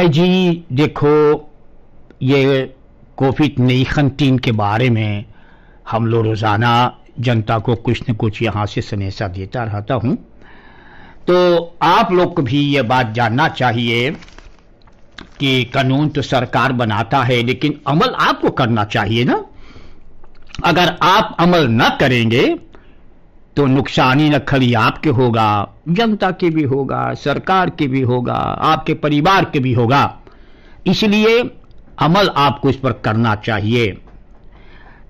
भाई जी, देखो, ये कोविड नाइन्टीन के बारे में हम लोग रोज़ाना जनता को कुछ न कुछ यहाँ से संदेशा देता रहता हूँ। तो आप लोग को भी ये बात जानना चाहिए कि कानून तो सरकार बनाता है, लेकिन अमल आपको करना चाहिए ना? अगर आप अमल न करेंगे तो नुकसानी न खाली आपके होगा, जनता के भी होगा, सरकार के भी होगा, आपके परिवार के भी होगा। इसलिए अमल आपको इस पर करना चाहिए।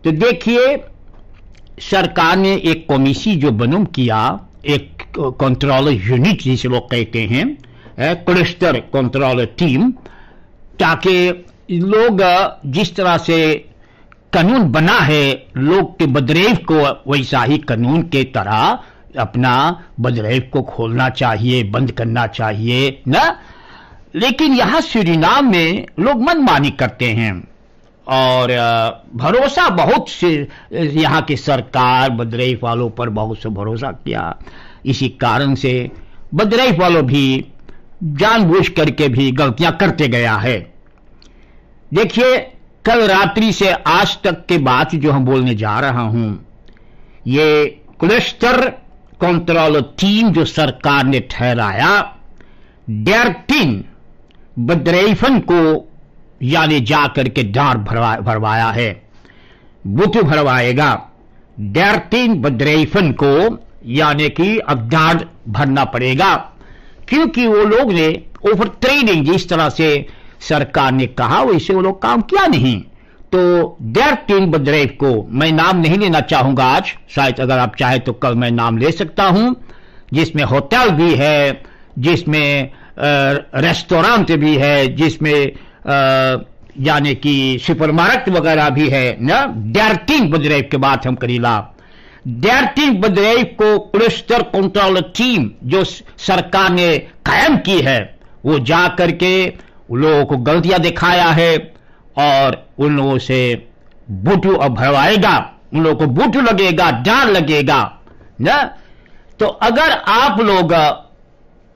तो देखिए, सरकार ने एक कमिटी जो बनम किया, एक कंट्रोल यूनिट जिसे लोग कहते हैं क्लस्टर कंट्रोल टीम ताकि लोग जिस तरह से कानून बना है, लोग के बदरेव को वैसा ही कानून के तरह अपना बदरेव को खोलना चाहिए, बंद करना चाहिए, ना? लेकिन यहाँ सुरीनाम में लोग मनमानी करते हैं। और भरोसा बहुत से, यहाँ की सरकार बदरेफ वालों पर बहुत से भरोसा किया। इसी कारण से बदरेफ वालों भी जानबूझ करके भी गलतियाँ करते गया है। देखिए कल रात्रि से आज तक के बात जो हम बोलने जा रहा हूँ, ये क्लस्टर कंट्रोल टीम जो सरकार ने ठहराया, डेरटिन बदरेफन को यानी जा करके डार भरवा, भरवाया है। बुत भरवाएगा? डेरटिन बदरेफन को यानी कि अब डार भरना पड़ेगा, क्योंकि वो लोग ने ओवर ट्रेनिंग जिस तरह से सरकार ने कहा वैसे वो लोग काम किया नहीं। तो डेर टीन बदरेव को मैं नाम नहीं लेना चाहूँगा आज। शायद अगर आप चाहे तो कल मैं नाम ले सकता हूँ, जिसमें होटल भी है, जिसमें रेस्टोरेंट भी है, जिसमें यानी कि सुपरमार्केट वगैरह भी है, ना? डेरटिंग बदरेव के बात हम करीला। डेरटिंग बदरेव को क्लस्टर कंट्रोल टीम जो सरकार ने कायम की है, वो जा करके लोगों को गलतियाँ दिखाया है और उन लोगों से बूटू अब भरवाएगा, उन लोगों को बूटू लगेगा डाल लगेगा, ना? तो अगर आप लोग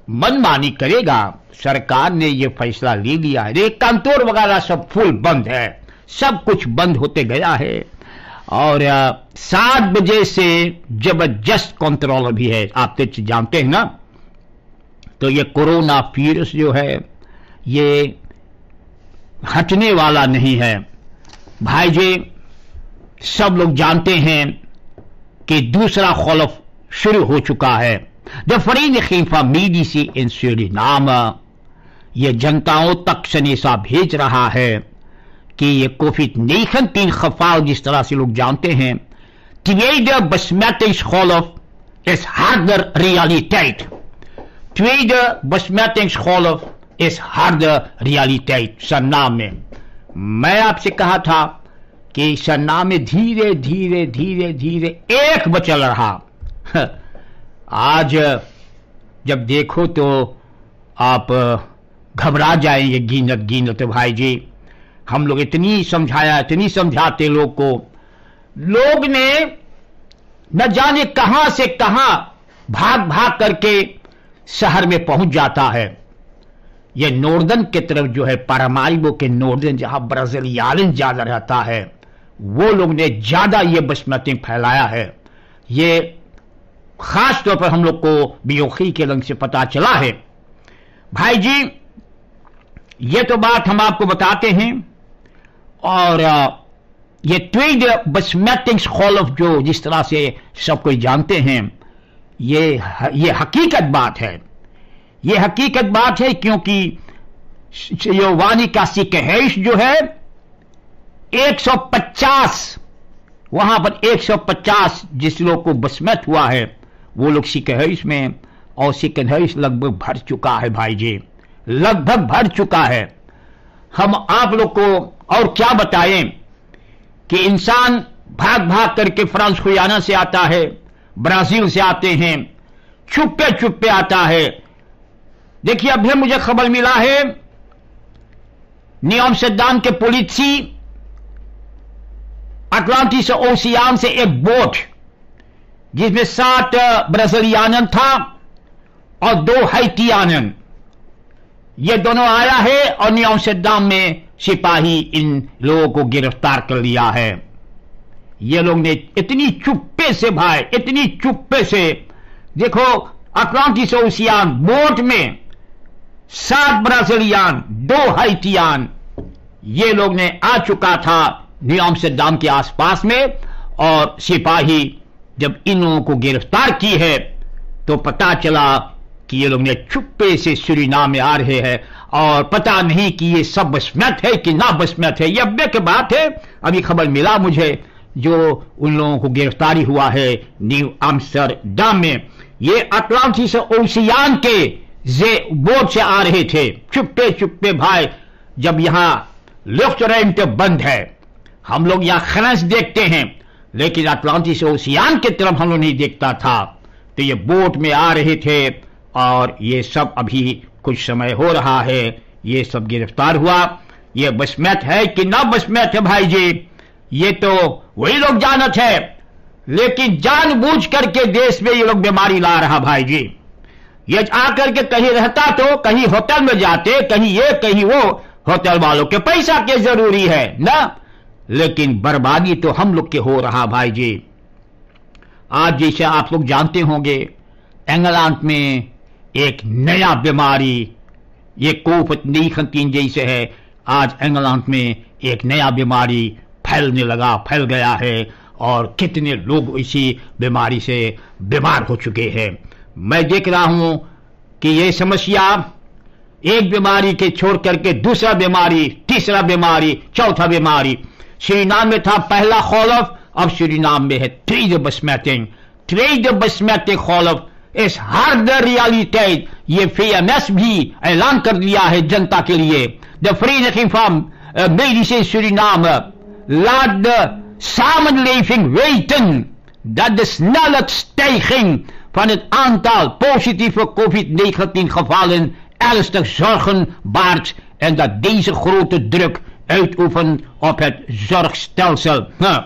मनमानी करेगा, सरकार ने ये फैसला ले लिया है कंटोर वगैरह सब फुल बंद है, सब कुछ बंद होते गया है। और सात बजे से ज़बरदस्त कंट्रोल भी है, आप तो जानते हैं ना? तो ये कोरोना वायरस जो है ये हटने वाला नहीं है भाई जी, सब लोग जानते हैं कि दूसरा खौलफ शुरू हो चुका है द फरीन खीफा मीडी सी इन नाम ये जनताओं तक सनेसा भेज रहा है कि ये कोविड नाइन्टीन तीन खफाव जिस तरह से लोग जानते हैं tweede besmettingsgolf is harder realiteit. Tweede besmettingsgolf is harder realiteit. सन्ना में मैं आपसे कहा था कि सन्ना में धीरे धीरे धीरे धीरे एक बचल रहा। आज जब देखो तो आप घबरा जाएँगे गिनत गिनत भाई जी। हम लोग इतनी समझाया, इतनी समझाते लोग को। लोग ने न जाने कहाँ से कहाँ भाग भाग करके शहर में पहुँच जाता है। यह नॉर्दर्न की तरफ़ जो है पारामारिबो के नॉर्दर्न जहाँ ब्राजीलियान ज़्यादा रहता है, वो लोग ने ज़्यादा ये बसमती फैलाया है। ये खास तौर पर हम लोग को बियोखी के रंग से पता चला है। भाई जी, ये तो बात हम आपको बताते हैं और ये ट्वेड बसमैटिंग्स खौलफ जो जिस तरह से सब कोई जानते हैं, ये ये हकीकत बात है। ये हकीकत बात है क्योंकि यो वानी का सिकहेश जो है 150 वहाँ पर 150 जिस लोग को बसमत हुआ है, वो लोग सिकहेश में और सिकहेश लगभग भर चुका है भाई जी। लगभग भर चुका है। हम आप लोग को और क्या बताएँ कि इंसान भाग भाग करके फ्रांस, खुयाना से आता है, ब्राज़ील से आते हैं चुप्पे चुप्पे आता है देखिए, अभी मुझे खबर मिला है, नियम सद्दाम के पुलिसी अटलांटिस ओसियान से एक बोट, जिसमें सात ब्राजीलियानन था और दो हैतियानन ये दोनों आया है और नियम सद्दाम में सिपाही इन लोगों को गिरफ़्तार कर लिया है। ये लोग ने इतनी चुप्पे से भाई, इतनी चुप्पे से, देखो, अटलांटिस ओशियान बोट में सात ब्राजीलियान, दो हाइटियान। ये लोग ने आ चुका था नियम सद्दाम के आसपास में और सिपाही जब इन लोगों को गिरफ़्तार की है तो पता चला कि ये लोग ने चुप्पे से सुरीनाम में आ रहे हैं और पता नहीं कि ये सब बसमत है कि ना बसमत है। ये अब्बे बात है, अभी खबर मिला मुझे जो उन लोगों को गिरफ्तारी हुआ है न्यू आमस्टरडम में। ये अटलांटिस ओशियान के जे बोट से आ रहे थे। चुप्पे चुप्पे भाई, जब यहाँ लेफ़्ट बंद है। हम लोग यहाँ खनस देखते हैं, लेकिन अटलांटिस ओशियान की तरफ़ हम लोग नहीं देखता था। तो ये बोट में आ रहे थे और ये सब अभी कुछ समय हो रहा है। ये सब गिरफ़्तार हुआ। ये बसमत है कि ना बसमत है भाई जी? ये तो वही लोग जानत है। लेकिन जानबूझ करके देश में ये लोग बीमारी ला रहा भाई जी। ये आकर के कहीं रहता तो कहीं होटल में जाते, कहीं ये, कहीं वो, होटल वालों के पैसा के ज़रूरी है, ना? लेकिन बर्बादी तो हम लोग के हो रहा भाई जी। आज जैसे आप लोग जानते होंगे, इंग्लैंड में एक नया बीमारी, ये कोविड नाइन्टीन जैसे है, आज इंग्लैंड में एक नया बीमारी फैलने लगा, फैल गया है, और कितने लोग इसी बीमारी से बीमार हो चुके हैं। मैं देख रहा हूँ कि ये समस्या एक बीमारी के छोड़ करके दूसरा बीमारी तीसरा बीमारी चौथा बीमारी। श्रीनाम में था पहला खौलफ अब श्रीनाम में है ट्रेड बसमैटिंग ट्रेड बसमैटिक खौलफ इस हार्ड रियलिटी ये फेयरनेस भी ऐलान कर दिया है जनता के लिए। The free Vereniging van uh, Medische Suriname laat de samenleving weten dat de snelle stijging van het aantal positieve COVID-19 gevallen ernstig zorgen baart en dat deze grote druk uitoefent op het zorgstelsel. हाँ,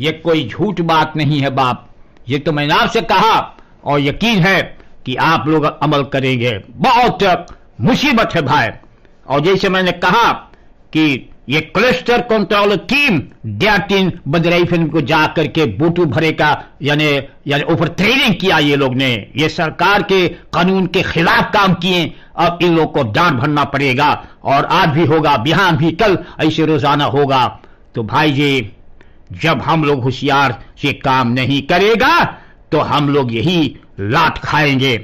ये कोई झूठ बात नहीं है बाप ये तो मैंने आपसे कहा और यकीन है कि आप लोग अमल करेंगे बहुत मुसीबत है भाई और जैसे मैंने कहा कि ये क्लस्टर कंट्रोल टीम डेटिन बदराइफन को जा करके बूटू भरे का, यानी यानी ऊपर ट्रेनिंग किया ये लोग ने। ये सरकार के कानून के खिलाफ काम किए। अब इन लोग को डांट भरना पड़ेगा और आज भी होगा, बिहान भी कल ऐसे रोज़ाना होगा। तो भाई जी जब हम लोग होशियार से काम नहीं करेगा तो हम लोग यही लाट खाएँगे।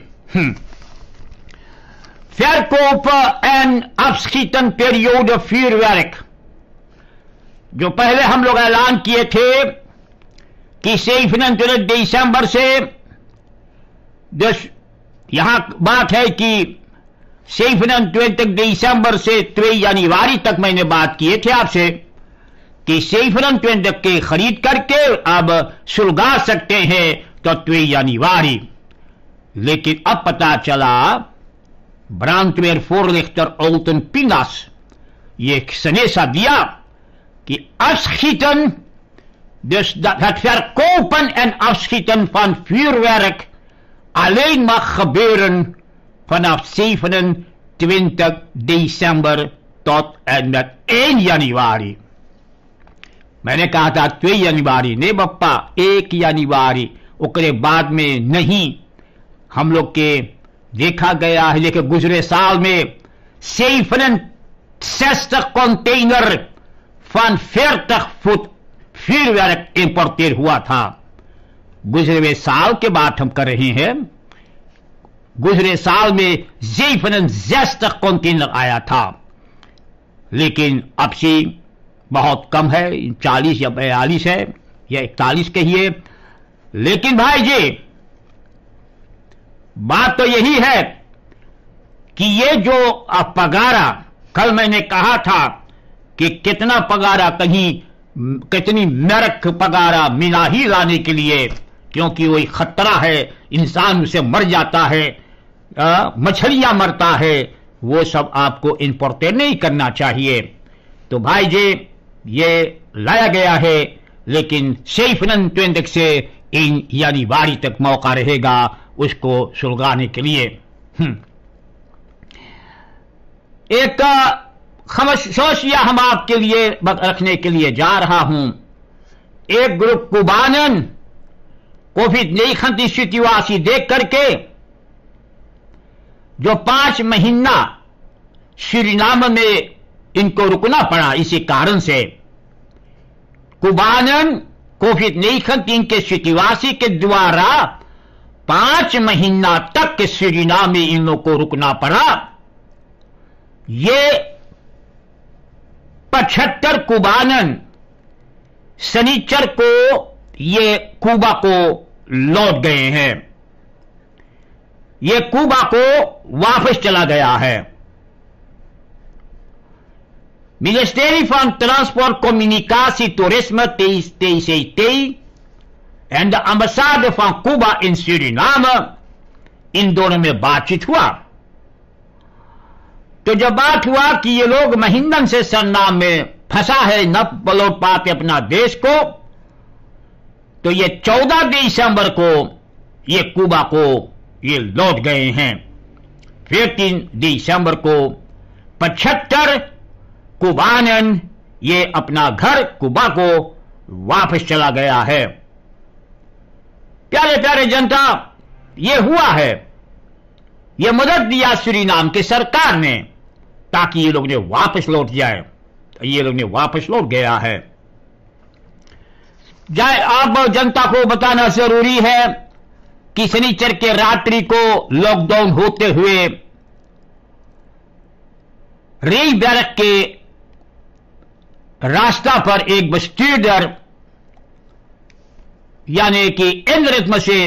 Verkopen en afschieten periode vuurwerk. जो पहले हम लोग ऐलान किए थे कि सेफनतुल दिसंबर से यहाँ बात है कि सेफनतुल दिसंबर से त्रे जनवरी तक मैंने बात किए थे आपसे कि सेफरन के खरीद करके अब सुलगा सकते हैं तो त्वे जनवरी। लेकिन अब पता चला brandweervoorlichter Olten Pinas je Xenesa dia die afschieten dus dat het verkopen en afschieten van vuurwerk alleen mag gebeuren vanaf 27 december tot en met 1 januari. मैंने कहा था 2 जनवरी नहीं बप्पा 1 जनवरी उसके बाद में नहीं हम लोग के देखा गया है लेकिन गुजरे साल में 67 container Van 40 foot vuurwerk importeer हुआ था। गुजरे हुए साल के बात हम कर रहे हैं। गुजरे साल में 67 कंटेनर आया था। लेकिन अब से बहुत कम है 40 या बयालीस है, या इकतालीस कहिए। लेकिन भाई जी, बात तो यही है कि ये जो पगारा, कल मैंने कहा था कि कितना पगारा कहीं, कितनी नरक पगारा मिला ही लाने के लिए, क्योंकि वही खतरा है, इंसान उसे मर जाता है मछलियाँ मरता है, वो सब आपको इंपोर्टेड नहीं करना चाहिए। तो भाई जी ये लाया गया है, लेकिन सेफनन ट्वेंट से इन, यानी बारी तक मौका रहेगा उसको सुलगाने के लिए। एक खामोशिया हम आपके लिए रखने के लिए जा रहा हूँ। एक ग्रुप कुबानन कोविड नहीं सिचुआसी देख करके, जो पाँच महीना श्रीनाम में इनको रुकना पड़ा इसी कारण से। कुबानन कोविड नहीं इनके सिटीवासी के द्वारा पाँच महीना तक श्रीनाम में इन लोग को रुकना पड़ा। ये पचहत्तर कुबानन सनीचर को, ये कुबा को लौट गए हैं। ये कुबा को वापस चला गया है। मिनिस्ट्री फॉर ट्रांसपोर्ट कम्युनिकासी टूरिज़्म तेईस तेईस तेईस, एंड अम्बसाद फॉर कुबा इन सीरी इन दोनों में बातचीत हुआ। तो जब बात हुआ कि ये लोग महिंदन से सरनाम में फंसा है, न पलट पाते अपना देश को तो ये 14 दिसंबर को ये कुबा को ये लौट गए हैं। फिर तीन दिसंबर को पचहत्तर कुबानन ये अपना घर कुबा को वापस चला गया है। प्यारे प्यारे जनता, ये हुआ है। ये मदद दिया श्री नाम की सरकार ने। ताकि ये लोग ने वापस लौट जाए। ये लोग ने वापस लौट गया है। जाए आप जनता को बताना ज़रूरी है कि शनिचर के रात्रि को लॉकडाउन होते हुए रेल बैरक के रास्ता पर एक बस्टीडर यानी कि इन रित्म से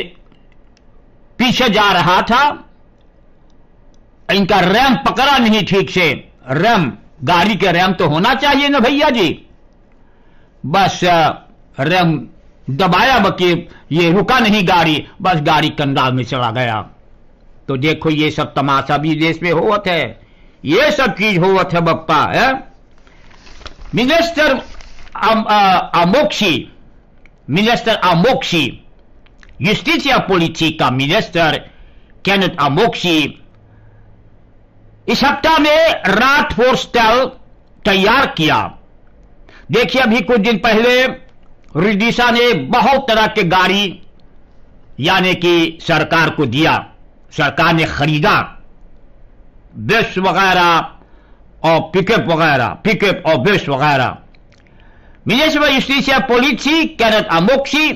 पीछे जा रहा था। इनका रैम पकड़ा नहीं ठीक से। रैम, गाड़ी के रैम तो होना चाहिए ना भैया जी। बस रैम दबाया बकी, ये रुका नहीं गाड़ी। बस गाड़ी कंडाल में चला गया। तो देखो ये सब तमाशा भी देश में होवत है। ये सब चीज़ होवत है बप्पा है minister Amoksi minister Amoksi Justitia Politica minister Kenneth Amoksi इस हफ़्ता में रात फोर्स टेल तैयार किया। देखिए, अभी कुछ दिन पहले रिडिशा ने बहुत तरह के गाड़ी, यानी कि सरकार को दिया। सरकार ने खरीदा। बेस वगैरह और पिकअप वगैरह, पिकअप और बेस वगैरह। मिनिस्टर जुस्टिसिया पोलिसी कैरत अमोक्षी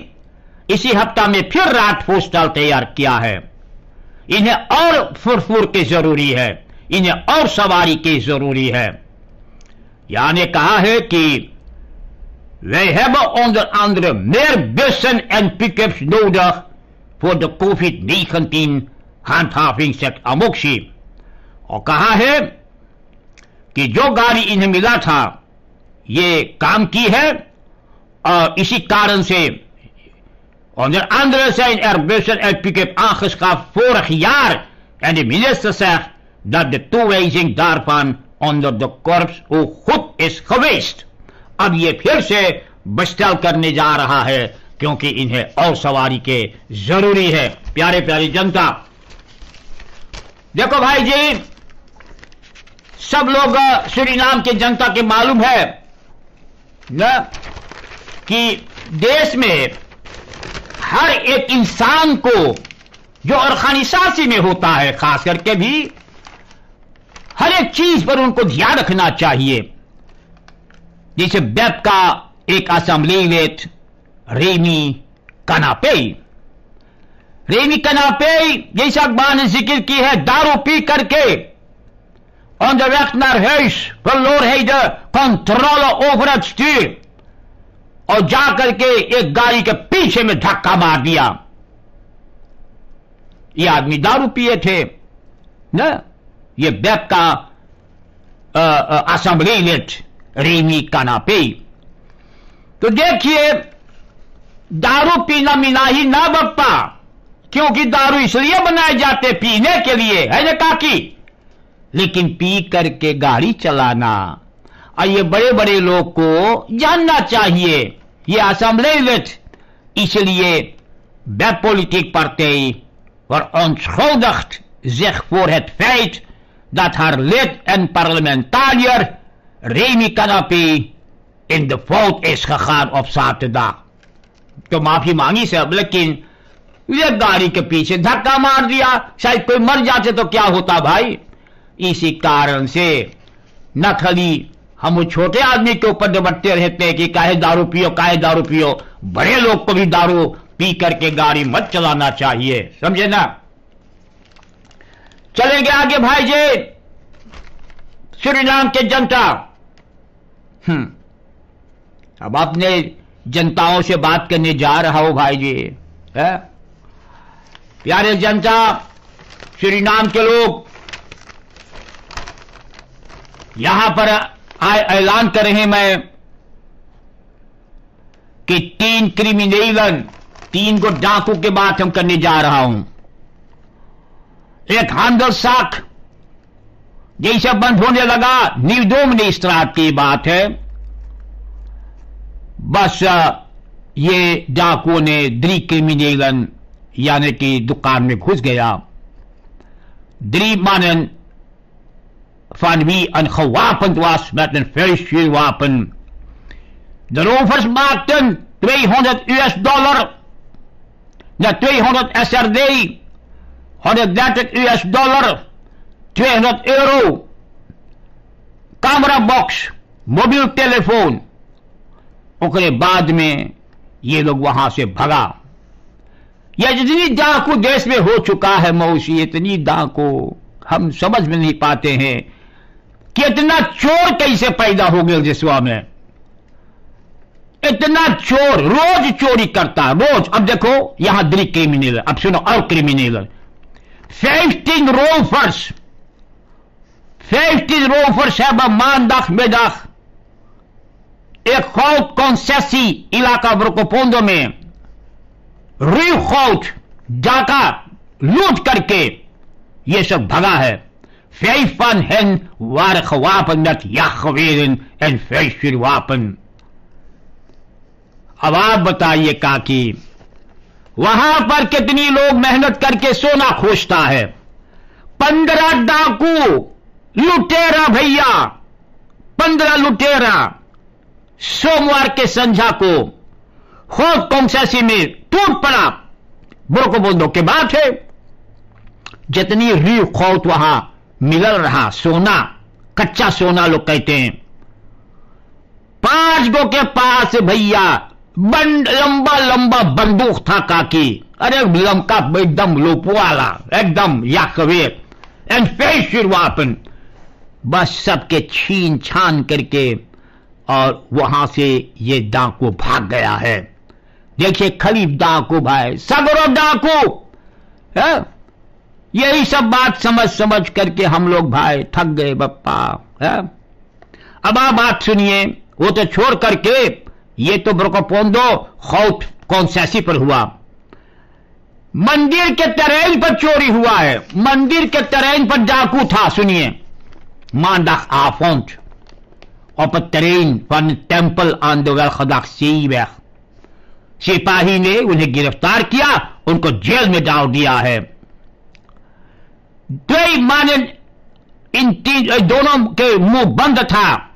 इसी हफ़्ता में फिर रात पोस्टल तैयार किया है। इन्हें और फुरफुर की ज़रूरी है। इन्हें और सवारी की जरूरी है यानी कहा है कि Wij hebben onder andere meer bussen en pick-ups nodig voor de COVID-19 handhaving, zegt Amoxi. और कहा है कि जो गाड़ी इन्हें मिला था ये काम की है और इसी कारण से Onder andere zijn er bussen uit pick-up aangeschaft vorig jaar en de minister zegt dat de toewijzing daarvan onder de korps ook goed is geweest. अब ये फिर से बस्tel करने जा रहा है, क्योंकि इन्हें और सवारी के ज़रूरी है प्यारे, प्यारी जनता, देखो भाई जी, सब लोग श्रीनाम की जनता के मालूम है न, कि देश में हर एक इंसान को जो अरखानिसासी में होता है, खास करके भी हर एक चीज़ पर उनको ध्यान रखना चाहिए। जैसे बेप का एक असेंबली वेट रेमी कनापे। रेमी कनापे जैसे अखबार ने ज़िक्र की है, दारू पी करके। On the naar huis verloor hij de controle over और जाकर के एक गाड़ी के पीछे में धक्का मार दिया। ये आदमी दारू पिए थे, न? ये बैक का असेंबली लेट रेमी कानापे। तो देखिए, दारू पीना मिला ही ना बप्पा, क्योंकि दारू इसलिए बनाए जाते पीने के लिए, है ना काकी? लेकिन पी करके गाड़ी चलाना, और ये बड़े बड़े लोग को जानना चाहिए, ये assembleelid इसलिए Webpolitiek Partij verontschuldigt zich voor het feit dat haar lid en parlementariër Remy Kanapi in de fout is gegaan op zaterdag. तो माफ़ी मांगी सब लेकिन ये गाड़ी के पीछे धक्का मार दिया। शायद कोई मर जाते तो क्या होता भाई? इसी कारण से न खाली हम छोटे आदमी के ऊपर निपटते रहते हैं कि काहे दारू पियो, काहे दारू पियो। बड़े लोग को भी दारू पी करके गाड़ी मत चलाना चाहिए। समझे ना? चलेंगे आगे भाई जी। श्री श्रीराम के जनता। हम्म। अब अपने जनताओं से बात करने जा रहा हो भाई जी। है? प्यारे जनता श्री नाम के लोग, यहाँ पर ऐलान कर रहे मैं कि तीन क्रिमिनल, तीन को डाकू के बात हम करने जा रहा हूँ। एक हांदल साख। जैसे बंद होने लगा, निर्दोम ने की बात है। बस ये डाकू ने द्री क्रिमिनेलन यानी कि दुकान में घुस गया। द्री मानन, फानवी अनखवापन वास मैटन फेरिश वापन। दरोफर्स मार्टन 200 यूएस डॉलर या 200 SRD. 130 US dollar, 200 euro, camerabox, mobile telephone ओकरे बाद में ये लोग वहाँ से भगा। यह जितनी डाकू देश में हो चुका है मौसी इतनी डाकू हम समझ में नहीं पाते हैं कि इतना चोर कैसे पैदा हो गया जिसवा में। इतना चोर रोज चोरी करता है रोज। अब देखो यहाँ दिल्ली क्रिमिनल अब सुनो और criminal. 15 rovers. 15 rovers hebben maandagmiddag een goudconcessie Ilaka Brokopondo mee. Ruw goud, जाका लूट करके ये सब भगा है vijf van hen waren gewapend met jachtgeweren en vuistvuurwapen. अब आप बताइए काकी वहाँ पर कितनी लोग मेहनत करके सोना खोजता है। पंद्रह डाकू, लुटेरा भैया, पंद्रह लुटेरा, सोमवार के संझा को खोद कौमसासी में टूट पड़ा। बुरको बोंदो के बात है, जितनी री खौत वहाँ मिलल रहा, सोना, कच्चा सोना लोग कहते हैं। पाँच गो के पास भैया बंद लंबा लंबा बंदूक था काकी। अरे, लंका एकदम लोपवाला, एकदम याकवेर एंड फेशिर वापन बस सबके छीन छान करके और वहाँ से ये डाकू भाग गया है। देखिए खलीफ डाकू भाई, सगरो डाकू! है? यही सब बात समझ समझ करके हम लोग भाई थक गए बप्पा। है? अब आप बात सुनिए, वो तो छोड़ करके ये तो ब्रोकोपोंदो खौत कौनसैसी पर हुआ। मंदिर के तरेन पर चोरी हुआ है। मंदिर के तरेन पर डाकू था, सुनिए। terrein van een tempel aan de Welgedag Zeeweg. सिपाही ने उन्हें गिरफ़्तार किया, उनको जेल में डाल दिया है। Twee mannen in तीन दोनों के मुँह बंद था।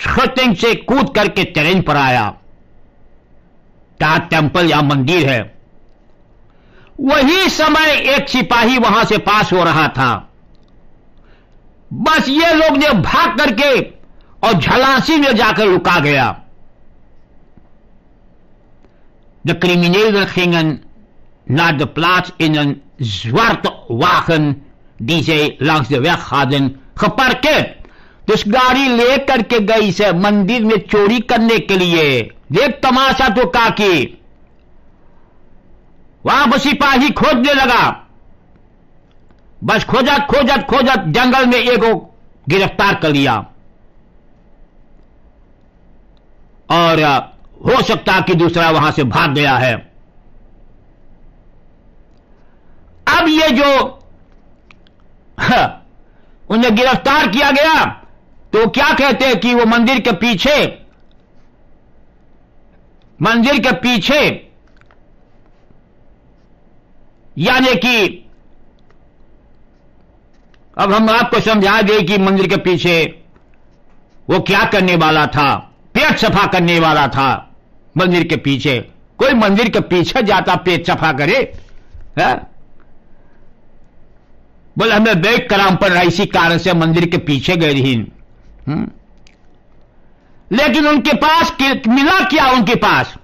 छतिंग से कूद करके ट्रेन पर आया। ता टेंपल या मंदिर है। वही समय एक सिपाही वहाँ से पास हो रहा था। बस ये लोग ने भाग करके और झलासी में जाकर रुका गया। द क्रिमिनल गिंगन नॉट द प्लाट इन एन ज्वर्त वाहन डीजे लांग्स द वेग हादन. Dus गाड़ी लेकर के गई से मंदिर में चोरी करने के लिए। देख तमाशा तो काकी वहाँ पर सिपाही खोजने लगा। बस खोजत खोजत खोजत जंगल में एगो गिरफ़्तार कर लिया। और हो सकता कि दूसरा वहाँ से भाग गया है। अब ये जो उन्हें गिरफ़्तार किया गया तो क्या कहते हैं कि वो मंदिर के पीछे, मंदिर के पीछे, यानी कि, अब हम आपको समझा दें कि मंदिर के पीछे वो क्या करने वाला था, पेट सफ़ा करने वाला था, मंदिर के पीछे कोई मंदिर के पीछे जाता, पेट सफ़ा करे, है? बोले, हमें बैग कराम पर इसी कारण से मंदिर के पीछे गए रही हम्म? लेकिन उनके पास मिला क्या उनके पास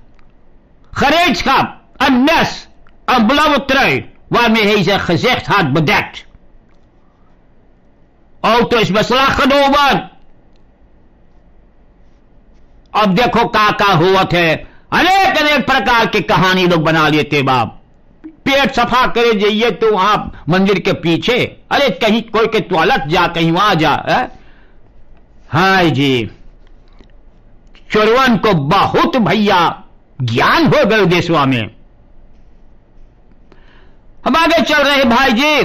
gereedschap, een mes, een blauwe trui, waarmee hij zijn gezicht had bedekt. Auto genomen. अब देखो का का हुआ थे अनेक अनेक प्रकार की कहानी लोग बना लेते बाप पेट सफ़ा करे जाइए तो वहाँ मंदिर के पीछे अरे कहीं कोई के टॉयलेट जा कहीं वहाँ जा है? हाय जी। चुरवन को बहुत भैया ज्ञान हो गए देशवा में हम आगे चल रहे भाई जी,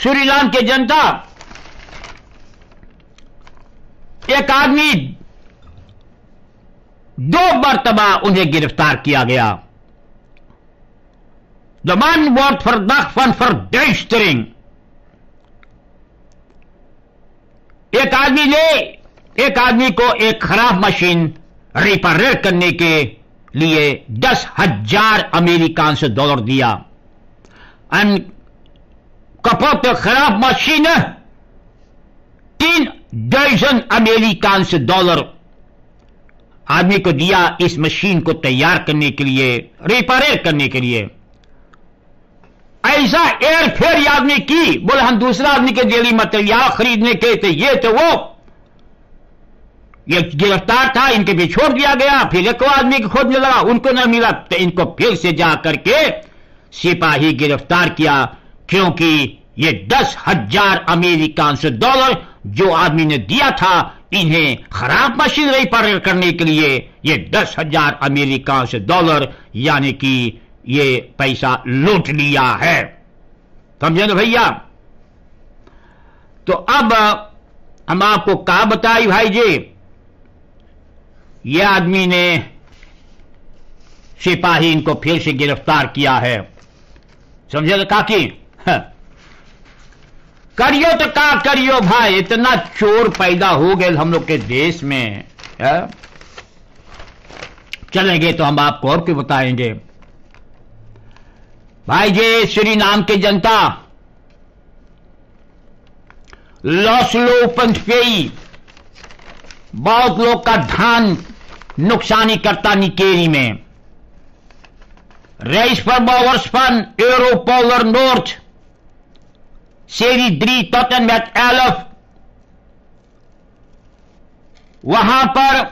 श्रीराम के जनता। एक आदमी दो मरतबा उन्हें गिरफ़्तार किया गया। द मैन वॉट फॉर दफन फॉर डेस्टरिंग एक आदमी ने एक आदमी को एक खराब मशीन रिपेयर करने के लिए दस हज़ार अमेरिकान से डॉलर दिया। एंड कपोत खराब मशीन तीन दर्जन अमेरिकान से डॉलर आदमी को दिया इस मशीन को तैयार करने के लिए रिपेयर करने के लिए। ऐसा एयर फेयर आदमी की, बोले हम दूसरा आदमी के डेली मटेरियल खरीदने के थे, ये तो वो ये गिरफ़्तार था, इनके भी छोड़ दिया गया। फिर एक आदमी को खोजने लगा, उनको न मिला। तो इनको फिर से जा करके सिपाही गिरफ़्तार किया, क्योंकि ये दस हज़ार अमेरिकान से डॉलर जो आदमी ने दिया था, इन्हें खराब मशीन रिपेयर करने के लिए ये दस हज़ार अमेरिका से डॉलर, यानी कि ये पैसा लूट लिया है। समझे ना भैया? तो अब हम आपको कहा बताई भाई जी? ये आदमी ने सिपाही इनको फिर से गिरफ़्तार किया है। समझे तो काकी? करियो तो का करियो भाई, इतना चोर पैदा हो गए हम लोग के देश में, है? चलेंगे तो हम आपको और क्यों बताएँगे? भाई जे, श्री नाम की जनता, लॉसलो पंथपेई बहुत लोग का धान नुकसानी करता निकेरी में रेस वर्ष पर एरोपोलर नॉर्थ serie 3 tot en met 11. वहाँ पर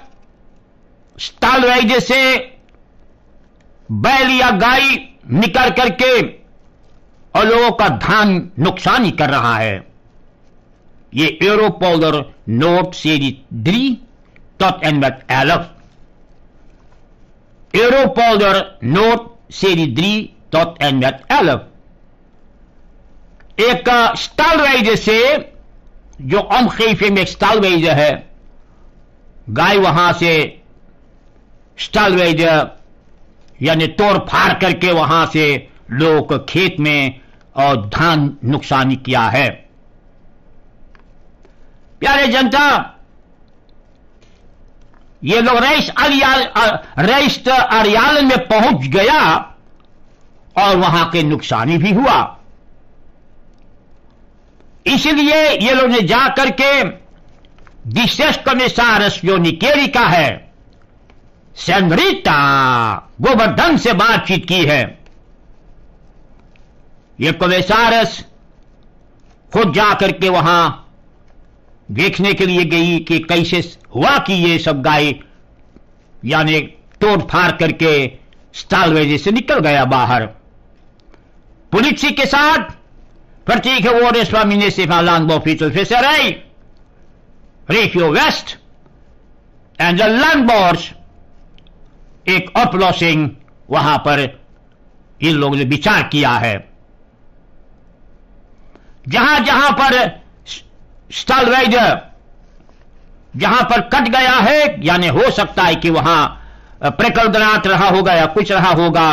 स्टालवेज से बैल या गाय निकल करके और लोगों का धान नुकसान ही कर रहा है ये एरो एरोपोलर नोट सीरी ड्री टॉट एंड 11. Europolder noot serie 3 tot en met 11. एक स्टालवेज से जो omgeving में स्टालवेज है गाय वहाँ से स्टालवेज यानी तोड़ फाड़ करके वहाँ से लोग खेत में और धान नुकसान किया है प्यारे जनता ये लोग रेस अरियाल रेस अरियाल में पहुँच गया और वहाँ के नुकसानी भी हुआ। इसलिए ये लोग ने जाकर के डिस्ट्रेस कमिश्नर जो निकेरी का है सेंग्रीता गोवर्धन से बातचीत की है। ये कमिश्नरस खुद जाकर के वहाँ देखने के लिए गई कि कैसे हुआ कि ये सब गाय, यानी तोड़ फाड़ करके स्टाल वेजे से निकल गया बाहर। पुलिस के साथ प्रतीक है वो स्वामी ने सिफा लांग ऑफिसर फिर से रेखियो वेस्ट एंड द लंग बॉर्स एक अपलॉसिंग वहाँ पर इन लोगों ने विचार किया है। जहाँ जहाँ पर स्टलवैज जहाँ पर कट गया है, यानी हो सकता है कि वहाँ प्रकल्पनाथ रहा होगा या कुछ रहा होगा,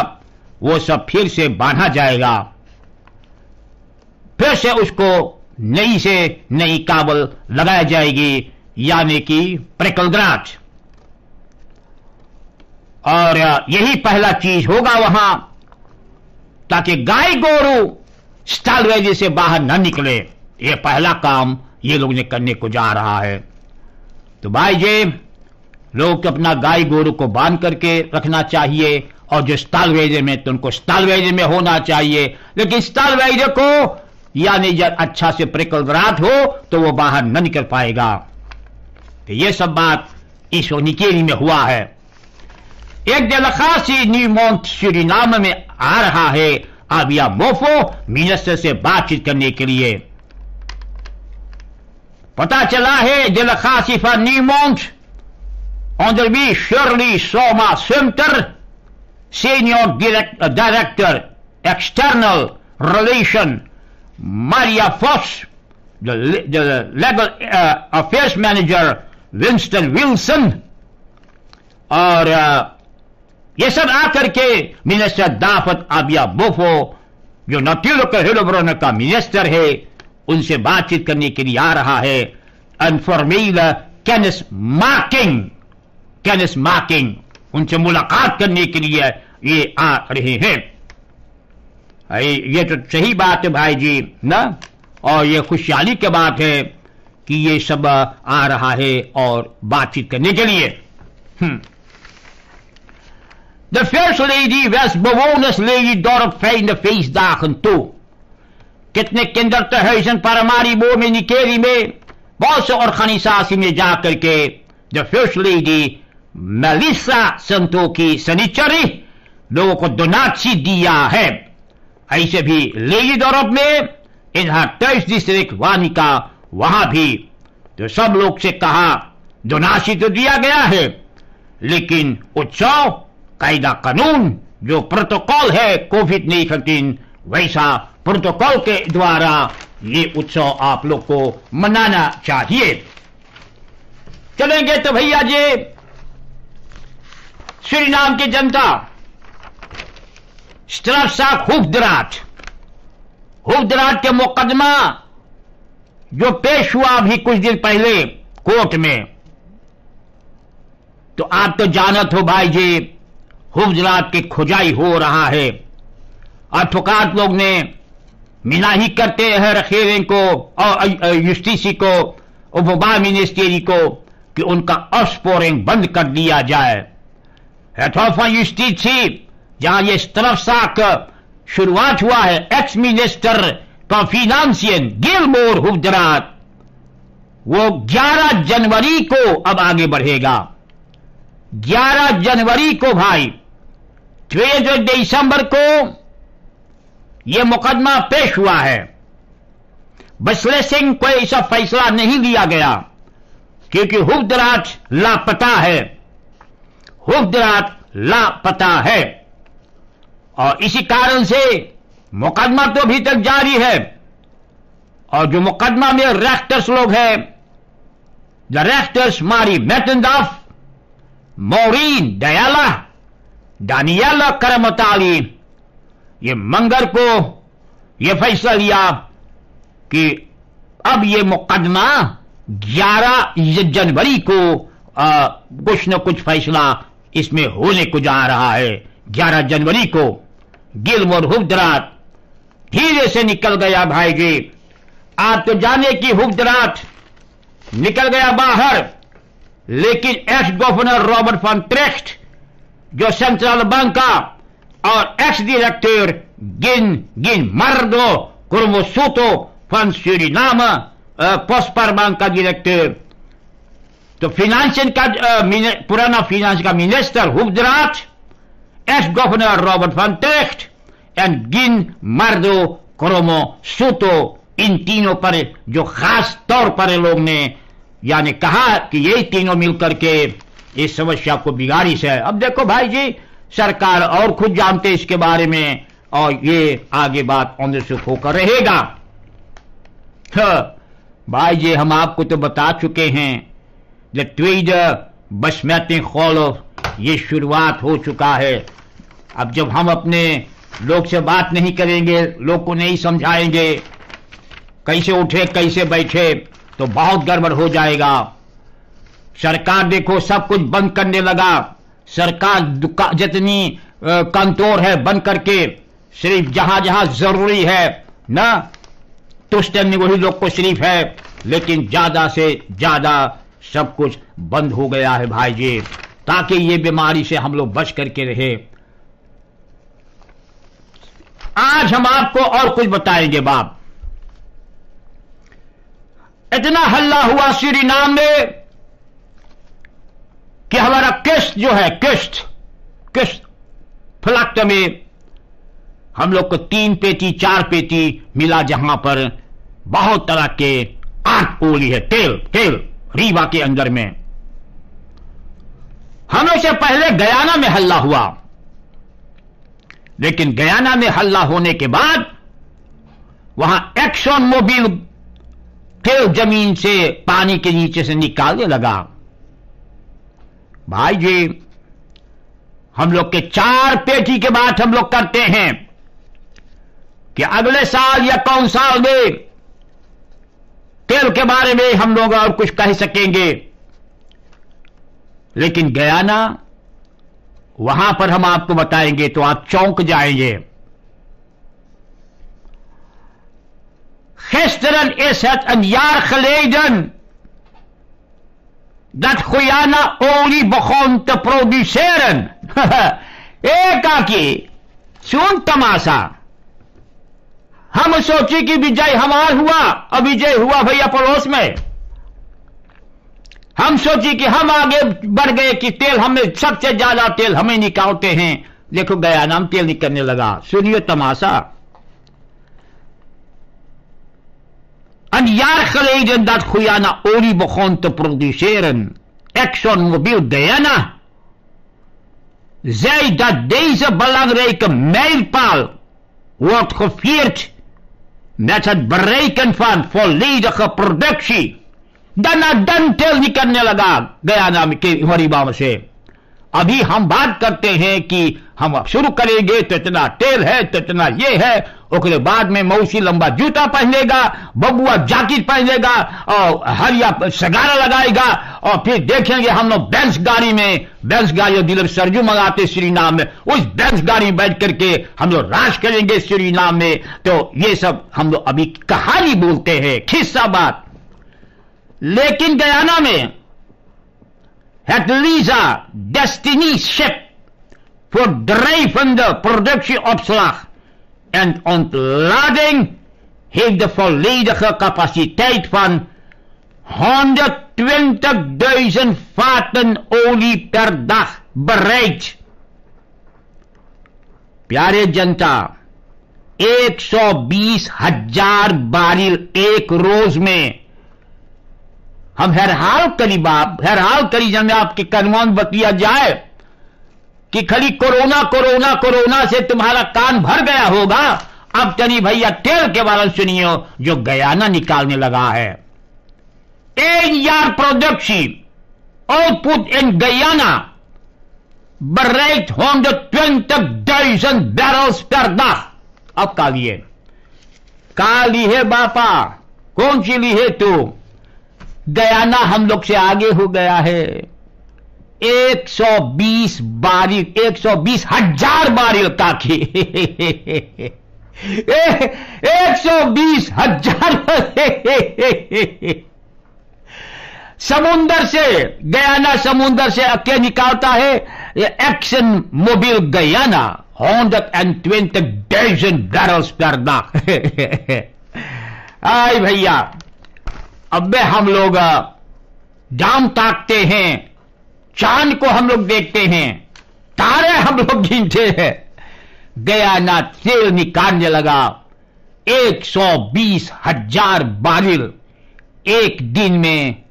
वो सब फिर से बांधा जाएगा। फिर से उसको नई से नई काबल लगाई जाएगी, यानी कि प्रिकलग्राट और यही पहला चीज़ होगा वहाँ, ताकि गाय गोरू स्टाल से बाहर न निकले। ये पहला काम ये लोग ने करने को जा रहा है। तो भाई जे लोग अपना गाय गोरू को बाँध करके रखना चाहिए और जो स्टालवेजे में तो उनको स्टालवेजे में होना चाहिए। लेकिन स्टालवेजे को, यानी जब अच्छा से प्रिकलग्राट हो तो वो बाहर न निकल पाएगा। तो ये सब बात इस निकेरी में हुआ है। एक जलखासी न्यूमोन्ट सुरीनाम में आ रहा है। आबिया मोफो मिनिस्टर से बातचीत करने के लिए। पता चला है जलखासी फॉर न्यूमोन्ट ऑनरबी शर्ली सोमा स्विमटर senior director external relation Maria Fosse the, the legal uh, affairs manager Winston Wilson और uh, ये सब आकर के मिनिस्टर दाफत आबिया बोफो जो नटीलो के हिलोब्रोन का मिनिस्टर है उनसे बातचीत करने के लिए आ रहा है। अनफॉर्मेल कैनिस मार्किंग कैनिस मार्किंग उनसे मुलाकात करने के लिए ये आ रहे हैं। ये तो सही बात है भाई जी ना? और ये खुशहाली की बात है कि ये सब आ रहा है और बातचीत करने के लिए। De First Lady was bewonersleden dorp fijne feestdagen toe. कितने kinderthuizen Paramaribo में निकेरी में? बहुत से ऑर्गेनाइजेशन में जाकर के the first lady Melissa Santokhi Seenacherry लोगों को डोनाची दिया है। ऐसे भी लेडी दौरब में इन्हा तेईस डिस्ट्रिक्ट वानिका वहाँ भी तो सब लोग से कहा डोनाशी तो दिया गया है। लेकिन उत्सव कायदा कानून, जो प्रोटोकॉल है कोविड नाइन्टीन वैसा प्रोटोकॉल के द्वारा ये उत्सव आप लोग को मनाना चाहिए। चलेंगे तो भैया जी श्री नाम की जनता स्ट्रफसा हुफदराट हुफदराट के मुकदमा जो पेश हुआ अभी कुछ दिन पहले कोर्ट में। तो आप तो जानत हो भाई जी हुफजरात की खुजाई हो रहा है। अठुकात लोग ने मिला ही करते हैं रखेरे को और युस्टिसी को उपबा मिनिस्ट्री को कि उनका ऑस्पोरिंग बंद कर दिया जाए। हेथोफा युस्टिसी जहाँ ये तरफसाक शुरुआत हुआ है एक्स मिनिस्टर का फिनांसियन गिलमोर हुफजरात वो 11 जनवरी को अब आगे बढ़ेगा। 11 जनवरी को भाई ट्वेल्व दिसंबर को यह मुकदमा पेश हुआ है। बसले सिंह को ऐसा फैसला नहीं लिया गया, क्योंकि हुफदराट लापता है। हुफदराट लापता है। और इसी कारण से मुकदमा तो अभी तक जारी है। और जो मुकदमा में रेक्टर्स लोग हैं द रेक्टर्स मारी मैटनदाफ मोरीन, दयाला, दानियाला करमताली ये मंगर को ये फैसला लिया कि अब ये मुकदमा 11 जनवरी को आ, कुछ न कुछ फैसला इसमें होने को जा रहा है। 11 जनवरी को गिलमोर हुबदरात धीरे से निकल गया भाई जी आप तो जाने की हुबदरात निकल गया बाहर लेकिन एक्स गवर्नर रॉबर्ट फॉन ट्रेक्स्ट जो सेंट्रल बैंक का और एक्स डायरेक्टर गिन गिन मार्गो क्रोमो सूतो फन सूरी नाम पोस्पर बैंक का डायरेक्टर तो फिनेंशियल का पुराना फिनेंस का मिनिस्टर हुबदराज एक्स गवर्नर रॉबर्ट फन टेक्ट एंड गिन मार्दो क्रोमो सूतो इन तीनों पर जो खास तौर पर लोग ने यानी कहा कि यही तीनों मिलकर के इस समस्या को बिगाड़ी से अब देखो भाई जी सरकार और खुद जानते इसके बारे में, और ये आगे बात ऑनरशिप होकर रहेगा। भाई जी, हम आपको तो बता चुके हैं द ट्वीड बसमती खोल, ये शुरुआत हो चुका है। अब जब हम अपने लोग से बात नहीं करेंगे, लोग को नहीं समझाएँगे, कैसे उठे, कैसे बैठे तो बहुत गड़बड़ हो जाएगा। सरकार देखो, सब कुछ बंद करने लगा। सरकार जितनी कंतोर है बंद करके सिर्फ़ जहाँ जहाँ ज़रूरी है, ना तो टाइम वही लोग को सिर्फ़ है, लेकिन ज़्यादा से ज़्यादा सब कुछ बंद हो गया है भाई जी, ताकि ये बीमारी से हम लोग बच करके रहे। आज हम आपको और कुछ बताएँगे बाप। इतना हल्ला हुआ श्री नाम में कि हमारा किस्त जो है किस्त किस्त फ्लक्ट में हम लोग को तीन पेटी, चार पेटी मिला जहाँ पर बहुत तरह के आठ पोली है, तेल तेल, रीवा के अंदर में। हमें से पहले गयाना में हल्ला हुआ। लेकिन गयाना में हल्ला होने के बाद वहाँ एक्शन मोबिल तेल ज़मीन से पानी के नीचे से निकालने लगा। भाई जी, हम लोग के चार पेटी के बाद हम लोग करते हैं कि अगले साल या कौन साल में तेल के बारे में हम लोग और कुछ कह सकेंगे। लेकिन गया ना, वहाँ पर हम आपको बताएँगे तो आप चौंक जाएँगे। Gisteren is het een jaar dat Guyana olie begon te produceren. ए काकी सुन तमाशा हम सोचे कि विजय हमार हुआ और विजय हुआ भैया पड़ोस में हम सोचे कि हम आगे बढ़ गए कि तेल हमें सबसे ज़्यादा तेल हमें निकालते हैं देखो गया नाम तेल निकलने लगा सुनिए तमाशा Een jaar geleden dat Guyana olie begon te produceren. ExxonMobil Diana, Zei dat deze belangrijke mijlpaal wordt gevierd met het bereiken van volledige productie. Dan dan tel niet kan Guyana, Horibama. अभी हम बात करते हैं कि हम शुरू करेंगे तो इतना तेल है तो इतना ये है। उसके बाद में मौसी लंबा जूता पहनेगा बबुआ जैकेट पहनेगा, और हरिया सगारा लगाएगा, और फिर देखेंगे हम लोग बेंस गाड़ी में, बेंस गाड़ी और डीलर सरजू मंगाते श्री नाम में। उस बेंस गाड़ी में बैठ करके हम लोग राज करेंगे श्री नाम में। तो ये सब हम लोग अभी कहानी बोलते हैं, खिस्सा बात। लेकिन गयाना में het Lisa Destiny schip voor drijvende productieopslag en ontlading heeft de volledige capaciteit van 120.000 vaten olie per dag bereikt. प्यारे जनता 120 हजार बारिल एक रोज में हम हर हाल करी बाप हर हाल करी जब आपके कनवान बतिया जाए कि खाली कोरोना कोरोना कोरोना से तुम्हारा कान भर गया होगा। अब तनी भैया तेल के बारे में सुनियो, जो गयाना निकालने लगा है। एक यार production output in Guyana bereikt 120.000 barrels per dag. अब का लिए का ली है बापा, कौन सी ली है तू? गयाना हम लोग से आगे हो गया है। 120 बारिल 120 हज़ार बारिल ताकि। 120 हज़ार समुंदर से गयाना समुंदर से अके निकालता है। Exxon Mobil Guyana hundred and twenty dozen barrels पर आई भैया अब हम लोग जाम ताकते हैं, चाँद को हम लोग देखते हैं, तारे हम लोग गिनते हैं। गया ना तेल निकालने लगा 120 हज़ार बारिल। एक दिन में,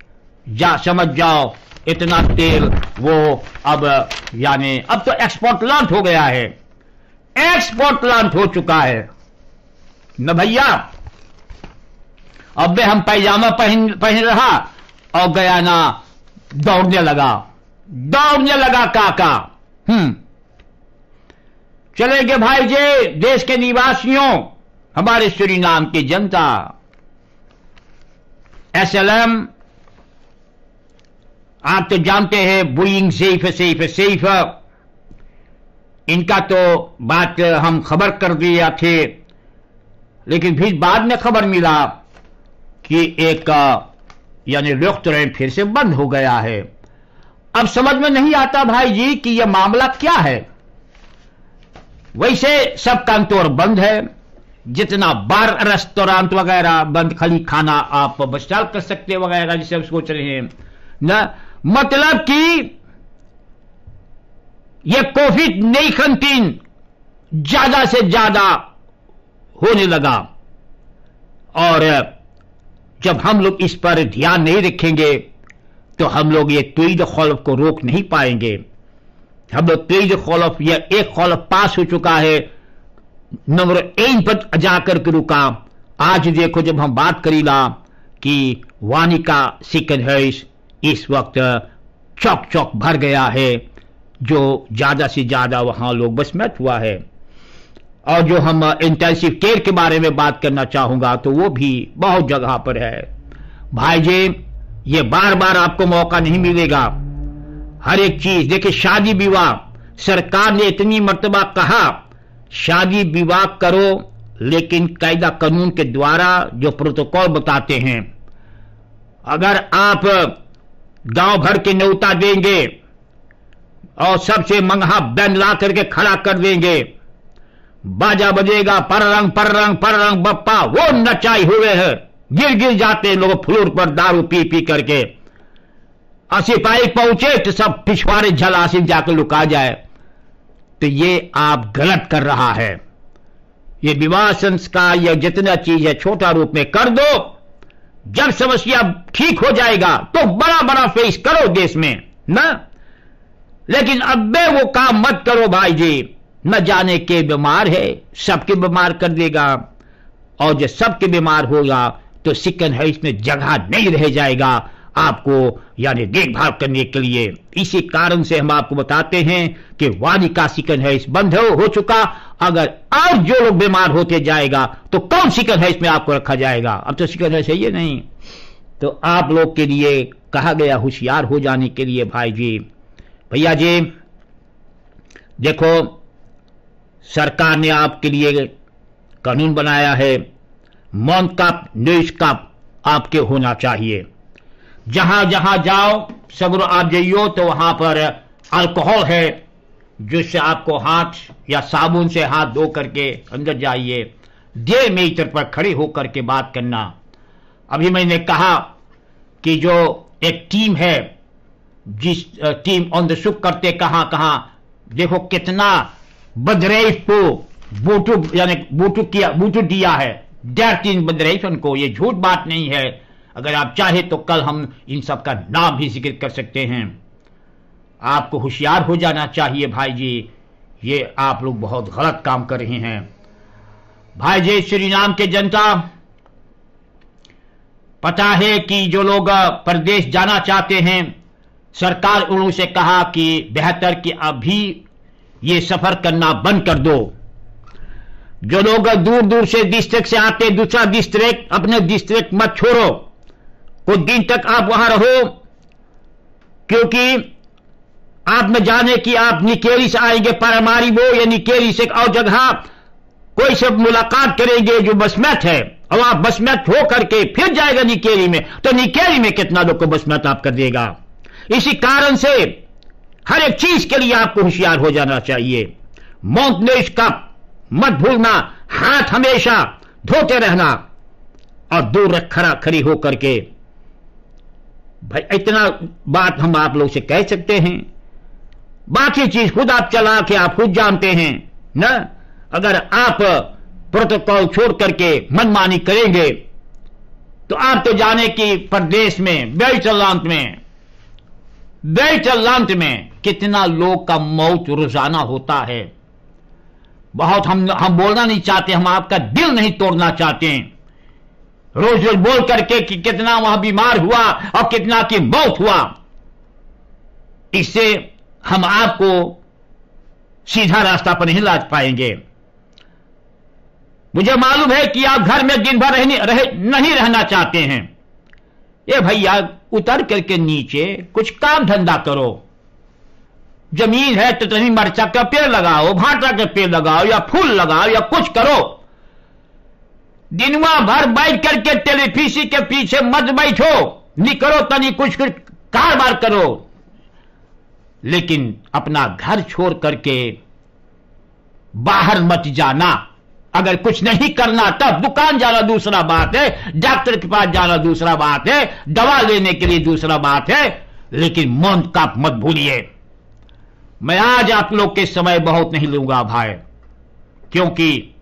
जा समझ जाओ, इतना तेल वो अब, यानी अब तो एक्सपोर्ट लॉन्च हो गया है। एक्सपोर्ट लॉन्च हो चुका है। न भैया अब हम पैजामा पहन पहन रहा, और गया ना, दौड़ने लगा। दौड़ने लगा काका। हम्म। गए भाई जी देश के निवासियों, हमारे सूरीनाम की जनता। एसएलएम, आप तो जानते हैं, बुइंग सेफ़ सेफ़ सेफ़। इनका तो बात हम खबर कर दिया थे, लेकिन फिर बाद में खबर मिला। कि एक यानी रेस्टोरेंट फिर से बंद हो गया है। अब समझ में नहीं आता भाई जी कि यह मामला क्या है। वैसे सब कांतोर बंद है। जितना बार रेस्टोरेंट वगैरह बंद, खाली खाना आप बस्टाल कर सकते वगैरह, जिसे आप सोच रहे हैं। ना मतलब कि यह कोविड नाइन्टीन ज़्यादा से ज़्यादा होने लगा। और जब हम लोग इस पर ध्यान नहीं रखेंगे तो हम लोग ये तुईद खौलफ को रोक नहीं पाएँगे। हम लोग तुईद खौलफ, या एक खौलफ पास हो चुका है। नंबर एक पर जाकर के रुका। आज देखो जब हम बात करीला कि वानिका सिकन है इस वक्त चौक चौक भर गया है, जो ज़्यादा से ज़्यादा वहाँ लोग बसमत हुआ है। और जो हम इंटेंसिव केयर के बारे में बात करना चाहूँगा तो वो भी बहुत जगह पर है। भाई जी, ये बार बार आपको मौका नहीं मिलेगा। हर एक चीज़, देखिए, शादी विवाह, सरकार ने इतनी मर्तबा कहा, शादी विवाह करो, लेकिन कायदा कानून के द्वारा जो प्रोटोकॉल बताते हैं, अगर आप गाँव भर के न्योता देंगे और सबसे मंगहा बैन ला करके खड़ा कर देंगे बाजा बजेगा पर रंग पर रंग पर रंग बप्पा, वो नचाई हुए है। गिर गिर जाते लोग फ्लोर पर दारू पी पी करके। और सिपाही पहुँचे तो सब पिछवाड़े झलासी जाकर लुका जाए। तो ये आप गलत कर रहा है। ये विवाह संस्कार या जितना चीज़ है छोटा रूप में कर दो। जब समस्या ठीक हो जाएगा तो बड़ा बड़ा फेस करो देश में, ना? लेकिन अब वो काम मत करो भाई जी। न जाने के बीमार है सबके बीमार कर देगा। और जब सबके बीमार होगा तो सिकन है इसमें जगह नहीं रह जाएगा आपको यानी देखभाल करने के लिए। इसी कारण से हम आपको बताते हैं कि वादी का सिकन है इस बंद हो, हो चुका। अगर और जो लोग बीमार होते जाएगा तो कौन सिकन है इसमें आपको रखा जाएगा? अब तो सिकन है सही है नहीं? तो आप लोग के लिए कहा गया होशियार हो जाने के लिए भाई जी। भैया जी देखो सरकार ने आपके लिए कानून बनाया है। मौन कप न्यूज़ कप आपके होना चाहिए। जहाँ जहाँ जाओ, सगरो आप जाइयो तो वहाँ पर अल्कोहल है, जिससे आपको हाथ या साबुन से हाथ धो करके अंदर जाइए। डेढ़ मीटर पर खड़े होकर के बात करना। अभी मैंने कहा कि जो एक टीम है, जिस टीम ऑन द सुख करते कहाँ कहाँ देखो कितना बदरेफ को बूटू, यानी बूटू किया, बूटू दिया है। डेढ़ तीन बदरेफ उनको ये झूठ बात नहीं है। अगर आप चाहे तो कल हम इन सब का नाम भी ज़िक्र कर सकते हैं। आपको होशियार हो जाना चाहिए भाई जी ये आप लोग बहुत गलत काम कर रहे हैं। भाई जी श्री नाम के जनता, पता है कि जो लोग प्रदेश जाना चाहते हैं, सरकार उन्होंने कहा कि बेहतर कि अभी ये सफ़र करना बंद कर दो। जो लोग दूर दूर से डिस्ट्रिक्ट से आते दूसरा डिस्ट्रिक्ट अपने डिस्ट्रिक्ट मत छोड़ो। कुछ दिन तक आप वहाँ रहो, क्योंकि आप न जाने कि आप निकेरी से आएँगे, परमारी वो या निकेरी से और जगह। कोई से मुलाकात करेंगे जो बसमत है, और आप बसमत हो करके फिर जाएगा निकेरी में। तो निकेरी में कितना लोग को बसमत आप कर देगा। इसी कारण से हर एक चीज़ के लिए आपको होशियार हो जाना चाहिए। मौतनेश का मत भूलना। हाथ हमेशा धोते रहना। और दूर खड़ा खड़ी होकर के। भाई, इतना बात हम आप लोग से कह सकते हैं। बाकी चीज़ खुद आप चला के आप खुद जानते हैं, न? अगर आप प्रोटोकॉल छोड़ करके मनमानी करेंगे तो आप तो जाने कि प्रदेश में बेचलांत में बेचलांत में। कितना लोग का मौत रोज़ाना होता है। बहुत हम हम बोलना नहीं चाहते हम आपका दिल नहीं तोड़ना चाहते। हैं रोज रोज बोल करके कि कितना वहाँ बीमार हुआ और कितना की मौत हुआ। इससे हम आपको सीधा रास्ता पर नहीं ला पाएँगे। मुझे मालूम है कि आप घर में दिन भर रहने रह, नहीं रहना चाहते हैं। ये भैया उतर करके नीचे कुछ काम धंधा करो। ज़मीन है तो तभी मरचा का पेड़ लगाओ, भाटा का पेड़ लगाओ, या फूल लगाओ, या कुछ करो। दिनवा भर बैठ करके टेलीफिसी के पीछे मत बैठो, निकलो तनी कुछ कुछ कारोबार करो। लेकिन अपना घर छोड़ करके बाहर मत जाना। अगर कुछ नहीं करना, तब दुकान जाना दूसरा बात है, डॉक्टर के पास जाना दूसरा बात है, दवा लेने के लिए दूसरा बात है, लेकिन मौन का मत भूलिए। मैं आज आप लोग के समय बहुत नहीं लूँगा भाई, क्योंकि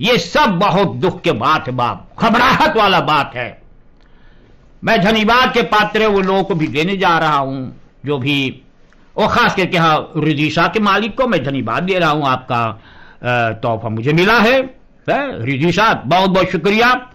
ये सब बहुत दुख के बात है बाप, घबराहट वाला बात है। मैं धन्यवाद के पात्र वो लोगों को भी देने जा रहा हूँ, जो भी, और खास करके हाँ रिजीशा के मालिक को मैं धन्यवाद दे रहा हूँ आपका। तोहफा मुझे मिला है, है? रिजीशा बहुत बहुत शुक्रिया।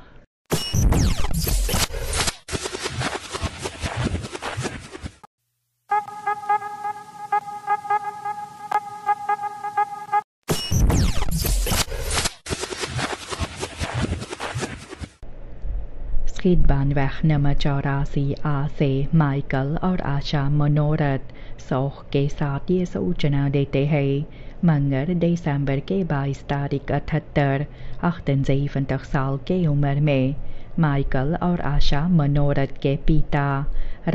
Schietbahnweg nummer चौरासी आ से माइकल और आशा मनोरथ सौख के साथ ये सूचना देते हैं। मंगर दिसंबर के 22 तारीख अठहत्तर अठनजेवंतक साल के उम्र में माइकल और आशा मनोरथ के पिता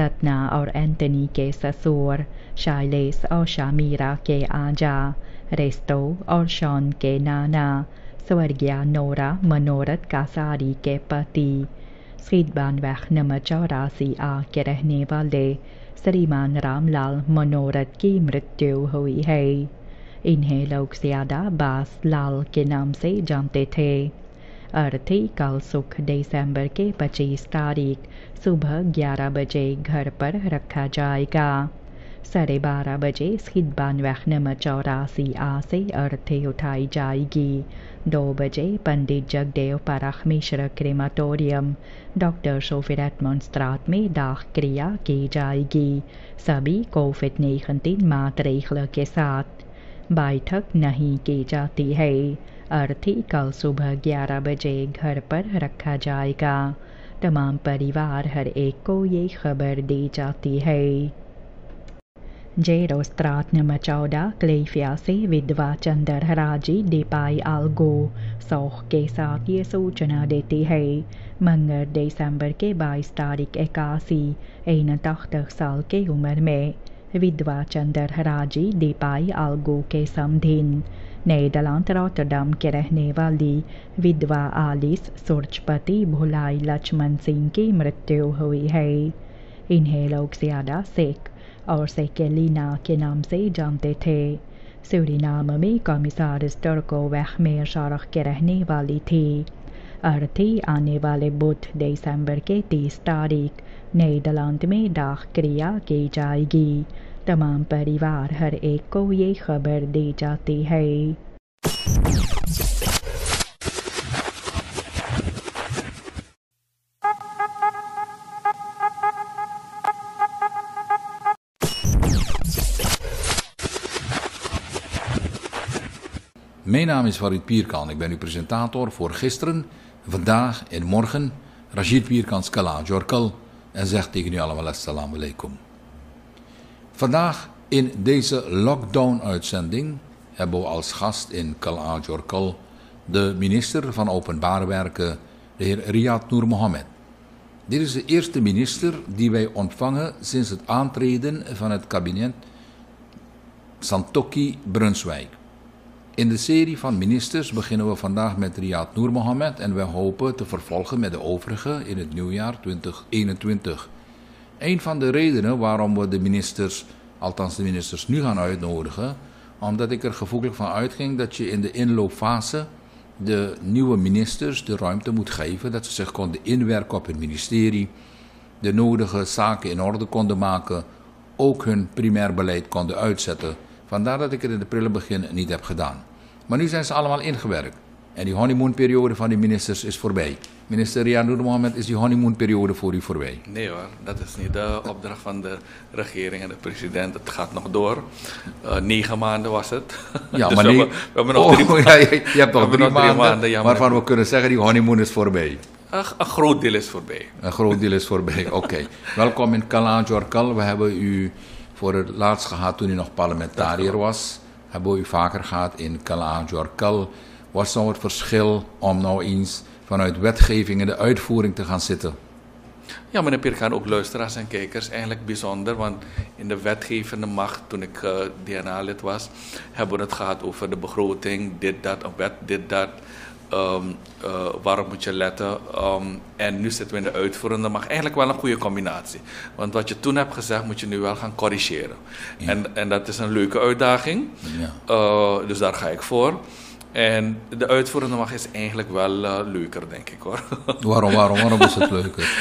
रत्ना और एंटनी के ससुर शाइलेस और शामीरा के आजा रेस्तो और शॉन के नाना स्वर्गीय नोरा मनोरथ कासारी के पति स्कीटबानवैख नंबर चौरासी आ के रहने वाले श्रीमान रामलाल मनोरथ की मृत्यु हुई है इन्हें लोग ज़्यादा बास लाल के नाम से जानते थे अर्थी कल सुख दिसंबर के 25 तारीख सुबह 11 बजे घर पर रखा जाएगा साढ़े बारह बजे स्किदबान नंबर चौरासी आ से अर्थी उठाई जाएगी दो बजे पंडित जगदेव परख मिश्र क्रेमाटोरियम डॉक्टर सोफिरत मंस्त्रात में दाख क्रिया की जाएगी सभी कोविड नाइन्टीन मातरेखल के साथ बैठक नहीं की जाती है। अर्थी कल सुबह 11 बजे घर पर रखा जाएगा। तमाम परिवार हर एक को ये खबर दी जाती है। Gerostrat nummer चौदह क्लेफिया से विधवा चंदर हराजी डिपाई आलगो, सौख के साथ ये सूचना देती है। मंगल दिसंबर के 22 तारीख इक्यासी एन तख्त साल के उम्र में। विधवा चंदर हराजी डिपाई आलगो के समधिन। नेदरलैंड रॉटरडम के रहने वाली विधवा आलिस सुरजपति भुलाई लक्ष्मण सिंह की मृत्यु हुई है। इन्हें लोग ज़्यादा सिख और सेकेलिना के नाम से जानते थे। सूरीनाम में कमिसार स्टर्को वहमेर शारख के रहने वाली थी। अर्थी आने वाले बुध दिसंबर के तीस तारीख नीदरलैंड में दाख क्रिया की जाएगी तमाम परिवार हर एक को ये खबर दी जाती है Mijn naam is Farid Pierkan. Ik ben uw presentator voor gisteren, vandaag en morgen. Rashid Pierkan Skala Jorkal en zegt tegen u allemaal assalamu alaikum. Vandaag in deze lockdown-uitzending hebben we als gast in Kala Jorkal de minister van Openbare Werken, de heer Riyad Noor Mohammed. Dit is de eerste minister die wij ontvangen sinds het aantreden van het kabinet Santoki Brunswijk. In de serie van ministers beginnen we vandaag met Riyad Noor Mohammed en we hopen te vervolgen met de overige in het nieuwjaar 2021. Een van de redenen waarom we de ministers, althans de ministers, nu gaan uitnodigen, omdat ik er gevoelig van uitging dat je in de inloopfase de nieuwe ministers de ruimte moet geven dat ze zich konden inwerken op het ministerie, de nodige zaken in orde konden maken, ook hun primair beleid konden uitzetten. Vandaar dat ik het in het prille begin niet heb gedaan. Maar nu zijn ze allemaal ingewerkt. En die honeymoonperiode van die ministers is voorbij. Minister Riyad Mohammed, is die honeymoonperiode voor u voorbij? Nee hoor, dat is niet de opdracht van de regering en de president. Het gaat nog door. Uh, negen maanden was het. Ja, dus maar we, hebben, we hebben nog oh, drie, ja, je, hebt nog drie, nog maanden, maanden waarvan we kunnen zeggen die honeymoon is voorbij. Een, een groot deel is voorbij. Een groot deel is voorbij, oké. Welkom in Kalaanjorkal. We hebben u voor het laatst gehad toen u nog parlementariër was. Hebben we u vaker gehad in Kalaanjorkal. Wat zou het verschil om nou eens vanuit wetgeving in de uitvoering te gaan zitten? Ja, meneer Pirkaan, ook luisteraars en kijkers, eigenlijk bijzonder, want in de wetgevende macht, toen ik uh, DNA-lid was, hebben we het gehad over de begroting, dit, dat, een wet, dit, dat. Um, uh, waarop moet je letten? Um, en nu zitten we in de uitvoerende macht. Eigenlijk wel een goede combinatie. Want wat je toen hebt gezegd, moet je nu wel gaan corrigeren. Ja. En, en dat is een leuke uitdaging. Ja. Uh, dus daar ga ik voor. En de uitvoerende macht is eigenlijk wel uh, leuker, denk ik hoor. waarom, waarom, waarom is het leuker?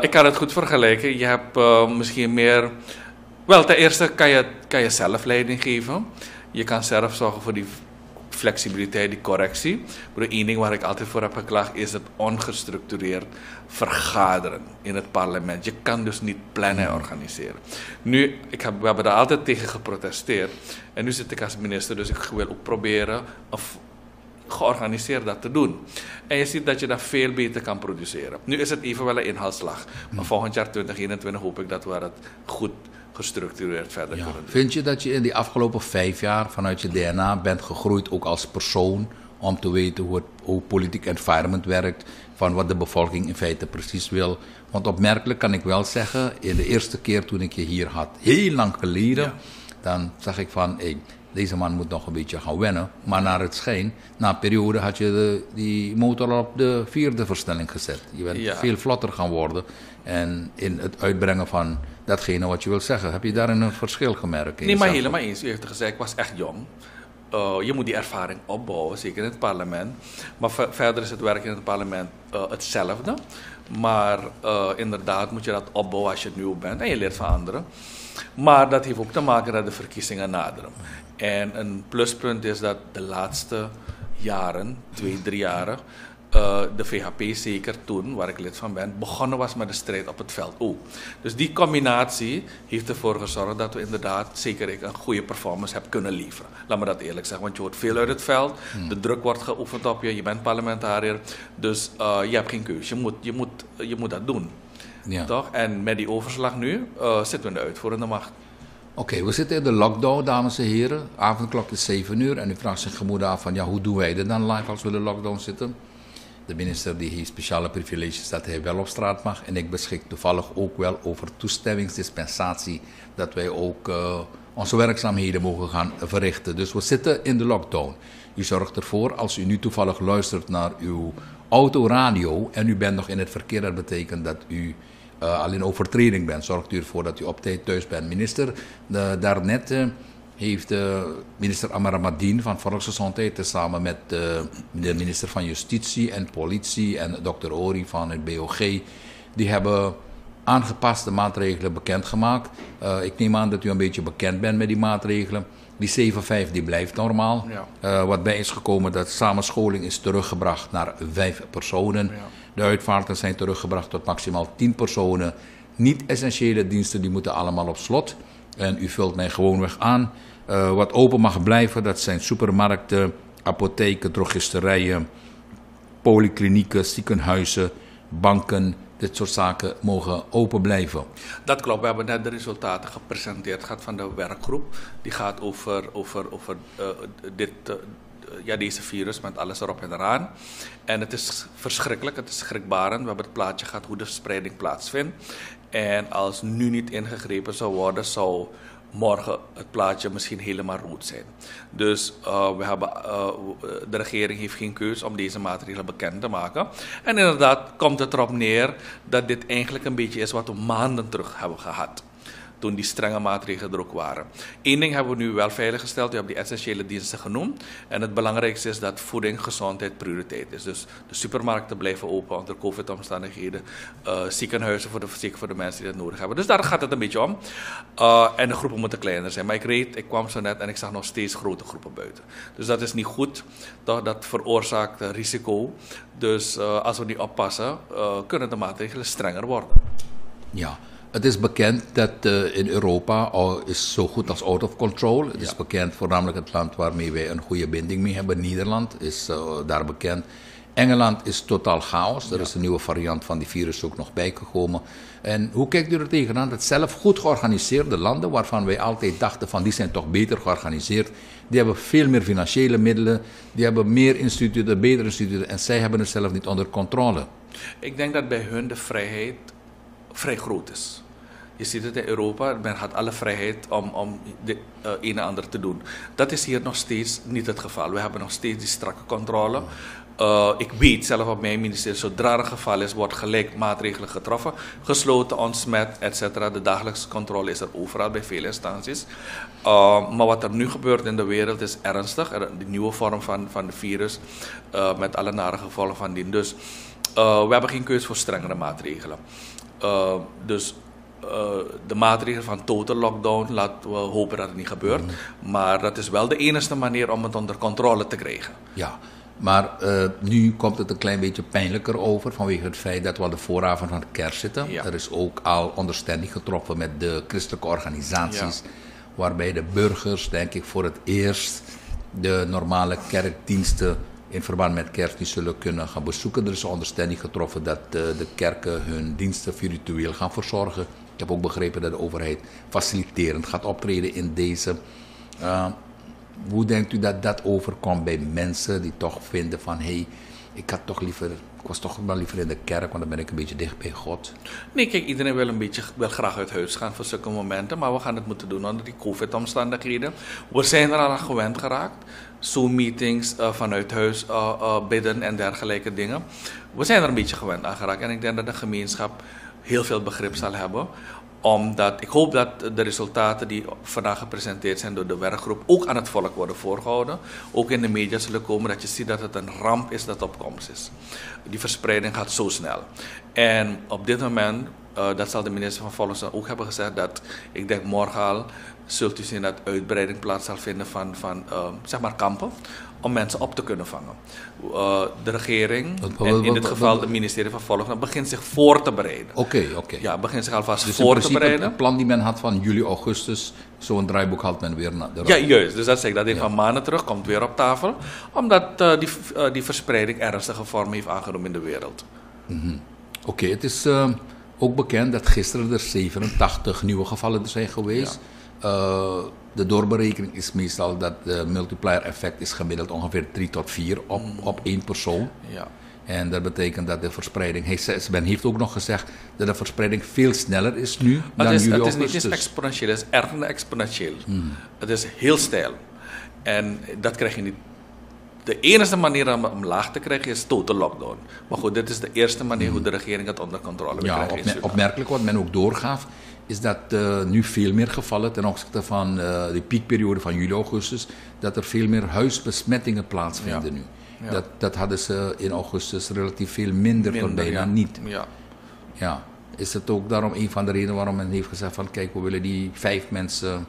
Ik kan het goed vergelijken. Je hebt misschien meer. Wel, ten eerste kan je, kan je zelf leiding geven. Je kan zelf zorgen voor die flexibiliteit, die correctie. De één ding waar ik altijd voor heb geklaagd is het ongestructureerd vergaderen in het parlement. Je kan dus niet plannen en organiseren. Nu, ik heb, we hebben daar altijd tegen geprotesteerd. En nu zit ik als minister, dus ik wil ook proberen of georganiseerd dat te doen. En je ziet dat je dat veel beter kan produceren. Nu is het even wel een inhaalslag. Maar volgend jaar 2021 hoop ik dat we het goed gestructureerd verder Ja. kunnen doen. Vind je dat je in die afgelopen vijf jaar vanuit je DNA bent gegroeid, ook als persoon, om te weten hoe het hoe politiek environment werkt, van wat de bevolking in feite precies wil? Want opmerkelijk kan ik wel zeggen, in de eerste keer toen ik je hier had, heel lang geleden, Ja. dan zag ik van, hey, deze man moet nog een beetje gaan wennen. Maar naar het schijn, na een periode had je de, die motor op de vierde versnelling gezet. Je bent Ja. veel vlotter gaan worden. En in het uitbrengen van datgene wat je wil zeggen. Heb je daarin een verschil gemerkt? Nee, maar helemaal eens. U heeft gezegd, ik was echt jong. Uh, je moet die ervaring opbouwen, zeker in het parlement. Maar ver- verder is het werk in het parlement uh, hetzelfde. Maar uh, inderdaad moet je dat opbouwen als je nieuw bent en je leert van anderen. Maar dat heeft ook te maken dat de verkiezingen naderen. En een pluspunt is dat de laatste jaren, twee, drie jaren, uh, de VHP zeker toen, waar ik lid van ben, begonnen was met de strijd op het veld ook. Dus die combinatie heeft ervoor gezorgd dat we inderdaad zeker ik een goede performance hebben kunnen leveren. Laat me dat eerlijk zeggen, want je hoort veel uit het veld, de druk wordt geoefend op je, je bent parlementariër, dus uh, je hebt geen keuze, je moet, je moet, je moet dat doen. Ja. Toch? En met die overslag nu uh, zitten we in de uitvoerende macht. Oké, we zitten in de lockdown, dames en heren. Avondklok is 7 uur en u vraagt zich gemoede af van ja, hoe doen wij dit dan live als we in de lockdown zitten? De minister die heeft speciale privileges dat hij wel op straat mag. En ik beschik toevallig ook wel over toestemmingsdispensatie dat wij ook uh, onze werkzaamheden mogen gaan verrichten. Dus we zitten in de lockdown. U zorgt ervoor, als u nu toevallig luistert naar uw autoradio en u bent nog in het verkeer, dat betekent dat u uh, al in overtreding bent. Zorgt u ervoor dat u op tijd thuis bent. Minister, de, daarnet uh, heeft uh, minister Amaramadin van Volksgezondheid samen met de minister van Justitie en Politie en dokter Ori van het BOG, die hebben aangepaste maatregelen bekendgemaakt. Uh, ik neem aan dat u een beetje bekend bent met die maatregelen. Die 7-5 die blijft normaal. Ja. Uh, wat bij is gekomen dat samenscholing is teruggebracht naar vijf personen. Ja. De uitvaarten zijn teruggebracht tot maximaal 10 personen. Niet-essentiële diensten die moeten allemaal op slot. En u vult mij gewoonweg aan. Uh, wat open mag blijven, dat zijn supermarkten, apotheken, drogisterijen, polyklinieken, ziekenhuizen, banken. Dit soort zaken mogen open blijven. Dat klopt. We hebben net de resultaten gepresenteerd gehad van de werkgroep. Die gaat over, over, over uh, dit, uh, ja, deze virus met alles erop en eraan. En het is verschrikkelijk, het is schrikbarend. We hebben het plaatje gehad hoe de verspreiding plaatsvindt. En als nu niet ingegrepen zou worden, zou morgen het plaatje misschien helemaal rood zijn. Dus uh, we hebben, uh, de regering heeft geen keus om deze maatregelen bekend te maken. En inderdaad komt het erop neer dat dit eigenlijk een beetje is wat we maanden terug hebben gehad toen die strenge maatregelen er ook waren. Eén ding hebben we nu wel veiliggesteld, u hebt die essentiële diensten genoemd. En het belangrijkste is dat voeding, gezondheid prioriteit is. Dus de supermarkten blijven open onder COVID-omstandigheden. Uh, ziekenhuizen voor de, zeker voor de mensen die dat nodig hebben. Dus daar gaat het een beetje om. Uh, en de groepen moeten kleiner zijn. Maar ik reed, ik kwam zo net en ik zag nog steeds grote groepen buiten. Dus dat is niet goed. Dat, dat veroorzaakt risico. Dus uh, als we niet oppassen, kunnen de maatregelen strenger worden. Ja. Het is bekend dat uh, in Europa al is zo goed als out of control. Het is bekend, voornamelijk het land waarmee wij een goede binding mee hebben. Nederland is uh, daar bekend. Engeland is totaal chaos. Er is een nieuwe variant van die virus ook nog bijgekomen. En hoe kijkt u er tegenaan dat zelf goed georganiseerde landen, waarvan wij altijd dachten van die zijn toch beter georganiseerd, die hebben veel meer financiële middelen, die hebben meer instituten, betere instituten en zij hebben het zelf niet onder controle. Ik denk dat bij hun de vrijheid vrij groot is. Je ziet het in Europa, men had alle vrijheid om, om de uh, een en ander te doen. Dat is hier nog steeds niet het geval. We hebben nog steeds die strakke controle. Uh, ik weet zelf op mijn ministerie, zodra er een geval is, wordt gelijk maatregelen getroffen, gesloten, ontsmet, etc. De dagelijkse controle is er overal bij veel instanties. Uh, maar wat er nu gebeurt in de wereld is ernstig. Er, de nieuwe vorm van, van de virus, met alle nare gevolgen van dien. Dus we hebben geen keuze voor strengere maatregelen. Dus de maatregelen van total lockdown, laten we hopen dat het niet gebeurt. Mm. Maar dat is wel de enige manier om het onder controle te krijgen. Ja. Maar uh, nu komt het een klein beetje pijnlijker over vanwege het feit dat we aan de vooravond van de kerst zitten. Ja. Er is ook al ondersteuning getroffen met de christelijke organisaties. Ja. Waarbij de burgers, denk ik, voor het eerst de normale kerkdiensten in verband met kerst niet zullen kunnen gaan bezoeken. Er is ondersteuning getroffen dat uh, de kerken hun diensten virtueel gaan verzorgen. Ik heb ook begrepen dat de overheid faciliterend gaat optreden in deze. Uh, hoe denkt u dat dat overkomt bij mensen die toch vinden van... hé, hey, ik had toch liever... Ik was toch wel liever in de kerk, want dan ben ik een beetje dicht bij God. Nee, kijk, iedereen wil een beetje wil graag uit huis gaan voor zulke momenten. Maar we gaan het moeten doen onder die COVID-omstandigheden. We zijn er aan gewend geraakt. Zoom-meetings uh, vanuit huis uh, uh, bidden en dergelijke dingen. We zijn er een beetje gewend aan geraakt. En ik denk dat de gemeenschap heel veel begrip zal hebben omdat ik hoop dat de resultaten die vandaag gepresenteerd zijn door de werkgroep ook aan het volk worden voorgehouden. Ook in de media zullen komen dat je ziet dat het een ramp is dat op komst is. Die verspreiding gaat zo snel. En op dit moment, dat zal de minister van Volksgezondheid ook hebben gezegd, dat ik denk morgen al zult u zien dat uitbreiding plaats zal vinden van, van uh, zeg maar kampen om mensen op te kunnen vangen. Uh, de regering, en in dit geval het ministerie van Volksgezondheid, begint zich voor te bereiden. Oké, okay, oké. Okay. Ja, begint zich alvast dus voor te bereiden. Het plan die men had van juli, augustus, zo'n draaiboek haalt men weer naar de Ja, juist. Dus dat zeg ik, dat een ja. van maanden terug komt weer op tafel. Omdat uh, die, uh, die verspreiding ernstige vorm heeft aangenomen in de wereld. Mm -hmm. Oké, okay, het is ook bekend dat gisteren er 87 nieuwe gevallen zijn geweest. Ja. Uh, de doorberekening is meestal dat de multiplier effect is gemiddeld ongeveer 3 tot 4 op, mm. op één persoon. Ja. En dat betekent dat de verspreiding. Hij, men heeft ook nog gezegd dat de verspreiding veel sneller is nu dan het is, jullie Het is niet eens exponentieel, het is erg exponentieel. Mm. Het is heel stijl. En dat krijg je niet de enige manier om omlaag te krijgen is total lockdown. Maar goed, dit is de eerste manier hoe de regering het onder controle wil ja, krijgen. opmerkelijk wat men ook doorgaf, is dat uh, nu veel meer gevallen ten opzichte van uh, de piekperiode van juli, augustus, dat er veel meer huisbesmettingen plaatsvinden ja. nu. Ja. Dat, dat hadden ze in augustus relatief veel minder, minder bijna niet. Ja. ja. Is het ook daarom een van de redenen waarom men heeft gezegd van kijk, we willen die vijf mensen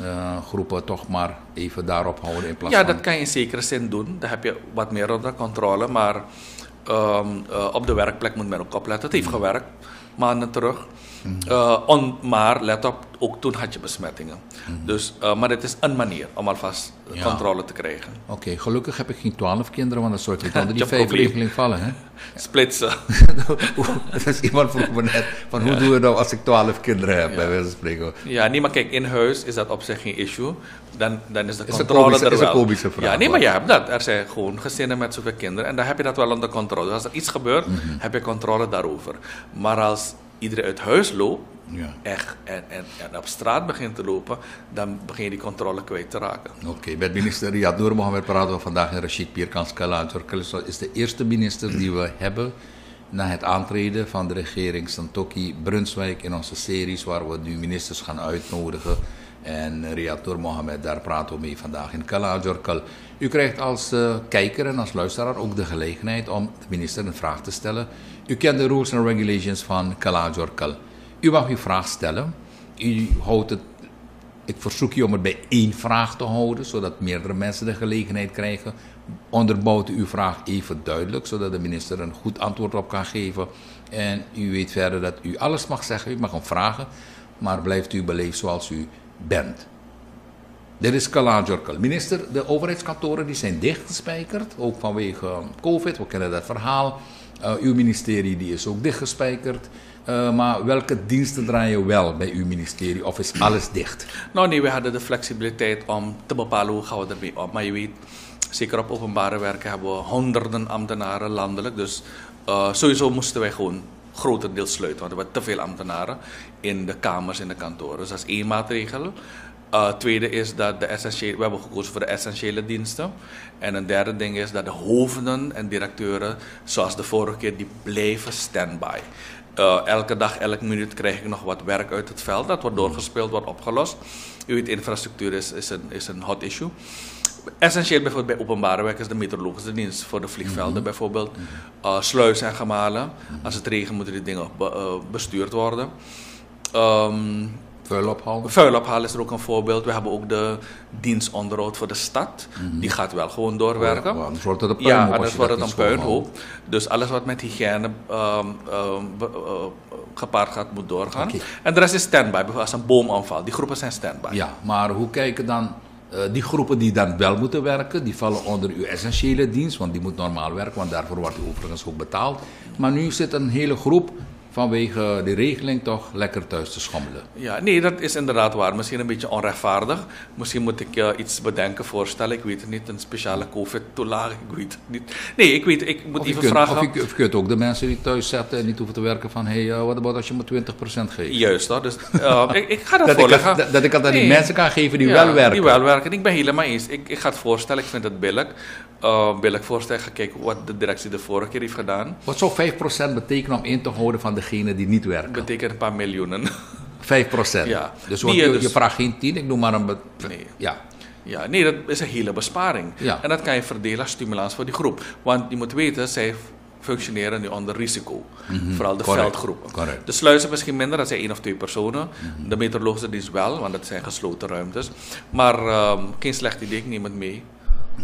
uh, groepen toch maar even daarop houden in plaats ja, van... dat kan je in zekere zin doen. Dan heb je wat meer onder controle. Maar um, uh, op de werkplek moet men ook opletten. Het heeft mm. gewerkt maanden terug. Uh, on, maar let op, ook toen had je besmettingen. Mm. Dus, uh, maar het is een manier om alvast ja. controle te krijgen. Oké, okay, gelukkig heb ik geen twaalf kinderen, want dan zou ik niet onder die vijf regeling vallen. Hè? Splitsen. dat is iemand vroeg me net, van hoe ja. doen we nou als ik twaalf kinderen heb, ja. bij wijze van spreken. Ja, nee, maar kijk, in huis is dat op zich geen issue. Dan, dan is de is controle komische, er wel. is een komische vraag. Ja, nee, maar je hebt dat. Er zijn gewoon gezinnen met zoveel kinderen en dan heb je dat wel onder controle. Dus als er iets gebeurt, mm -hmm. heb je controle daarover. Maar als iedereen uit huis loopt, ja. echt, en, en, en, op straat begint te lopen, dan begin je die controle kwijt te raken. Oké, okay, met minister Riyad Noor Mohammed praten we vandaag in Rashid Pierkans Kalaanjor. is de eerste minister die we hebben na het aantreden van de regering Santoki Brunswijk in onze series, waar we nu ministers gaan uitnodigen. En Riyad Noor Mohammed, daar praten we mee vandaag in Kalaanjor. U krijgt als uh, kijker en als luisteraar ook de gelegenheid om de minister een vraag te stellen. U kent de rules en regulations van Kalajorkal. U mag uw vraag stellen. U houdt het, ik verzoek u om het bij één vraag te houden, zodat meerdere mensen de gelegenheid krijgen. Onderbouwt uw vraag even duidelijk, zodat de minister een goed antwoord op kan geven. En u weet verder dat u alles mag zeggen, u mag hem vragen, maar blijft u beleefd zoals u bent. Dit is Kalanjorkel. Minister, de overheidskantoren die zijn dichtgespijkerd, ook vanwege COVID. We kennen dat verhaal. Uh, uw ministerie die is ook dichtgespijkerd. Uh, maar welke diensten draaien wel bij uw ministerie of is alles dicht? Nou nee, we hadden de flexibiliteit om te bepalen hoe gaan we ermee om. Maar je weet, zeker op openbare werken hebben we honderden ambtenaren landelijk. Dus uh, sowieso moesten wij gewoon grotendeels sluiten. Want we hebben te veel ambtenaren in de kamers en de kantoren. Dus dat is één maatregel. Uh, tweede is dat de essentiële, we hebben gekozen voor de essentiële diensten. En een derde ding is dat de hoofden en directeuren, zoals de vorige keer, die blijven standby. Uh, elke dag, elke minuut krijg ik nog wat werk uit het veld. Dat wordt doorgespeeld, wordt opgelost. U weet, infrastructuur is, is, een, is een hot issue. Essentieel bijvoorbeeld bij openbare werk is de meteorologische dienst voor de vliegvelden mm -hmm. bijvoorbeeld. Uh, sluizen en gemalen. Als het regent moeten die dingen be, bestuurd worden. Um, Vuilophalen? Vuilophalen is er ook een voorbeeld. We hebben ook de dienstonderhoud voor de stad. Mm -hmm. Die gaat wel gewoon doorwerken. Ja, anders wordt het een puinhoop. Ja, anders wordt het een puinhoop. Dus alles wat met hygiëne um, um, uh, gepaard gaat, moet doorgaan. Okay. En de rest is standby. Als een boom omvalt. Die groepen zijn standby. Ja, maar hoe kijken dan uh, die groepen die dan wel moeten werken, die vallen onder uw essentiële dienst, want die moet normaal werken, want daarvoor wordt u overigens ook betaald. Maar nu zit een hele groep vanwege de regeling toch lekker thuis te schommelen. Ja, nee, dat is inderdaad waar. Misschien een beetje onrechtvaardig. Misschien moet ik uh, iets bedenken, voorstellen. Ik weet het niet, een speciale COVID-toelage. Ik weet het niet. Nee, ik weet ik moet of even kunt, vragen. Of je, of je kunt ook de mensen die thuis zetten en niet hoeven te werken van... hé, hey, uh, wat about als je maar 20% geeft? Juist, dat. Dus, uh, ik, ik ga dat, dat voorleggen. Ik, dat, dat ik aan nee. die mensen kan geven die ja, wel werken. die wel werken. Ik ben helemaal eens. Ik, ik ga het voorstellen, ik vind het billig. Billig voorstellen, gekeken wat de directie de vorige keer heeft gedaan. Wat zou 5% betekenen om in te houden van degene die niet werken? Dat betekent een paar miljoenen. 5 procent? Ja. Dus, wat, je, dus je vraagt geen 10, ik noem maar een... Nee. Ja. Ja, nee, dat is een hele besparing. Ja. En dat kan je verdelen als stimulans voor die groep. Want je moet weten, zij functioneren nu onder risico. Mm -hmm. Vooral de Correct. veldgroepen. Correct. De sluizen misschien minder, dat zijn één of twee personen. Mm -hmm. De meteorologische dienst wel, want dat zijn gesloten ruimtes. Maar uh, geen slecht idee, ik neem het mee.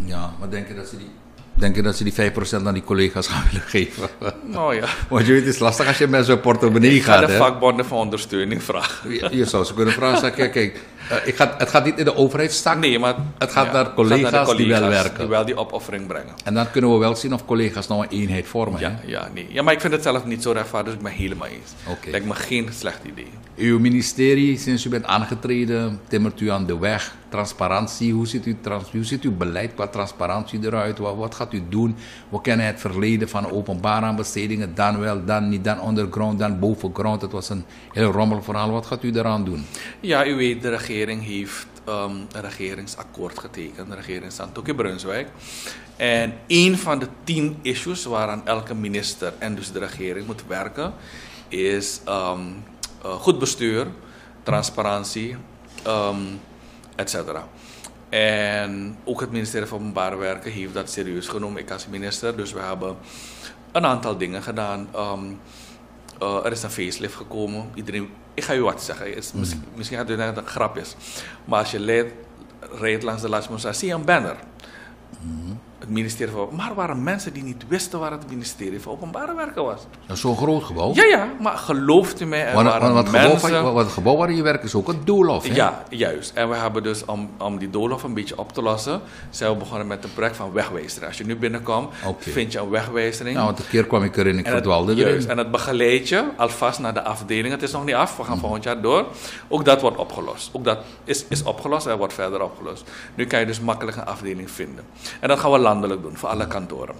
Ja, maar denk je dat ze die Denk je dat ze die 5% aan die collega's gaan willen geven? Nou ja. Want je weet, het is lastig als je met zo'n portemonnee gaat. Ik ga de hè? vakbonden voor ondersteuning vragen. Je, je zou ze kunnen vragen, zeg, kijk, kijk uh, ik ga, het gaat niet in de overheidstak. Nee, maar het gaat, ja, naar, collega's gaat naar de collega's die wel werken. Die wel die opoffering brengen. En dan kunnen we wel zien of collega's nou een eenheid vormen. Ja, hè? ja, nee. ja, maar ik vind het zelf niet zo rechtvaardig, dus ik ben helemaal eens. Okay. Lijkt me geen slecht idee. Uw ministerie, sinds u bent aangetreden, timmert u aan de weg. Transparantie, hoe ziet, u, trans, hoe ziet uw beleid qua transparantie eruit? Wat, wat gaat u doen? We kennen het verleden van openbare aanbestedingen, dan wel, dan niet, dan underground, dan bovengrond. Het was een heel rommelig verhaal. Wat gaat u eraan doen? Ja, u weet, de regering heeft um, een regeringsakkoord getekend, de regering Santoke Brunswijk. En een van de tien issues waaraan elke minister en dus de regering moet werken, is um, uh, goed bestuur, transparantie, um, etc. En ook het ministerie van Openbare Werken heeft dat serieus genomen, ik als minister. Dus we hebben een aantal dingen gedaan. Uh, er is een facelift gekomen. Iedereen, ik ga u wat zeggen. Is, mm. misschien, misschien gaat u denken dat het een grap is. Maar als je leidt, rijdt langs de Lasmosa, zie je een banner. Mm. Het ministerie van... Maar er waren mensen die niet wisten waar het ministerie van Openbare Werken was. Zo'n groot gebouw? Ja, ja. Maar gelooft u mij, er wat, waren mensen... Gebouw, het gebouw waar je werkt is ook een doolhof, hè? Ja, juist. En we hebben dus, om, om die doolhof een beetje op te lossen... zijn we begonnen met een project van wegwijzering. Als je nu binnenkomt, okay. vind je een wegwijzering. Nou, want een keer kwam ik erin, ik en verdwaalde het, erin. Juist. En het begeleid je alvast naar de afdeling. Het is nog niet af, we gaan mm. volgend jaar door. Ook dat wordt opgelost. Ook dat is, is opgelost en wordt verder opgelost. Nu kan je dus makkelijk een afdeling vinden. En dat gaan we doen, voor alle kantoren.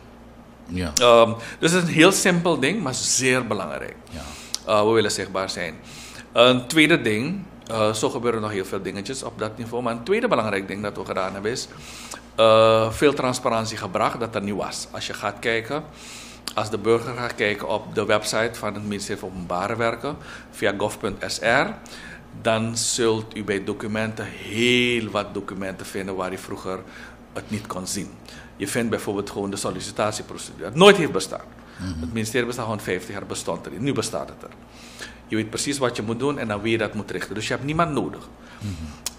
Ja. Um, dus het is een heel simpel ding, maar zeer belangrijk. Ja. Uh, we willen zichtbaar zijn. Een tweede ding, uh, zo gebeuren nog heel veel dingetjes op dat niveau. Maar een tweede belangrijk ding dat we gedaan hebben is uh, veel transparantie gebracht dat er niet was. Als je gaat kijken, als de burger gaat kijken op de website van het ministerie van Openbare Werken via gov.sr, dan zult u bij documenten heel wat documenten vinden waar u vroeger het niet kon zien. Je vindt bijvoorbeeld gewoon de sollicitatieprocedure. Het nooit heeft bestaan. Mm-hmm. Het ministerie bestaat gewoon 50 jaar, bestond er niet. Nu bestaat het er. Je weet precies wat je moet doen en dan wie je dat moet richten. Dus je hebt niemand nodig.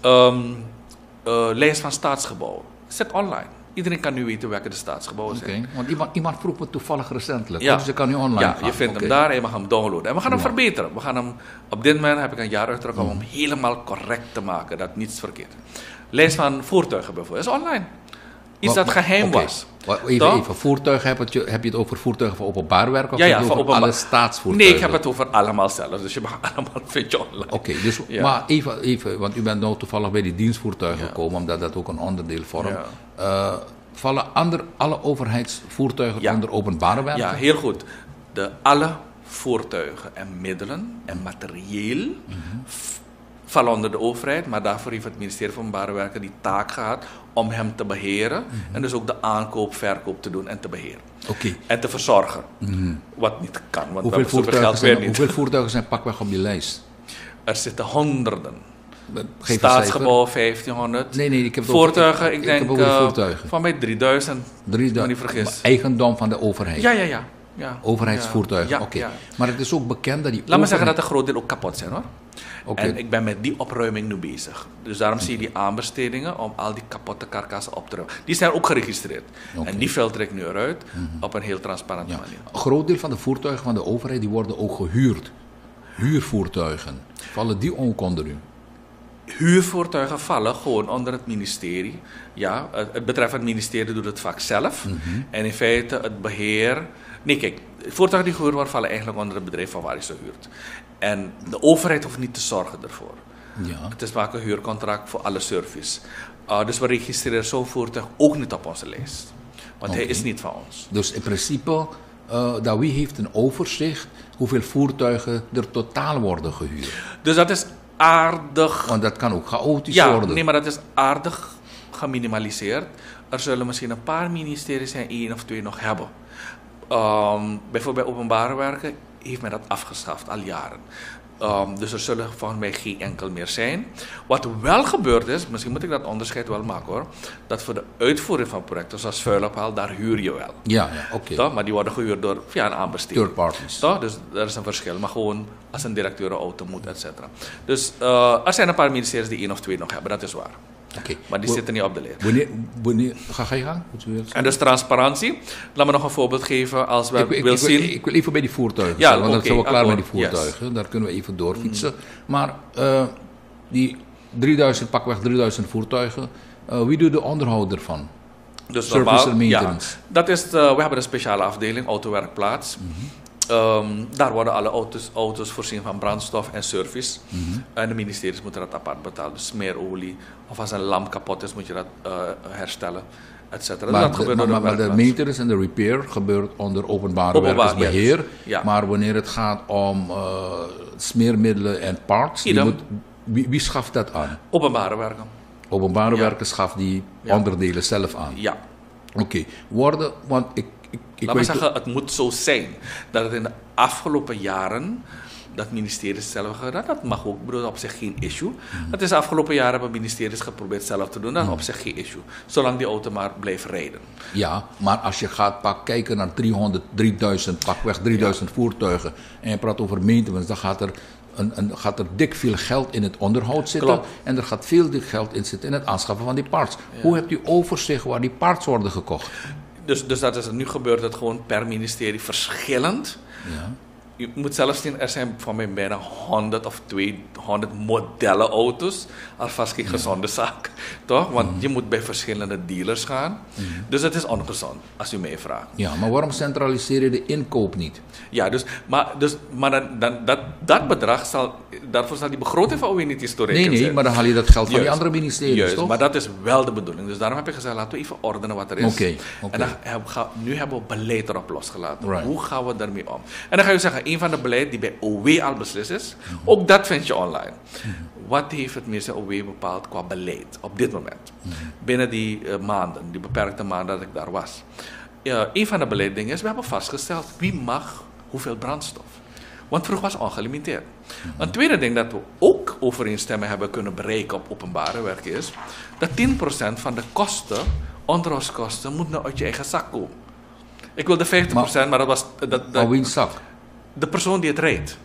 Um, uh, lijst van staatsgebouwen. Zet online. Iedereen kan nu weten welke de staatsgebouwen Oké, zijn. want iemand, iemand vroeg me toevallig recentelijk. Ja. Dus ik kan nu online Ja, gaan. je vindt hem daar en je mag hem downloaden. En we gaan hem Ja. verbeteren. We gaan hem, op dit moment heb ik een jaar uitgetrokken om Mm. hem helemaal correct te maken, dat niets verkeerd. Lijst van voertuigen bijvoorbeeld, is online. Iets Wat- dat geheim oké. was. Wa- Even, even, vourtuigen, heb, het, je- heb je het over voertuigen voor openbaar werk of Ja, ja, heb je het van over alle staatsvoertuigen? Nee, ik heb het over allemaal zelf. Dus je mag allemaal vind je online. Oké, dus, Ja. maar even, even, want u bent nou toevallig bij die dienstvoertuigen gekomen, omdat dat ook een onderdeel vormt. Eh, vallen ander, alle overheidsvoertuigen onder openbare werk? Ja, heel goed. De, alle voertuigen en middelen en materieel v- vallen onder de overheid, maar daarvoor heeft het ministerie van Openbare Werken die taak gehad om hem te beheren en dus ook de aankoop, verkoop te doen en te beheren. Oké. En te verzorgen. Wat niet kan, want Hoeveel voertuigen, geld weer zijn, niet. hoeveel voertuigen zijn pakweg op die lijst? Er zitten honderden. Geef Staatsgebouw 1500. cijfer. Nee, nee, ik heb het over- Voertuigen, ik- ik, ik denk heb over eh, voertuigen. van mij 3000. Drie Als ik me niet vergis. Eigendom van de overheid. Ja, ja, ja. Ja. Overheidsvoertuigen, oké. Maar het is ook bekend dat die Laat me zeggen dat een groot deel ook kapot zijn hoor. Oké. En ik ben met die opruiming nu bezig. Dus daarom zie je die aanbestedingen om al die kapotte karkassen op te ruimen. Die zijn ook geregistreerd. En die filter ik nu eruit op een heel transparante Ja. manier. Een groot deel van de voertuigen van de overheid die worden ook gehuurd. Huurvoertuigen. Vallen die ook onder u? Huurvoertuigen vallen gewoon onder het ministerie. Ja, het het betreffend ministerie doet het vaak zelf. Mhm. En in feite het beheer. Nee, kijk, voertuigen die gehuurd worden vallen eigenlijk onder het bedrijf van waar je ze huurt. En de overheid hoeft niet te zorgen ervoor. Ja. Het is vaak een huurcontract voor alle service. Uh, dus we registreren zo'n voertuig ook niet op onze lijst. Want hij is niet van ons. Dus in principe, eh dat wie heeft een overzicht hoeveel voertuigen er totaal worden gehuurd. Dus dat is aardig. Want dat kan ook chaotisch Ja, worden. nee, maar dat is aardig geminimaliseerd. Er zullen misschien een paar ministeries zijn, één of twee nog hebben. Ehm, bijvoorbeeld bij openbare werken heeft men dat afgeschaft al jaren. Ehm, dus er zullen volgens mij geen enkel meer zijn. Wat wel gebeurd is, misschien moet ik dat onderscheid wel maken hoor. Dat voor de uitvoering van projecten zoals vuilophaal, daar huur je wel. Ja, ja oké. Maar die worden gehuurd door via een aanbesteding. Third parties. Toch? Dus er is een verschil. Maar gewoon als een directeur een auto moet, et cetera. Dus eh, er zijn een paar ministeries die één of twee nog hebben, dat is waar. Maar die zitten niet op de lijst. Wanneer, wanneer, ga, ga je gang? En dus transparantie. Laat me nog een voorbeeld geven als we ik, wil ik, wil- zien. ik wil even bij die voertuigen Ja, zijn, want dan oké, zijn we klaar met die akkoord, yes. voertuigen. Daar kunnen we even doorfietsen. Maar eh, die 3000, pakweg 3000 voertuigen, eh, wie doet de onderhoud ervan? Dus Service normaal. Ja, dat is, eh, we hebben een speciale afdeling, autowerkplaats. Mhm. Ehm, daar worden alle auto's, auto's voorzien van brandstof en service. Mhm. En de ministeries moeten dat apart betalen. Dus smeerolie, of als een lamp kapot is, moet je dat eh, herstellen, et cetera. Maar, dat de, gebeurt maar, de maar de werkplaats. maintenance en de repair gebeurt onder openbare Openbaar, werkersbeheer. yes. Ja. Maar wanneer het gaat om eh, smeermiddelen en parts, die moet, wie, wie schaft dat aan? Openbare werken. Openbare Ja. werken schaft die Ja. onderdelen zelf aan. Ja. Oké, worden, want ik, ik, Laat weet zeggen, het moet zo zijn dat het in de afgelopen jaren dat ministeries zelf gedaan. Dat mag ook, bedoel, op zich geen issue. Mhm. Het is de afgelopen jaren hebben ministeries geprobeerd zelf te doen. Dat is op zich geen issue. Zolang die auto maar blijft rijden. Ja, maar als je gaat pak, kijken naar 300, 3000, pakweg 3000 voertuigen en je praat over maintenance, dan gaat er, een, een, gaat er dik veel geld in het onderhoud zitten. Klopt. En er gaat veel dik geld in zitten in het aanschaffen van die parts. Hoe hebt u overzicht waar die parts worden gekocht? Dus, dus dat is nu gebeurt het gewoon per ministerie verschillend. Ja. Je moet zelfs zien, er zijn van mij bijna 100 of 200 modellen auto's. Alvast geen gezonde zaak, toch? Want Mhm. je moet bij verschillende dealers gaan. Dus het is ongezond, als u mij vraagt. ja, maar waarom centraliseer je de inkoop niet? Ja, dus, maar, dus, maar dan, dan, dat, dat bedrag zal, daarvoor zal die begroting van OE niet eens te Nee, rekenen nee, zijn. maar dan haal je dat geld van die andere ministeries, Juist, toch? maar dat is wel de bedoeling. Dus daarom heb ik gezegd, laten we even ordenen wat er is. Oké. En dan nu hebben we beleid erop losgelaten. Right. Hoe gaan we daarmee om? En dan ga je zeggen, een van de beleid die bij OW al beslist is, ook dat vind je online. Wat heeft het minister OW bepaald qua beleid op dit moment? Binnen die eh, maanden, die beperkte maanden dat ik daar was. Ja, een van de beleidingen is, we hebben vastgesteld wie mag hoeveel brandstof. Want vroeger was het ongelimiteerd. Een tweede ding dat we ook overeenstemmen hebben kunnen bereiken op openbare werk is dat 10% van de kosten, onderhoudskosten, moet nou uit je eigen zak komen. Ik wilde 50%, maar, dat was dat, dat, Maar wiens zak? De persoon die het rijdt.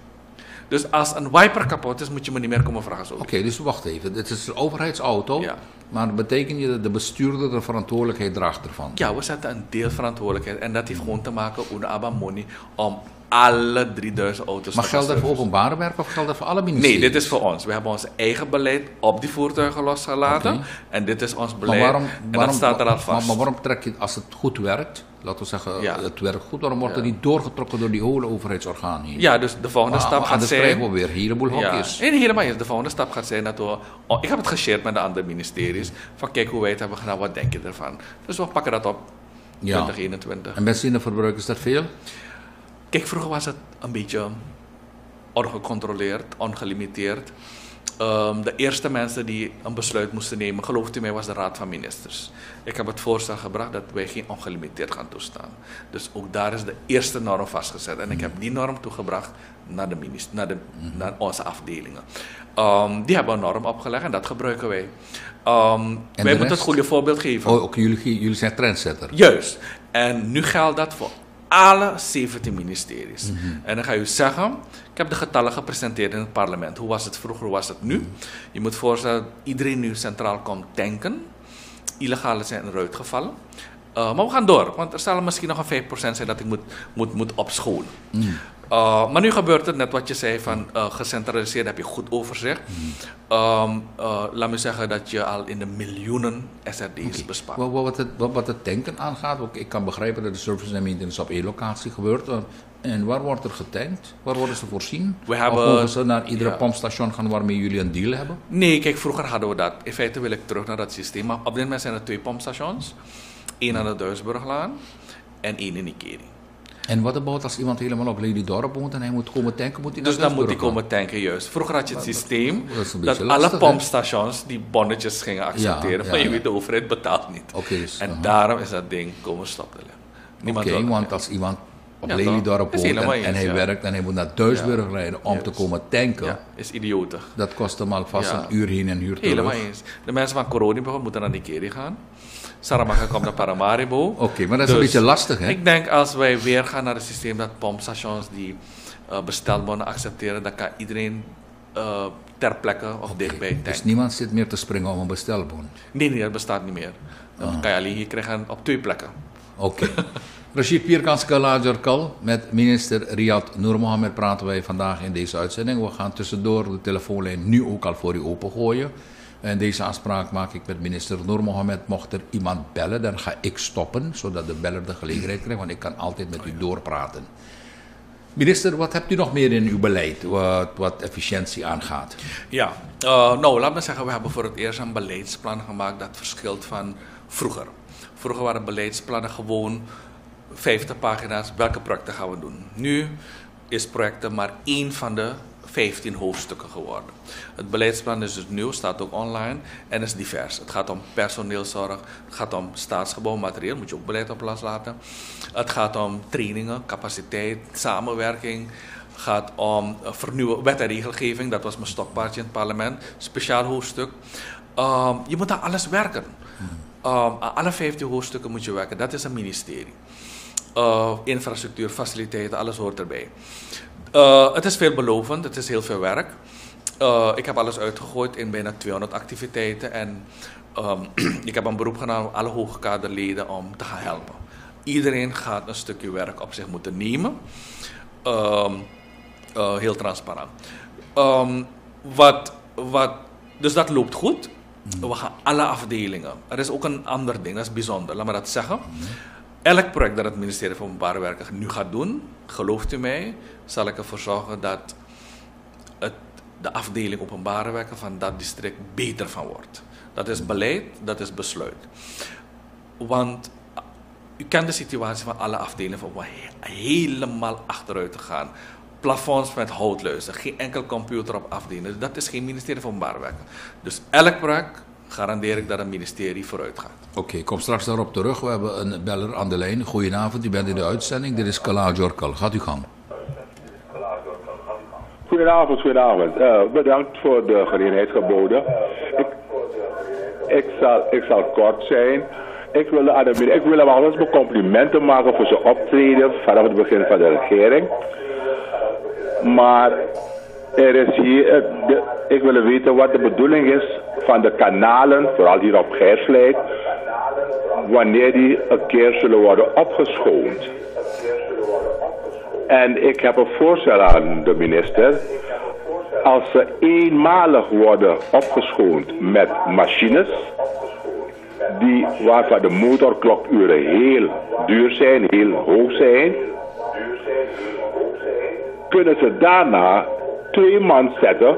Dus als een wiper kapot is, moet je me niet meer komen vragen. Oké, dus wacht even. Dit is een overheidsauto. Ja. Maar betekent je dat de bestuurder de verantwoordelijkheid draagt ervan? Ja, we zetten een deel verantwoordelijkheid. En dat heeft gewoon te maken met Abamoni om alle 3000 auto's Maar geldt dat voor openbare werk of geldt dat voor alle ministeries? Nee, dit is voor ons. We hebben ons eigen beleid op die voertuigen losgelaten. En dit is ons Maar beleid. waarom, en dat staat er al maar- vast. Maar, waarom trek je, als het goed werkt, laten we zeggen, Ja. het werkt goed, waarom wordt Ja. het niet doorgetrokken door die hele overheidsorgaan heen? ja, dus de volgende Maar- stap maar gaat zijn... krijgen we weer een heleboel Ja, hokjes. nee, helemaal niet. De volgende stap gaat zijn dat we... oh, ik heb het geshared met de andere ministeries. Van kijk hoe wij het hebben gedaan, wat denk je ervan? Dus we pakken dat op Ja. 2021. En benzineverbruik is dat veel? Kijk, vroeger was het een beetje ongecontroleerd, ongelimiteerd. Ehm, de eerste mensen die een besluit moesten nemen, gelooft u mij, was de Raad van Ministers. Ik heb het voorstel gebracht dat wij geen ongelimiteerd gaan toestaan. Dus ook daar is de eerste norm vastgezet. En ik heb die norm toegebracht naar, de minister, naar, de, naar onze afdelingen. Ehm, die hebben een norm opgelegd en dat gebruiken wij. Ehm, wij moeten het goede voorbeeld geven. Oh, ook jullie, jullie zijn trendsetter. Juist. En nu geldt dat voor alle 17 ministeries. En dan ga je zeggen, ik heb de getallen gepresenteerd in het parlement. Hoe was het vroeger, hoe was het nu? Je moet voorstellen dat iedereen nu centraal komt tanken. Illegale zijn eruit gevallen. Uh, maar we gaan door, want er zal misschien nog een 5% zijn dat ik moet, moet, moet opschonen. Uh, maar nu gebeurt het net wat je zei van uh, gecentraliseerd heb je goed overzicht. Um, uh, laat me zeggen dat je al in de miljoenen SRD's bespaart. Wat, wat, het, wat, wat het tanken aangaat, ook, ik kan begrijpen dat de service en maintenance op één locatie gebeurt. En waar wordt er getankt? Waar worden ze voorzien? We hebben- of mogen ze naar iedere ja. pompstation gaan waarmee jullie een deal hebben? Nee, kijk, vroeger hadden we dat. In feite wil ik terug naar dat systeem. Maar op dit moment zijn er twee pompstations. Eén aan de Duisburglaan en één in Ikeri. En wat about als iemand helemaal op Lely Dorp woont en hij moet komen tanken, moet hij Dus dan moet Duisburg komen tanken, juist. Vroeger had je het systeem dat alle pompstations die bonnetjes gingen accepteren. Ja, maar ja, je weet, de overheid betaalt niet. Dus, En daarom is dat ding komen stoppen. Oké, wil- want als iemand op Ja, Lely toch? Dorp Is woont en, hij werkt en hij moet naar Duisburg rijden om te komen tanken, Ja, is idiotig. dat kost hem alvast een uur heen en een uur terug. Helemaal eens. De mensen van Corona moeten naar Ikeri gaan. Saramaga komt naar Paramaribo. Oké, maar dat is een Dus beetje lastig, hè? Ik denk als wij weer gaan naar het systeem dat pompstations die uh, bestelbonnen accepteren, dan kan iedereen uh, ter plekke of dichtbij tanken. Dus niemand zit meer te springen om een bestelbon. Nee, nee, dat bestaat niet meer. Dan Ah. kan je alleen hier krijgen op twee plekken. Oké. Rashid Pierkans Kalajarkal, met minister Riyad Noor Mohammed praten wij vandaag in deze uitzending. We gaan tussendoor de telefoonlijn nu ook al voor u opengooien. En deze afspraak maak ik met minister Noor Mohammed. Mocht er iemand bellen, dan ga ik stoppen, zodat de beller de gelegenheid krijgt, want ik kan altijd met u doorpraten. Minister, wat hebt u nog meer in uw beleid wat, wat efficiëntie aangaat? Ja, uh, nou laat me zeggen, we hebben voor het eerst een beleidsplan gemaakt dat verschilt van vroeger. Vroeger waren beleidsplannen gewoon 50 pagina's, welke projecten gaan we doen. Nu is projecten maar één van de 15 hoofdstukken geworden. Het beleidsplan is dus nieuw, staat ook online en is divers. Het gaat om personeelszorg, het gaat om staatsgebouwmateriaal, moet je ook beleid op loslaten. Het gaat om trainingen, capaciteit, samenwerking. Gaat om vernieuwen, wet en regelgeving, dat was mijn stokpaardje in het parlement, speciaal hoofdstuk. Um, je moet aan alles werken. Um, aan alle 15 hoofdstukken moet je werken, dat is een ministerie. Uh, infrastructuur, faciliteiten, alles hoort erbij. Uh, het is veelbelovend, het is heel veel werk. Uh, ik heb alles uitgegooid in bijna 200 activiteiten en um, ik heb een beroep gedaan op alle hoogkaderleden om te gaan helpen. Iedereen gaat een stukje werk op zich moeten nemen. Um, uh, heel transparant. Um, wat, wat, dus dat loopt goed. We gaan alle afdelingen. Er is ook een ander ding, dat is bijzonder, laat me dat zeggen. Elk project dat het ministerie van Openbare Werken nu gaat doen, gelooft u mij, zal ik ervoor zorgen dat het, de afdeling Openbare Werken van dat district beter van wordt. Dat is beleid, dat is besluit. Want u kent de situatie van alle afdelingen om helemaal achteruit te gaan. Plafonds met houtluizen, geen enkel computer op afdelingen. Dat is geen ministerie van Openbare Werken. Dus elk project garandeer ik dat een ministerie vooruit gaat. Oké, okay, kom straks daarop terug. We hebben een beller aan de lijn. Goedenavond, u bent in de uitzending. Dit is Kala Jorkal. Gaat u gang. Goedenavond, goedenavond. Uh, bedankt voor de gelegenheid geboden. Ik, ik, zal, ik zal kort zijn. Ik wil, de, ik wil hem alles mijn complimenten maken voor zijn optreden vanaf het begin van de regering. Maar er is hier, de, ik wil weten wat de bedoeling is van de kanalen, vooral hier op Gersleid, wanneer die een keer zullen worden opgeschoond. En ik heb een voorstel aan de minister. Als ze eenmalig worden opgeschoond met machines, die, waarvan de motorklokuren heel duur zijn, heel hoog zijn, kunnen ze daarna twee man zetten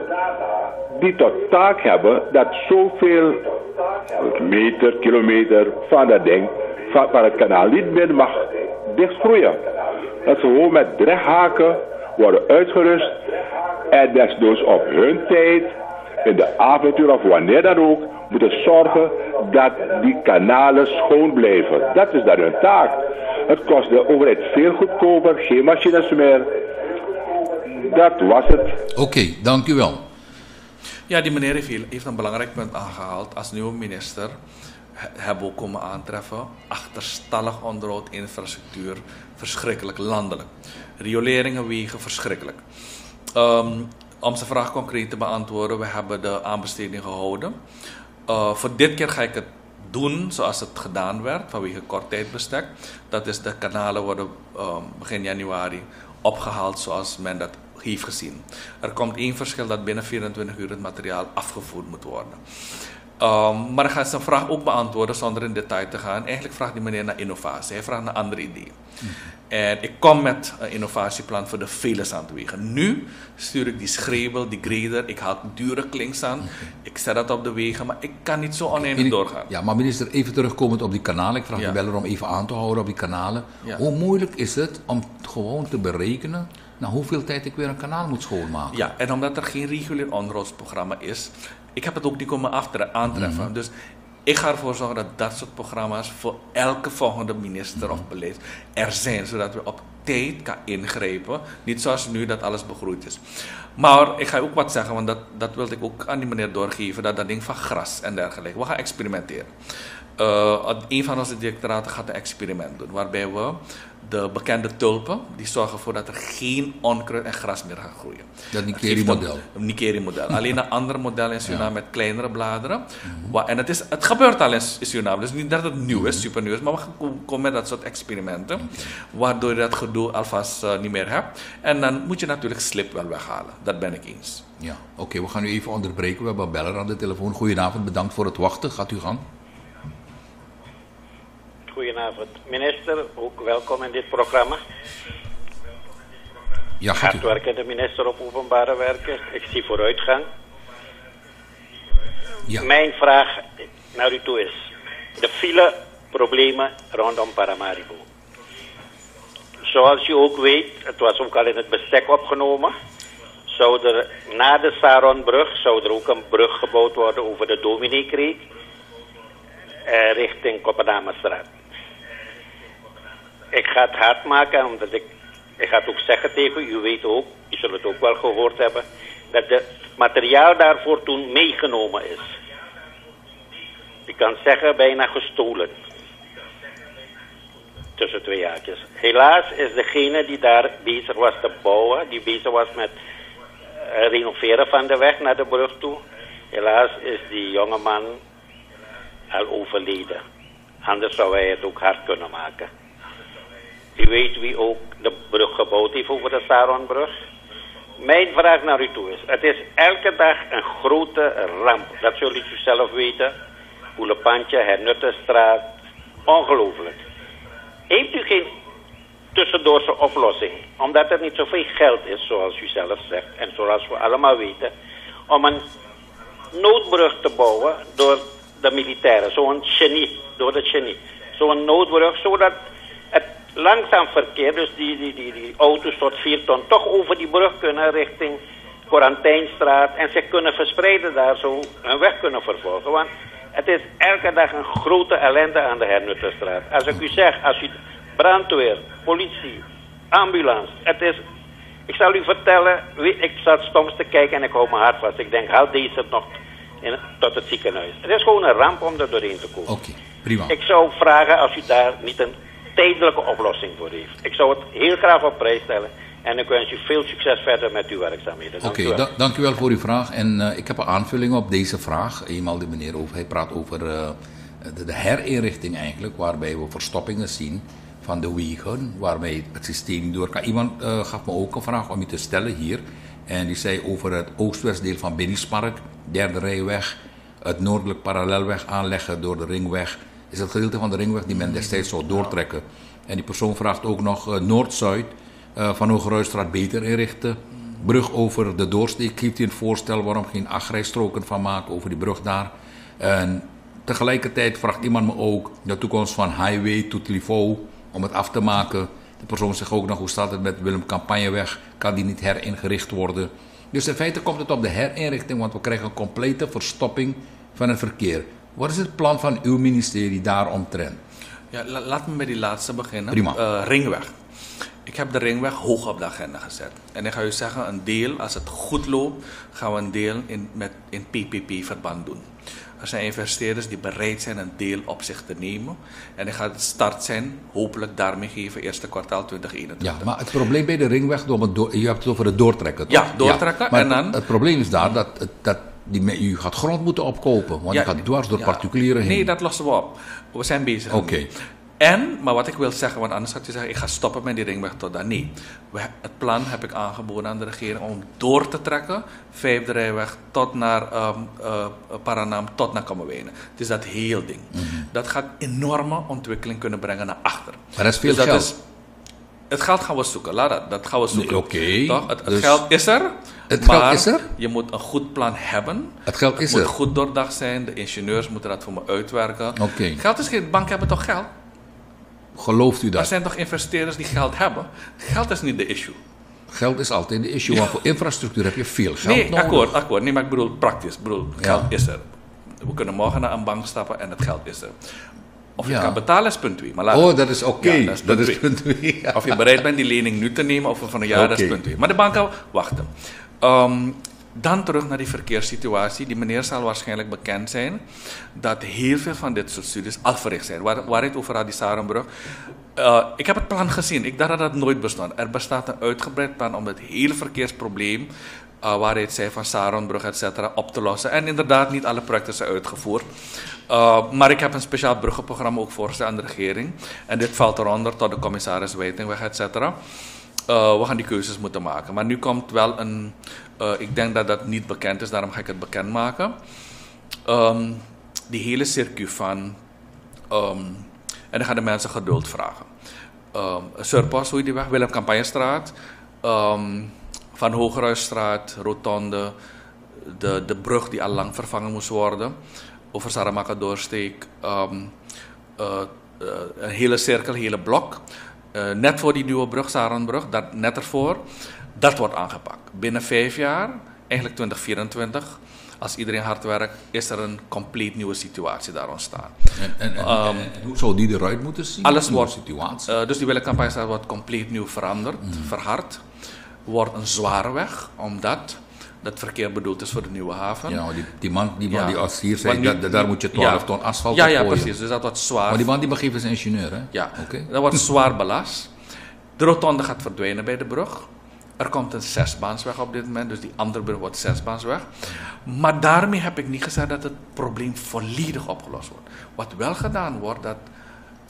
die tot taak hebben dat zoveel meter, kilometer van dat ding, van, van het kanaal niet meer mag dichtgroeien. Dat ze gewoon met drechthaken worden uitgerust en desnoods op hun tijd, in de avontuur of wanneer dan ook, moeten zorgen dat die kanalen schoon blijven. Dat is dan hun taak. Het kost de overheid veel goedkoper, geen machines meer. Dat was het. Oké, dank u wel. Ja, die meneer heeft, heeft een belangrijk punt aangehaald. Als nieuwe minister hebben we komen aantreffen. Achterstallig onderhoud, infrastructuur, verschrikkelijk landelijk. Rioleringen, wegen, verschrikkelijk. Um, om zijn vraag concreet te beantwoorden, we hebben de aanbesteding gehouden. Uh, voor dit keer ga ik het doen zoals het gedaan werd vanwege kort tijdbestek. Dat is de kanalen worden um, begin januari opgehaald zoals men dat heeft gezien. Er komt één verschil dat binnen 24 uur het materiaal afgevoerd moet worden. Um, maar ik ga zijn vraag ook beantwoorden zonder in detail te gaan. Eigenlijk vraagt die meneer naar innovatie. Hij vraagt naar andere ideeën. Mm. En ik kom met een innovatieplan voor de vele zandwegen. Nu stuur ik die schreeuwel, die grader, ik haal dure klinks aan. Ik zet dat op de wegen, maar ik kan niet zo oneindig doorgaan. Ja, maar minister, even terugkomend op die kanalen. Ik vraag ja. de beller om even aan te houden op die kanalen. Ja. Hoe moeilijk is het om gewoon te berekenen na hoeveel tijd ik weer een kanaal moet schoonmaken? Ja, en omdat er geen regulier onderhoudsprogramma is, ik heb het ook niet komen aantreffen. Mm Dus ik ga ervoor zorgen dat dat soort programma's voor elke volgende minister of beleid er zijn, zodat we op tijd kan ingrijpen. Niet zoals nu dat alles begroeid is. Maar ik ga ook wat zeggen, want dat, dat wilde ik ook aan die meneer doorgeven, dat dat ding van gras en dergelijke. We gaan experimenteren. Uh, een van onze directoraten gaat een experiment doen, waarbij we de bekende tulpen, die zorgen ervoor dat er geen onkruid en gras meer gaat groeien. Dat Nikeri-model. Een Nikeri-model. Alleen een ander model in Suriname ja. met kleinere bladeren. Mm En het, is, het gebeurt al in Suriname, dus niet dat het nieuw is, mhm. super nieuw is, maar we komen met dat soort experimenten, waardoor je dat gedoe alvast uh, niet meer hebt. En dan moet je natuurlijk slip wel weghalen, dat ben ik eens. Ja, oké, we gaan u even onderbreken. We hebben een beller aan de telefoon. Goedenavond, bedankt voor het wachten. Gaat u gang. Goedenavond. Minister, ook welkom in dit programma. Ja, gaat de minister op openbare werken. Ik zie vooruitgang. Ja. Mijn vraag naar u toe is: de file problemen rondom Paramaribo. Zoals u ook weet, het was ook al in het bestek opgenomen. Zou er na de Saronbrug zou er ook een brug gebouwd worden over de Domineekreek eh, richting Koppendamestraat ik ga het hard maken, omdat ik, ik ga het ook zeggen tegen u, u weet ook, u zult het ook wel gehoord hebben, dat het materiaal daarvoor toen meegenomen is. Ik kan zeggen bijna gestolen. Tussen twee jaartjes. Helaas is degene die daar bezig was te bouwen, die bezig was met uh, renoveren van de weg naar de brug toe. Helaas is die jonge man al overleden. Anders zou hij het ook hard kunnen maken. U weet wie ook de brug gebouwd heeft over de Saronbrug. Mijn vraag naar u toe is, het is elke dag een grote ramp. Dat zult u zelf weten. Poelepantje, Hernuttenstraat. Ongelooflijk. Heeft u geen tussendoorse oplossing? Omdat er niet zoveel geld is, zoals u zelf zegt. En zoals we allemaal weten. Om een noodbrug te bouwen door de militairen. Zo'n genie, door de genie. Zo'n noodbrug, zodat langzaam verkeer, dus die, die, die, die auto's tot 4 ton, toch over die brug kunnen richting Quarantijnstraat en zich kunnen verspreiden daar zo hun weg kunnen vervolgen. Want het is elke dag een grote ellende aan de Hernutterstraat. Als ik u zeg, als u brandweer, politie, ambulance, het is... Ik zal u vertellen, ik zat soms te kijken en ik hou mijn hart vast. Ik denk, haal deze nog in, tot het ziekenhuis. Het is gewoon een ramp om er doorheen te komen. Oké, prima. Ik zou vragen als u daar niet een tijdelijke oplossing voor heeft. Ik zou het heel graag op prijs stellen. En ik wens u veel succes verder met uw werkzaamheden. Dank Oké, u wel. da- dank u wel voor uw vraag. En eh, ik heb een aanvulling op deze vraag. Eenmaal de meneer over, hij praat over eh, de, de herinrichting eigenlijk, waarbij we verstoppingen zien van de wegen, waarmee het systeem door kan. Iemand eh, gaf me ook een vraag om je te stellen hier. En die zei over het oost-west deel van Bennispark, derde rijweg, het noordelijk parallelweg aanleggen door de ringweg. Is het gedeelte van de ringweg die men destijds zou doortrekken. En die persoon vraagt ook nog eh, Noord-Zuid eh, van Hogeruistraat beter inrichten. Brug over de doorsteek. Heeft u een voorstel waarom geen achtrijstroken van maken over die brug daar? En tegelijkertijd vraagt iemand me ook de toekomst van Highway tot Livo om het af te maken. De persoon zegt ook nog hoe staat het met Willem Campagneweg? Kan die niet heringericht worden? Dus in feite komt het op de herinrichting, want we krijgen een complete verstopping van het verkeer. Wat is het plan van uw ministerie daaromtrent? Ja, la- laat me met die laatste beginnen. Prima. Eh, ringweg. Ik heb de ringweg hoog op de agenda gezet. En ik ga u zeggen, een deel, als het goed loopt, gaan we een deel in, met, in PPP-verband doen. Er zijn investeerders die bereid zijn een deel op zich te nemen. En ik ga het start zijn, hopelijk daarmee geven, eerste kwartaal 2021. Ja, maar het probleem bij de ringweg, door het door- je hebt het over het doortrekken, toch? Ja, doortrekken maar en dan- Het probleem is daar dat, dat die, u gaat grond moeten opkopen, want Ja, je gaat dwars door ja. particulieren heen. Nee, dat lossen we op. We zijn bezig. Oké. En, maar wat ik wil zeggen, want anders gaat u zeggen, ik ga stoppen met die ringweg tot dan. Nee, we, het plan heb ik aangeboden aan de regering om door te trekken, vijfde rijweg tot naar Paranam, tot naar Kammerwijnen. Het is dat heel ding. Mhm. Dat gaat enorme ontwikkeling kunnen brengen naar achter. Maar dat is veel Dus geld. is- het geld gaan we zoeken, laat dat, dat gaan we zoeken. Nee, oké. Toch? Het, het Dus- geld is er, Het maar geld is er? je moet een goed plan hebben. Het geld Het is moet er. goed doordacht zijn. De ingenieurs moeten dat voor me uitwerken. Oké. Geld is geen... Banken hebben toch geld? Gelooft u Er dat? zijn toch investeerders die geld hebben? Geld is niet de issue. Geld is altijd de issue, want voor infrastructuur heb je veel geld nee, nodig. akkoord, akkoord. Nee, maar ik bedoel praktisch. Ik bedoel, Ja. geld is er. We kunnen morgen naar een bank stappen en het geld is er. Of je Ja. kan betalen is punt 2. Maar laat Oh, dat is oké. Ja, dat is punt is twee. punt twee. Ja. Of je bereid bent die lening nu te nemen of van een jaar, dat is punt 2. Maar de banken wachten. Ehm, dan terug naar die verkeerssituatie. Die meneer zal waarschijnlijk bekend zijn dat heel veel van dit soort studies al verricht zijn. Waar, waar het over had, die Sarenbrug. Eh, ik heb het plan gezien. Ik dacht dat dat nooit bestond. Er bestaat een uitgebreid plan om het hele verkeersprobleem, eh, waar hij het zei van Sarenbrug, et cetera, op te lossen. En inderdaad, niet alle projecten zijn uitgevoerd. Uh, maar ik heb een speciaal bruggenprogramma ook voorgesteld aan de regering. En dit valt eronder tot de commissaris Weitingweg, et cetera. Uh, we gaan die keuzes moeten maken. Maar nu komt wel een. Uh, ik denk dat dat niet bekend is, daarom ga ik het bekendmaken. Um, die hele circuit van. Um, en dan gaan de mensen geduld vragen. Um, Surpas, hoe je die weg? Willem Campagnestraat. Um, van Hogeruisstraat, Rotonde. De, de brug die al lang vervangen moest worden. Over Saramaka doorsteek. Um, uh, uh, een hele cirkel, een hele blok. Uh, net voor die nieuwe brug, Sarenbrug, dat, net ervoor. Dat wordt aangepakt. Binnen vijf jaar, eigenlijk 2024, als iedereen hard werkt, is er een compleet nieuwe situatie daar ontstaan. En, en, en, um, en, en hoe zou die eruit moeten zien? Alles wordt, situatie. Uh, dus die Willencampagne wordt compleet nieuw veranderd, mm. verhard. Wordt een zware weg, omdat dat verkeer bedoeld is voor de nieuwe haven. Ja, die, die man die, man ja. die als hier zei, nu, dat, daar moet je 12 ja. ton asfalt ja, op Ja, gooien. precies. Dus dat wordt zwaar. Maar die man die begeeft is ingenieur, hè? Ja, okay. dat wordt zwaar belast. De rotonde gaat verdwijnen bij de brug. Er komt een zesbaansweg op dit moment, dus die andere brug wordt zesbaansweg. Maar daarmee heb ik niet gezegd dat het probleem volledig opgelost wordt. Wat wel gedaan wordt, dat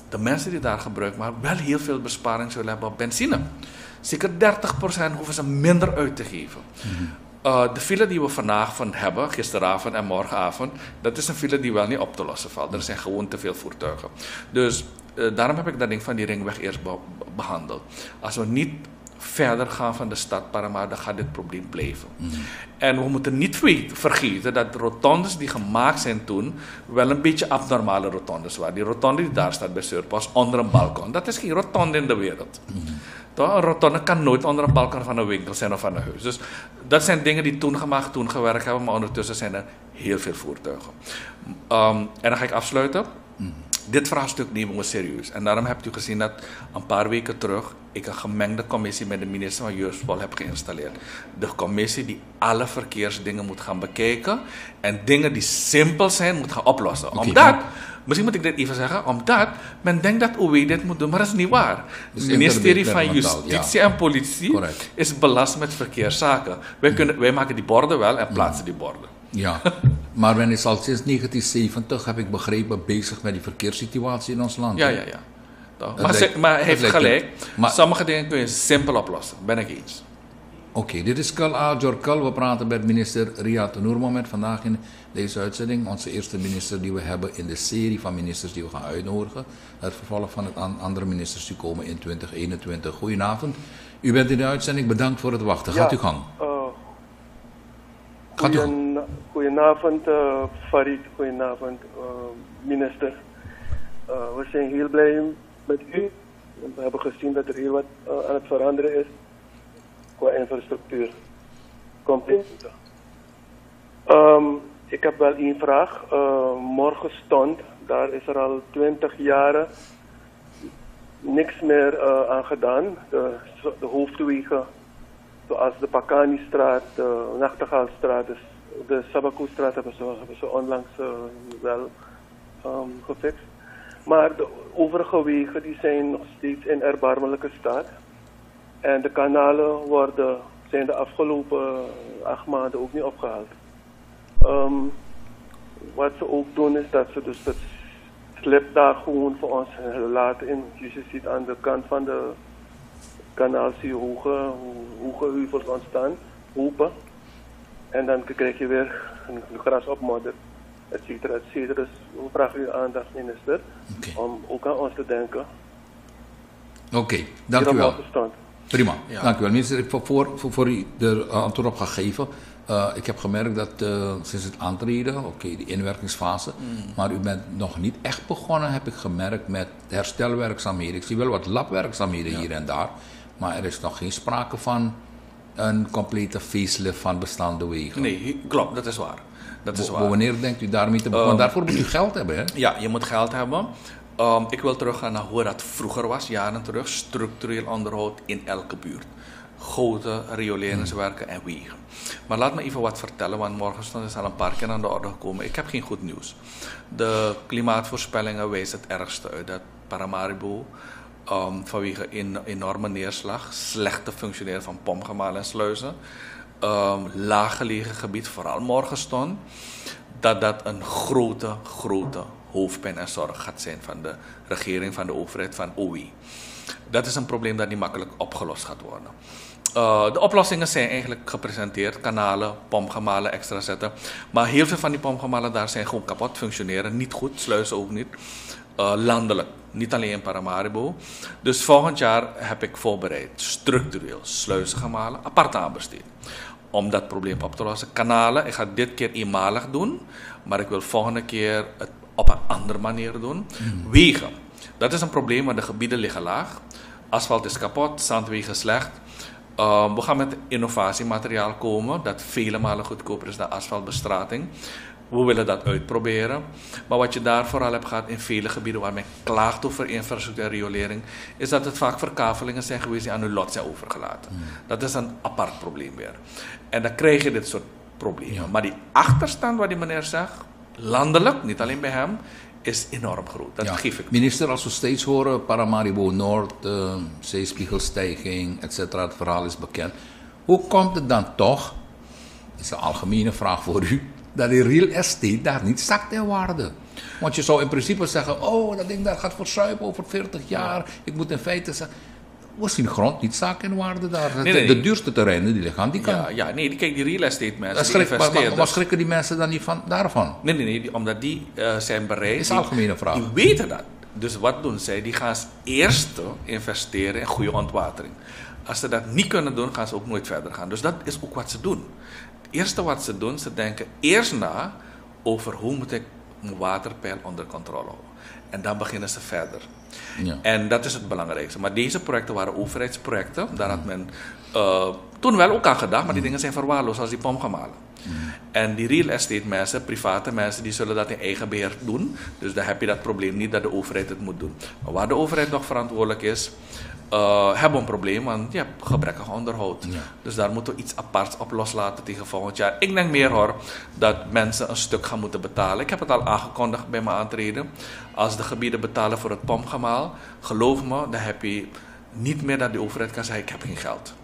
de mensen die daar gebruik maken wel heel veel besparing zullen hebben op benzine. Zeker 30% hoeven ze minder uit te geven. Mm-hmm. Uh, de file die we vanavond hebben, gisteravond en morgenavond, dat is een file die wel niet op te lossen valt. Er zijn gewoon te veel voertuigen. Dus uh, daarom heb ik dat ding van die ringweg eerst be behandeld. Als we niet verder gaan van de stad Paramar, dan gaat dit probleem blijven. Mm. En we moeten niet vergeten dat de rotondes die gemaakt zijn toen wel een beetje abnormale rotondes waren. Die rotonde die daar staat bij Surpas onder een balkon, dat is geen rotonde in de wereld. Mm. Toch? Een rotonde kan nooit onder een balkon van een winkel zijn of van een huis. Dus dat zijn dingen die toen gemaakt, toen gewerkt hebben, maar ondertussen zijn er heel veel voertuigen. Um, en dan ga ik afsluiten. Mm. Dit vraagstuk nemen we serieus. En daarom hebt u gezien dat een paar weken terug ik een gemengde commissie met de minister van Jeugdsport heb geïnstalleerd. De commissie die alle verkeersdingen moet gaan bekijken en dingen die simpel zijn moet gaan oplossen. Okay, Omdat Misschien moet ik dit even zeggen, omdat men denkt dat OW dit moet doen, maar dat is niet waar. Dus Het ministerie van Justitie en Politie Correct. is belast met verkeerszaken. Wij, kunnen, wij maken die borden wel en plaatsen die borden. Ja, maar men is al sinds 1970, heb ik begrepen, bezig met die verkeerssituatie in ons land. Ja, ja, ja. Maar, lijkt- ze- maar hij heeft gelijk. maar- Sommige dingen kun je simpel oplossen. Ben ik eens. Oké, dit is Kal Aljor Kal. We praten met minister Riyad Noormohamed vandaag in deze uitzending. Onze eerste minister die we hebben in de serie van ministers die we gaan uitnodigen. Het vervolg van het aan andere ministers die komen in 2021. Goedenavond. U bent in de uitzending. Bedankt voor het wachten. Gaat Ja, u gang. eh, Gaat u gang. Goedenavond, eh, Farid. Goedenavond, eh, minister. We zijn heel blij met u. We hebben gezien dat er heel wat aan het veranderen is qua infrastructuur. Componenten. Ehm, ik heb wel één vraag. Eh, morgen stond, daar is er al twintig jaren niks meer eh, aan gedaan. De, de hoofdwegen zoals de Pakani-straat, de Nachtegaalstraat, dus de Sabaku-straat hebben ze, hebben ze onlangs eh, wel ehm, gefixt. Maar de overige wegen die zijn nog steeds in erbarmelijke staat. En de kanalen worden, zijn de afgelopen acht maanden ook niet opgehaald. Ehm, wat ze ook doen is dat ze dus het slip daar gewoon voor ons laten in. Dus je ziet aan de kant van de kanaal zie je hoge, hoge heuvels ontstaan, hopen. En dan krijg je weer een gras op modder, et cetera, et cetera. Dus we vragen uw aandacht, minister, om ook aan ons te denken. Oké, dank u wel. Prima, Ja. dank u wel. Minister, voor, voor, voor, u er antwoord op ga geven. Eh, ik heb gemerkt dat eh, sinds het aantreden, oké, die inwerkingsfase, maar u bent nog niet echt begonnen, heb ik gemerkt, met herstelwerkzaamheden. Ik zie wel wat labwerkzaamheden hier en daar, maar er is nog geen sprake van een complete facelift van bestaande wegen. Nee, klopt, dat is waar. Dat is waar. Wanneer denkt u daarmee te beginnen? Want daarvoor moet u geld hebben, hè? Ja, je moet geld hebben. Ehm, ik wil teruggaan naar hoe dat vroeger was, jaren terug. Structureel onderhoud in elke buurt. Goten, rioleringswerken en wegen. Maar laat me even wat vertellen, want morgen is al een paar keer aan de orde gekomen. Ik heb geen goed nieuws. De klimaatvoorspellingen wijzen het ergste uit. Dat Paramaribo ehm, vanwege een enorme neerslag, slechte functioneren van pomgemalen en sluizen, ehm laaggelegen gebied, vooral morgen dat dat een grote, grote hoofdpijn en zorg gaat zijn van de regering, van de overheid, van OI. Dat is een probleem dat niet makkelijk opgelost gaat worden. Uh, de oplossingen zijn eigenlijk gepresenteerd. Kanalen, pompgemalen extra zetten. Maar heel veel van die pompgemalen daar zijn gewoon kapot, functioneren niet goed, sluizen ook niet. Uh, landelijk, niet alleen in Paramaribo. Dus volgend jaar heb ik voorbereid structureel sluizen gemalen, apart aanbesteed. Om dat probleem op te lossen. Kanalen, ik ga dit keer eenmalig doen, maar ik wil volgende keer het op een andere manier doen. Wegen, dat is een probleem, want de gebieden liggen laag. Asfalt is kapot, zandwegen slecht. Uh, we gaan met innovatiemateriaal komen dat vele malen goedkoper is dan asfaltbestrating. We willen dat uitproberen. Maar wat je daar vooral hebt gehad in vele gebieden waar men klaagt over infrastructuur en riolering, is dat het vaak verkavelingen zijn geweest die aan hun lot zijn overgelaten. Dat is een apart probleem weer. En dan krijg je dit soort problemen. Maar die achterstand wat die meneer zegt, landelijk, niet alleen bij hem, is enorm groot. Dat Ja. geef ik. Minister, als we steeds horen Paramaribo Noord, eh, zeespiegelstijging, etc. Het verhaal is bekend. Hoe komt het dan toch, dat is een algemene vraag voor u, dat die real estate daar niet zakt in waarde? Want je zou in principe zeggen, oh, dat ding daar gaat verzuipen over 40 jaar. Ik moet in feite zeggen, was die grond niet zak in waarde daar? Nee, de, nee. de duurste terreinen die liggen aan die kant. Ja, ja, nee, die- kijk, die real estate mensen, die schrik, maar, maar, investeerders. maar schrikken die mensen dan niet van, daarvan? Nee, nee, nee, die- omdat die eh, zijn bereid. Is die- een algemene vraag. Die weten dat. Dus wat doen zij? Die gaan als eerste investeren in goede ontwatering. Als ze dat niet kunnen doen, gaan ze ook nooit verder gaan. Dus dat is ook wat ze doen. Het eerste wat ze doen, ze denken eerst na over hoe moet ik mijn waterpeil onder controle houden. En dan beginnen ze verder. Ja. En dat is het belangrijkste. Maar deze projecten waren overheidsprojecten. Daar had men eh, toen wel ook aan gedacht, maar die dingen zijn verwaarloosd als die pomgemalen. En die real estate mensen, private mensen, die zullen dat in eigen beheer doen. Dus dan heb je dat probleem niet dat de overheid het moet doen. Maar waar de overheid nog verantwoordelijk is, uh, hebben een probleem, want je hebt gebrekkig onderhoud. Dus daar moeten we iets aparts op loslaten tegen volgend jaar. Ik denk meer hoor, dat mensen een stuk gaan moeten betalen. Ik heb het al aangekondigd bij mijn aantreden. Als de gebieden betalen voor het pompgemaal, geloof me, dan heb je niet meer dat de overheid kan zeggen, ik heb geen geld.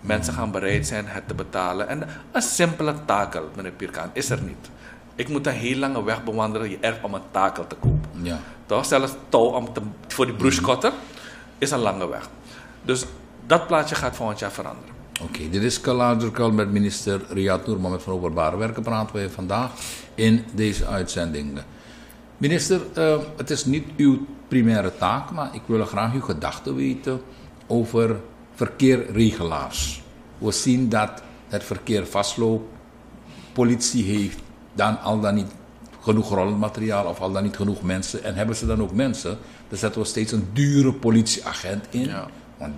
Mensen gaan bereid zijn het te betalen. En een simpele takel, meneer Pierkaan, is er niet. Ik moet een heel lange weg bewandelen je erf om een takel te kopen. Ja. Toch? Zelfs touw om te, voor die bruskotter is een lange weg. Dus dat plaatje gaat volgend jaar veranderen. Oké, dit is Kaladurkal met minister Riyad Noor met van Openbare Werken praten wij vandaag in deze uitzending. Minister, uh, het is niet uw primaire taak, maar ik wil graag uw gedachten weten over verkeerregelaars. We zien dat het verkeer vastloopt. Politie heeft dan al dan niet genoeg rollenmateriaal of al dan niet genoeg mensen. En hebben ze dan ook mensen, dan zetten we steeds een dure politieagent in. Ja. Want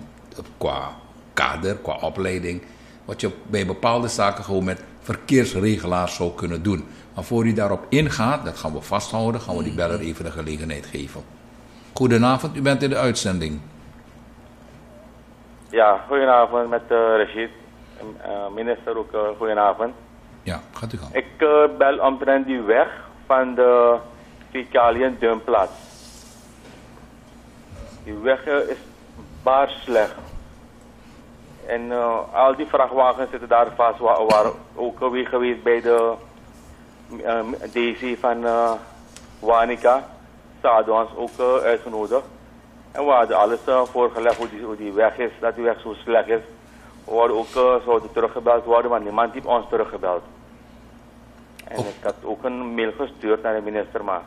qua kader, qua opleiding, wat je bij bepaalde zaken gewoon met verkeersregelaars zou kunnen doen. Maar voor u daarop ingaat, dat gaan we vasthouden, gaan we die beller even de gelegenheid geven. Goedenavond, u bent in de uitzending. Ja, goedenavond met uh, Rashid. Uh, minister ook, uh, goedenavond. Ja, gaat u gaan. Ik bel omtrent die weg de Fecaliën Dumplaats. Die weg is baar slecht. En al die vrachtwagens zitten daar vast, waar, ook weer geweest bij de DC van Wanica. Ze hadden ons ook uitgenodigd. En we hadden alles uh, voorgelegd hoe die, hoe die weg is, dat die weg zo slecht is. We ook uh, zouden teruggebeld worden, maar niemand heeft ons teruggebeld. En ik had ook een mail gestuurd naar de minister, maar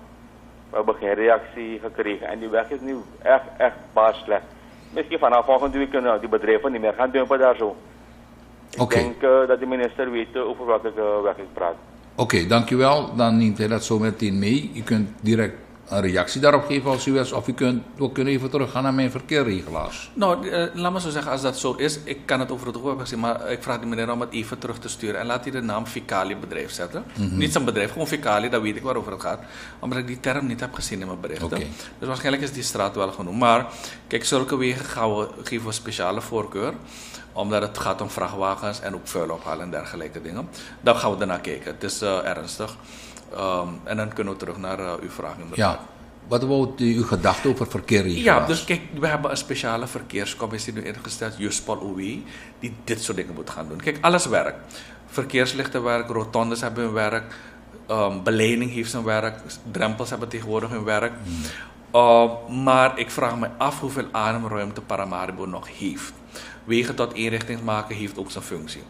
we hebben geen reactie gekregen. En die weg is nu echt, echt baar slecht. Misschien vanaf volgende week kunnen die bedrijven niet meer gaan dumpen daar zo. Ik denk uh, dat de minister weet over welke weg ik praat. Oké, okay, dankjewel. Dan neemt hij dat zo meteen mee. Je kunt direct een reactie daarop geven als u is. Of u kunt, we kunnen even teruggaan naar mijn verkeerregelaars. Nou, uh, laat me zo zeggen, als dat zo is, ik kan het over het hoofd zien, maar ik vraag die meneer om het even terug te sturen. En laat hij de naam Ficali bedrijf zetten. Mhm. Niet zijn bedrijf, gewoon Ficali, dan weet ik waarover het gaat. Omdat ik die term niet heb gezien in mijn berichten. Dus waarschijnlijk is die straat wel genoemd. Maar kijk, zulke wegen gaan we, geven we speciale voorkeur omdat het gaat om vrachtwagens en ook vuil ophalen en dergelijke dingen. Dan gaan we daarna kijken. Het is uh, ernstig. Um, en dan kunnen we terug naar uh, uw vraag. Ja, wat wou uw gedachte over verkeer Ja, dus kijk, we hebben een speciale verkeerscommissie nu ingesteld, Juspal OE, die dit soort dingen moet gaan doen. Kijk, alles werkt. Verkeerslichten werken, rotondes hebben hun werk, um, beleiding heeft zijn werk, drempels hebben tegenwoordig hun werk. Hmm. Uh, maar ik vraag me af hoeveel ademruimte Paramaribo nog heeft. Wegen tot inrichting maken heeft ook zijn functie.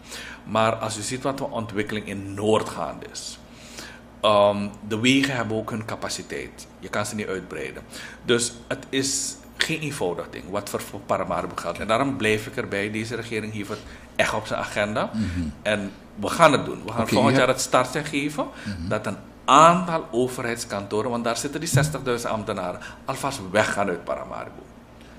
Maar als u ziet wat de ontwikkeling in Noord gaande is Um, de wegen hebben ook hun capaciteit. Je kan ze niet uitbreiden. Dus het is geen eenvoudig ding wat voor, voor Paramaribo geldt. En daarom blijf ik erbij. Deze regering heeft het echt op zijn agenda. Mhm. En we gaan het doen. We gaan volgend jaar het startje geven. Mhm. Dat een aantal overheidskantoren, want daar zitten die 60.000 ambtenaren, alvast weggaan uit Paramaribo.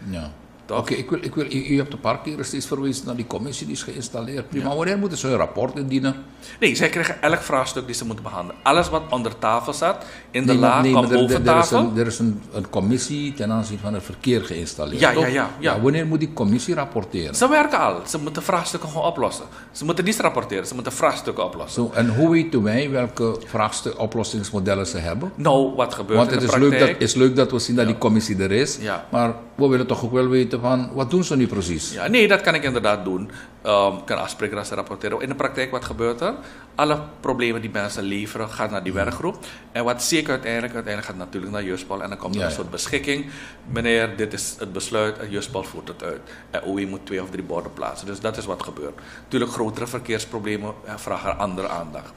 Ja. Oké, ik wil, ik wil, u, u hebt een paar keer steeds verwezen naar die commissie die is geïnstalleerd. Prima, wanneer moeten ze een rapport indienen? Nee, zij krijgen elk vraagstuk die ze moeten behandelen. Alles wat onder tafel staat, in de laag nee, van boven tafel. Er is, een, een, commissie ten aanzien van het verkeer geïnstalleerd. Ja, ja, ja, ja, Wanneer moet die commissie rapporteren? Ze werken al. Ze moeten vraagstukken gewoon oplossen. Ze moeten niet rapporteren, ze moeten vraagstukken oplossen. Zo, en hoe weten wij welke vraagstuk oplossingsmodellen ze hebben? Nou, wat gebeurt Want het is leuk, dat, is leuk dat we zien dat die commissie er is. Maar we willen toch ook wel weten van wat doen ze nu precies? Ja, nee, dat kan ik inderdaad doen. Um, kan afspreken als ze rapporteren. In de praktijk, wat gebeurt er? Alle problemen die mensen leveren, gaan naar die hmm. werkgroep. En wat zeker uiteindelijk, uiteindelijk gaat natuurlijk naar Juspal. En dan komt er een soort beschikking. Meneer, dit is het besluit en Juspal voert het uit. En OE moet twee of drie borden plaatsen. Dus dat is wat gebeurt. Natuurlijk, grotere verkeersproblemen vragen andere aandacht.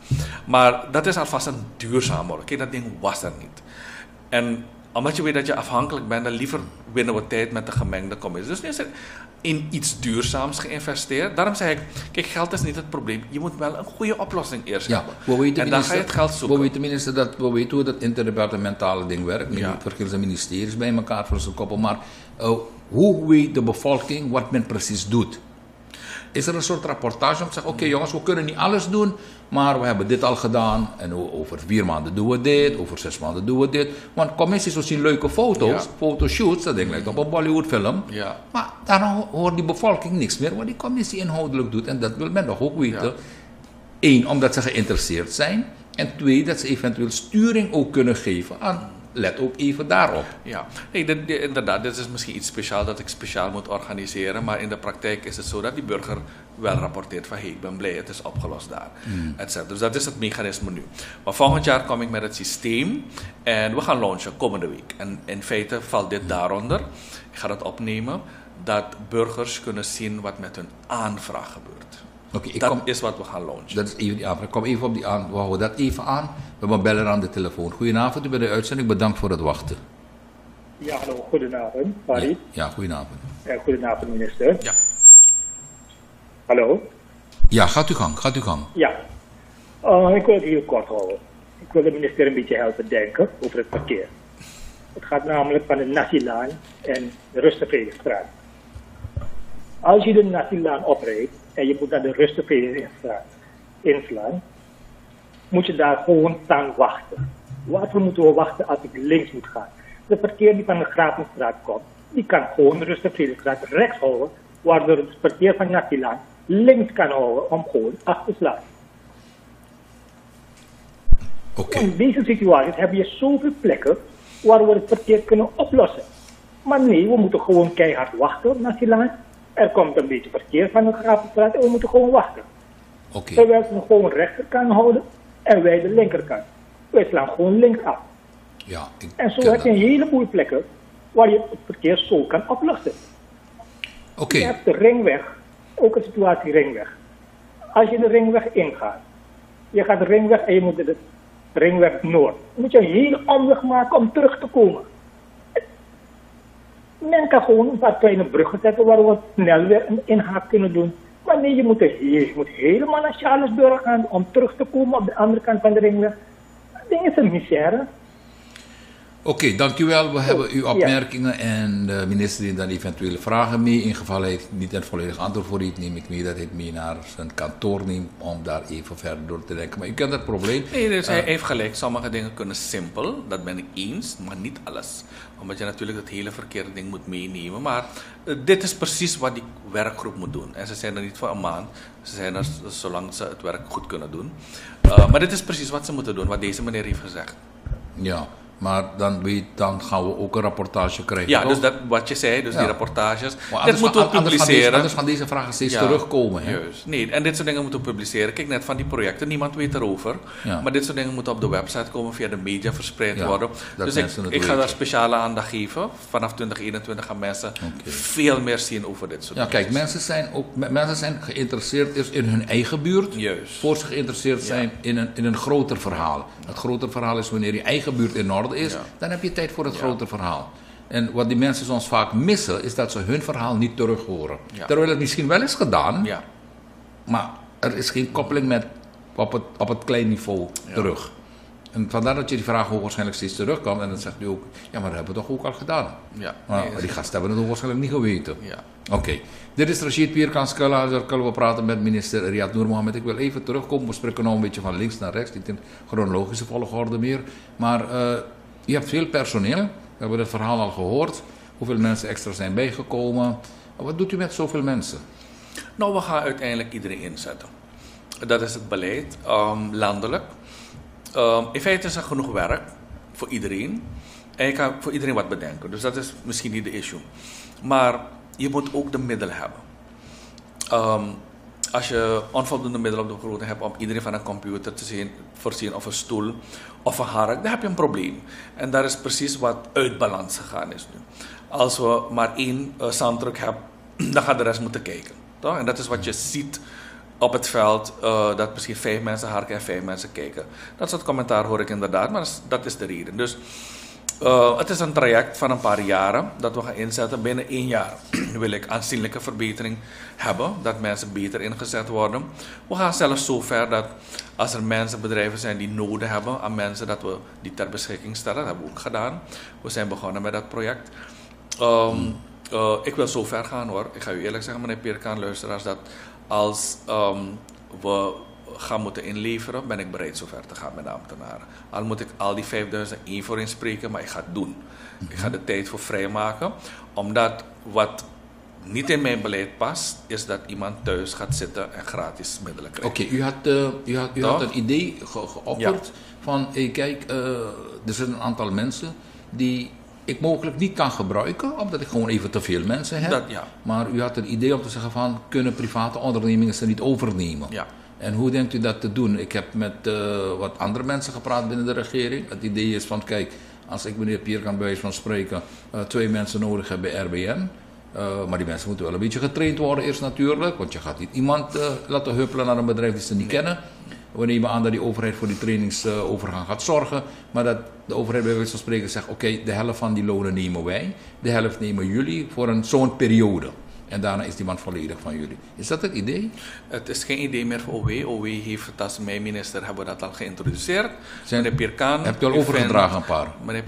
Maar dat is alvast een duurzaam worden. Kijk, dat ding was er niet. En omdat je weet dat je afhankelijk bent, dan liever winnen we tijd met de gemengde commissie. Dus nu is er in iets duurzaams geïnvesteerd. Daarom zeg ik, kijk, geld is niet het probleem. Je moet wel een goede oplossing eerst ja, hebben. en dan ga je het geld zoeken. We weten tenminste dat, we weten hoe dat interdepartementale ding werkt. Ja. Verschillende ministeries bij elkaar voor zijn koppel. Maar uh, hoe weet de bevolking wat men precies doet? Is er een soort rapportage om te zeggen: oké jongens, we kunnen niet alles doen, maar we hebben dit al gedaan. En over vier maanden doen we dit, over zes maanden doen we dit. Want commissies zien leuke foto's, fotoshoots, dat denk ik op een Bollywood-film. Ja. Maar daar ho- hoort die bevolking niks meer wat die commissie inhoudelijk doet. En dat wil men toch ook weten. Eén, omdat ze geïnteresseerd zijn. En twee, dat ze eventueel sturing ook kunnen geven aan. Let ook even daarop. Ja, nee, dit- dit- inderdaad, dit is misschien iets speciaals dat ik speciaal moet organiseren. Maar in de praktijk is het zo dat die burger wel rapporteert van... hé, ik ben blij, het is opgelost daar. cetera. Dus dat is het mechanisme nu. Maar volgend jaar kom ik met het systeem en we gaan launchen komende week. En in feite valt dit daaronder. Ik ga dat opnemen, dat burgers kunnen zien wat met hun aanvraag gebeurt. Oké, ik dat kom, is wat we gaan launchen. dat is even die aanvraag. Ik kom even op die aan. We houden dat even aan. We hebben beller aan de telefoon. Goedenavond, u bent de uitzending. Bedankt voor het wachten. Ja, hallo, goedenavond, Farid. Ja, goedenavond. Ja, goedenavond, minister. Ja. Hallo? Ja, gaat u gang, gaat u gang. Ja. Uh, ik wil het heel kort houden. Ik wil de minister een beetje helpen denken over het verkeer. Het gaat namelijk van de Nasilaan en de Rustenvredenstraat. Als je de Nasilaan oprijdt en je moet naar de Rustenvredenstraat inslaan, moet je daar gewoon staan wachten. Waarvoor moeten we wachten als ik links moet gaan? De verkeer die van de Grapenstraat komt, die kan gewoon de Rustenvredenstraat rechts houden, waardoor het verkeer van Nasilaan links kan houden om gewoon af te slaan. In deze situaties heb je zoveel plekken waar we het verkeer kunnen oplossen. Maar nee, we moeten gewoon keihard wachten op Nasilaan. Er komt een beetje verkeer van de Grapenstraat en we moeten gewoon wachten. oké. Terwijl ze gewoon rechterkant houden en wij de linkerkant. Wij slaan gewoon links af. Ja, En zo heb je een heleboel plekken waar je het verkeer zo kan oplossen. Oké, Je hebt de ringweg, ook een situatie ringweg. Als je de ringweg ingaat, je gaat de ringweg en je moet de ringweg noord. Dan moet je een hele omweg maken om terug te komen. Men kan gewoon een paar kleine bruggen zetten waar we snel weer een inhaak kunnen doen. Maar nee, je moet, je moet helemaal naar Charlesburg gaan om terug te komen op de andere kant van de ringweg. Dat ding is een misère. Oké, dankjewel. We hebben uw ja. opmerkingen en de minister die dan eventuele vragen mee. In geval hij niet een volledig antwoord voor heeft, neem ik mee dat hij het mee naar zijn kantoor neemt om daar even verder door te denken. Maar u kent dat probleem. Nee, dus hij Eh, heeft gelijk. Sommige dingen kunnen simpel, dat ben ik eens, maar niet alles. Omdat je natuurlijk het hele verkeerde ding moet meenemen. Maar eh, dit is precies wat die werkgroep moet doen. En ze zijn er niet voor een maand, ze zijn er zolang ze het werk goed kunnen doen. Eh, maar dit is precies wat ze moeten doen, wat deze meneer heeft gezegd. Ja, maar dan, weet, dan gaan we ook een rapportage krijgen. Ja, toch? dus dat, wat je zei, dus Ja. die rapportages. Maar dit anders, moeten we gaan deze, publiceren. anders gaan deze vragen steeds Ja, terugkomen. Hè? Juist. Nee, en dit soort dingen moeten we publiceren. Kijk, net van die projecten, niemand weet erover. Ja. Maar dit soort dingen moeten op de website komen, via de media verspreid worden. dat Dus ik, ik ga daar speciale aandacht geven. Vanaf 2021 gaan mensen veel meer zien over dit soort Ja, dingen. kijk, mensen zijn, ook, me- mensen zijn geïnteresseerd eerst in hun eigen buurt. Juist. Voor ze geïnteresseerd zijn in, een, in een groter verhaal. Het groter verhaal is wanneer je eigen buurt in orde is. Ja. Dan heb je tijd voor het groter verhaal. En wat die mensen soms vaak missen, is dat ze hun verhaal niet terug horen. Ja. Terwijl het misschien wel is gedaan, Ja, maar er is geen koppeling met op het, op het klein niveau terug. En vandaar dat je die vraag hoogwaarschijnlijk steeds terugkomt. En dan zegt u ook, ja, maar dat hebben we toch ook al gedaan. ja. Maar Nee, die gasten hebben het ook waarschijnlijk niet geweten. ja. Oké, dit is Rashid Pierkans-Kalla. Daar kunnen we praten met minister Riyad Noor Mohammed. Ik wil even terugkomen. We spreken nou een beetje van links naar rechts, niet in chronologische volgorde meer. Maar eh, je hebt veel personeel. We hebben het verhaal al gehoord. Hoeveel mensen extra zijn bijgekomen. Wat doet u met zoveel mensen? Nou, we gaan uiteindelijk iedereen inzetten. Dat is het beleid, ehm, landelijk. Ehm, in feite is er genoeg werk voor iedereen. En je kan voor iedereen wat bedenken. Dus dat is misschien niet de issue. Maar je moet ook de middelen hebben. Ehm, als je onvoldoende middelen op de begroting hebt om iedereen van een computer te zien, voorzien of een stoel of een hark, dan heb je een probleem. En dat is precies wat uit balans gegaan is nu. Als we maar één uh, soundtrack hebben, dan gaat de rest moeten kijken. Toch? En dat is wat je ziet op het veld, uh, dat misschien vijf mensen harken en vijf mensen kijken. Dat soort commentaar hoor ik inderdaad, maar dat is de reden. Dus uh, het is een traject van een paar jaren dat we gaan inzetten. Binnen één jaar wil ik aanzienlijke verbetering hebben, dat mensen beter ingezet worden. We gaan zelfs zover dat als er mensen, bedrijven zijn die noden hebben aan mensen, dat we die ter beschikking stellen. Dat hebben we ook gedaan. We zijn begonnen met dat project. Um, uh, ik wil zo ver gaan hoor. Ik ga u eerlijk zeggen, meneer Pierkaan, luisteraars, dat als ehm, we gaan moeten inleveren, ben ik bereid zover te gaan met de ambtenaren. Al moet ik al die 5000 één voor inspreken, maar ik ga het doen. Ik ga de tijd voor vrijmaken, omdat wat niet in mijn beleid past, is dat iemand thuis gaat zitten en gratis middelen krijgt. Oké, u had, eh, u had, u had een idee ge- geopperd van, hey, kijk, eh, er zijn een aantal mensen die ik mogelijk niet kan gebruiken, omdat ik gewoon even te veel mensen heb. Dat, ja. Maar u had een idee om te zeggen van, kunnen private ondernemingen ze niet overnemen? Ja. En hoe denkt u dat te doen? Ik heb met eh, wat andere mensen gepraat binnen de regering. Het idee is van, kijk, als ik meneer Pierre kan bij wijze van spreken eh, twee mensen nodig heb bij RBN. eh, maar die mensen moeten wel een beetje getraind worden eerst natuurlijk. Want je gaat niet iemand laten huppelen naar een bedrijf die ze niet kennen. We nemen aan dat die overheid voor die trainingsovergang gaat zorgen. Maar dat de overheid bij wijze van spreken zegt, oké, de helft van die lonen nemen wij. De helft nemen jullie voor een zo'n periode. En daarna is die man volledig van jullie. Is dat het idee? Het is geen idee meer voor OW. OW heeft het als mijn minister hebben we dat al geïntroduceerd. Zijn- meneer u al u overgedragen vindt- een paar? Meneer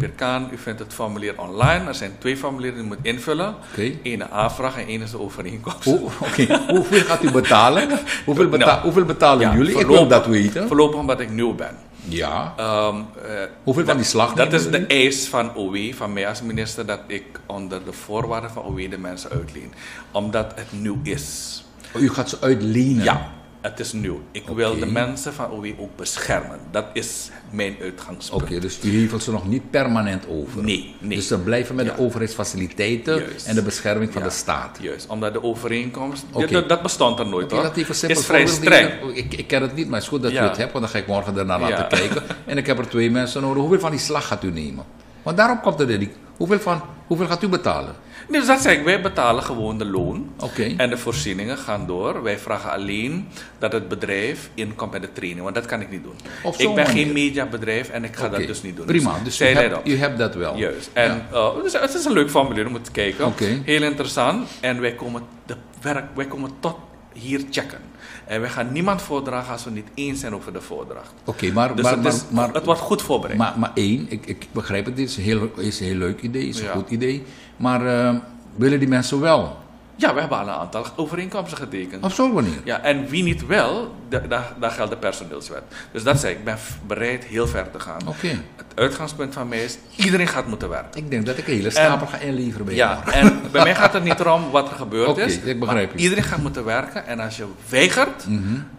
u vindt het formulier online. Er zijn twee formulieren die u moet invullen. Oké. Eén aanvraag en één is de overeenkomst. Oké, Hoeveel gaat u betalen? Hoeveel, beta- Nou, hoeveel betalen Ja, jullie? Ik wil dat weten. Voorlopig omdat ik nieuw ben. Ja. Ehm, eh, Hoeveel van die slag Dat is de eis van OW, van mij als minister, dat ik onder de voorwaarden van OW de mensen uitleen. Omdat het nieuw is. U gaat ze uitlenen. Ja, het is nieuw. Ik wil de mensen van OW ook beschermen. Dat is mijn uitgangspunt. Oké, dus u hevelt ze nog niet permanent over? Nee, nee. Dus ze blijven met Ja. de overheidsfaciliteiten Juist. en de bescherming van Ja, de staat? Juist, omdat de overeenkomst, dat, dat bestond er nooit hoor. even simpel is vrij streng. nemen. Ik, ik ken het niet, maar het is goed dat u het hebt, want dan ga ik morgen ernaar laten kijken. En ik heb er twee mensen nodig. Hoeveel van die slag gaat u nemen? Want daarom komt het er. Hoeveel, van, hoeveel gaat u betalen? Nee, dus dat zeg ik, wij betalen gewoon de loon. Oké. En de voorzieningen gaan door. Wij vragen alleen dat het bedrijf inkomt met de training, want dat kan ik niet doen. Ik ben geen manier. mediabedrijf en ik ga dat dus niet doen. Prima, dus zij leiden hebt, hebt dat wel. Juist. En eh, dus het is een leuk formulier om te kijken. Heel interessant. En wij komen, de werk, wij komen tot hier checken. En wij gaan niemand voordragen als we niet eens zijn over de voordracht. Oké, maar, Dus maar, het, maar, het wordt goed voorbereid. Maar, maar één, ik, ik begrijp het, dit is een heel, is een heel leuk idee, is een Ja. goed idee. Maar eh, willen die mensen wel? ja, we hebben al een aantal overeenkomsten getekend. Op zo'n manier? Ja, en wie niet wel, da- da- daar geldt de personeelswet. Dus dat zei ik, ik ben bereid heel ver te gaan. Oké. Het uitgangspunt van mij is, iedereen gaat moeten werken. Ik denk dat ik een hele stapel ga inleveren bij Ja, jou. en bij mij gaat het niet erom wat er gebeurd is. ik begrijp je. Iedereen gaat moeten werken en als je weigert,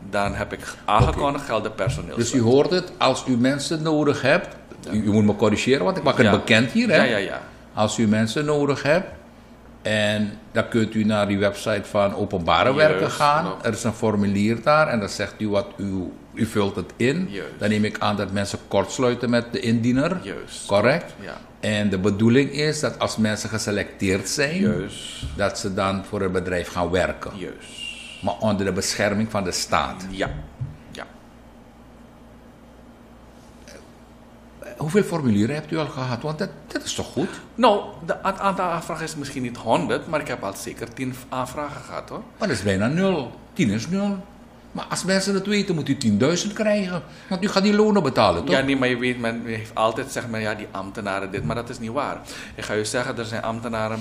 dan heb ik aangekondigd geldt de personeelswet. Dus u hoort het, als u mensen nodig hebt, u, u moet me corrigeren, want ik maak het Ja. bekend hier. Hè? Ja, ja, ja. Als u mensen nodig hebt, en dan kunt u naar die website van openbare Juist, werken gaan. Er is een formulier daar en dan zegt u wat u, u vult het in. Juist. Dan neem ik aan dat mensen kortsluiten met de indiener. Juist. Correct? Ja. En de bedoeling is dat als mensen geselecteerd zijn, Juist. dat ze dan voor het bedrijf gaan werken. Juist. Maar onder de bescherming van de staat. Ja. Hoeveel formulieren hebt u al gehad? Want dat, dat is toch goed? Nou, de, het aantal aanvragen is misschien niet 100, maar ik heb al zeker 10 aanvragen gehad hoor. Maar dat is bijna nul. 10 is nul. Maar als mensen het weten, moet u 10.000 krijgen. Want u gaat die lonen betalen, toch? Ja, nee, maar je weet, men heeft altijd zeg maar, ja, die ambtenaren dit, maar dat is niet waar. Ik ga u zeggen, er zijn ambtenaren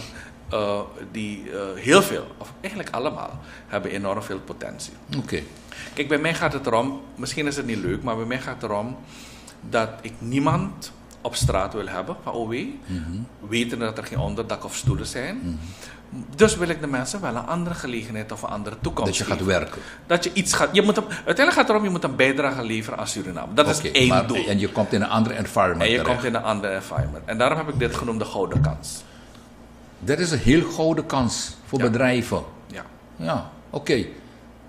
eh, die eh, heel veel, of eigenlijk allemaal, hebben enorm veel potentie. Oké. Kijk, bij mij gaat het erom, misschien is het niet leuk, maar bij mij gaat het erom dat ik niemand op straat wil hebben van OW, weten dat er geen onderdak of stoelen zijn. Dus wil ik de mensen wel een andere gelegenheid of een andere toekomst Dat je gaat werken. Dat je iets gaat. Je moet een, uiteindelijk gaat het erom, je moet een bijdrage leveren aan Suriname. Dat is één maar- doel. En je komt in een andere environment En je terecht. komt in een andere environment. En daarom heb ik dit genoemd de gouden kans. Dat is een heel goede kans voor Ja. bedrijven. Ja. Ja, oké.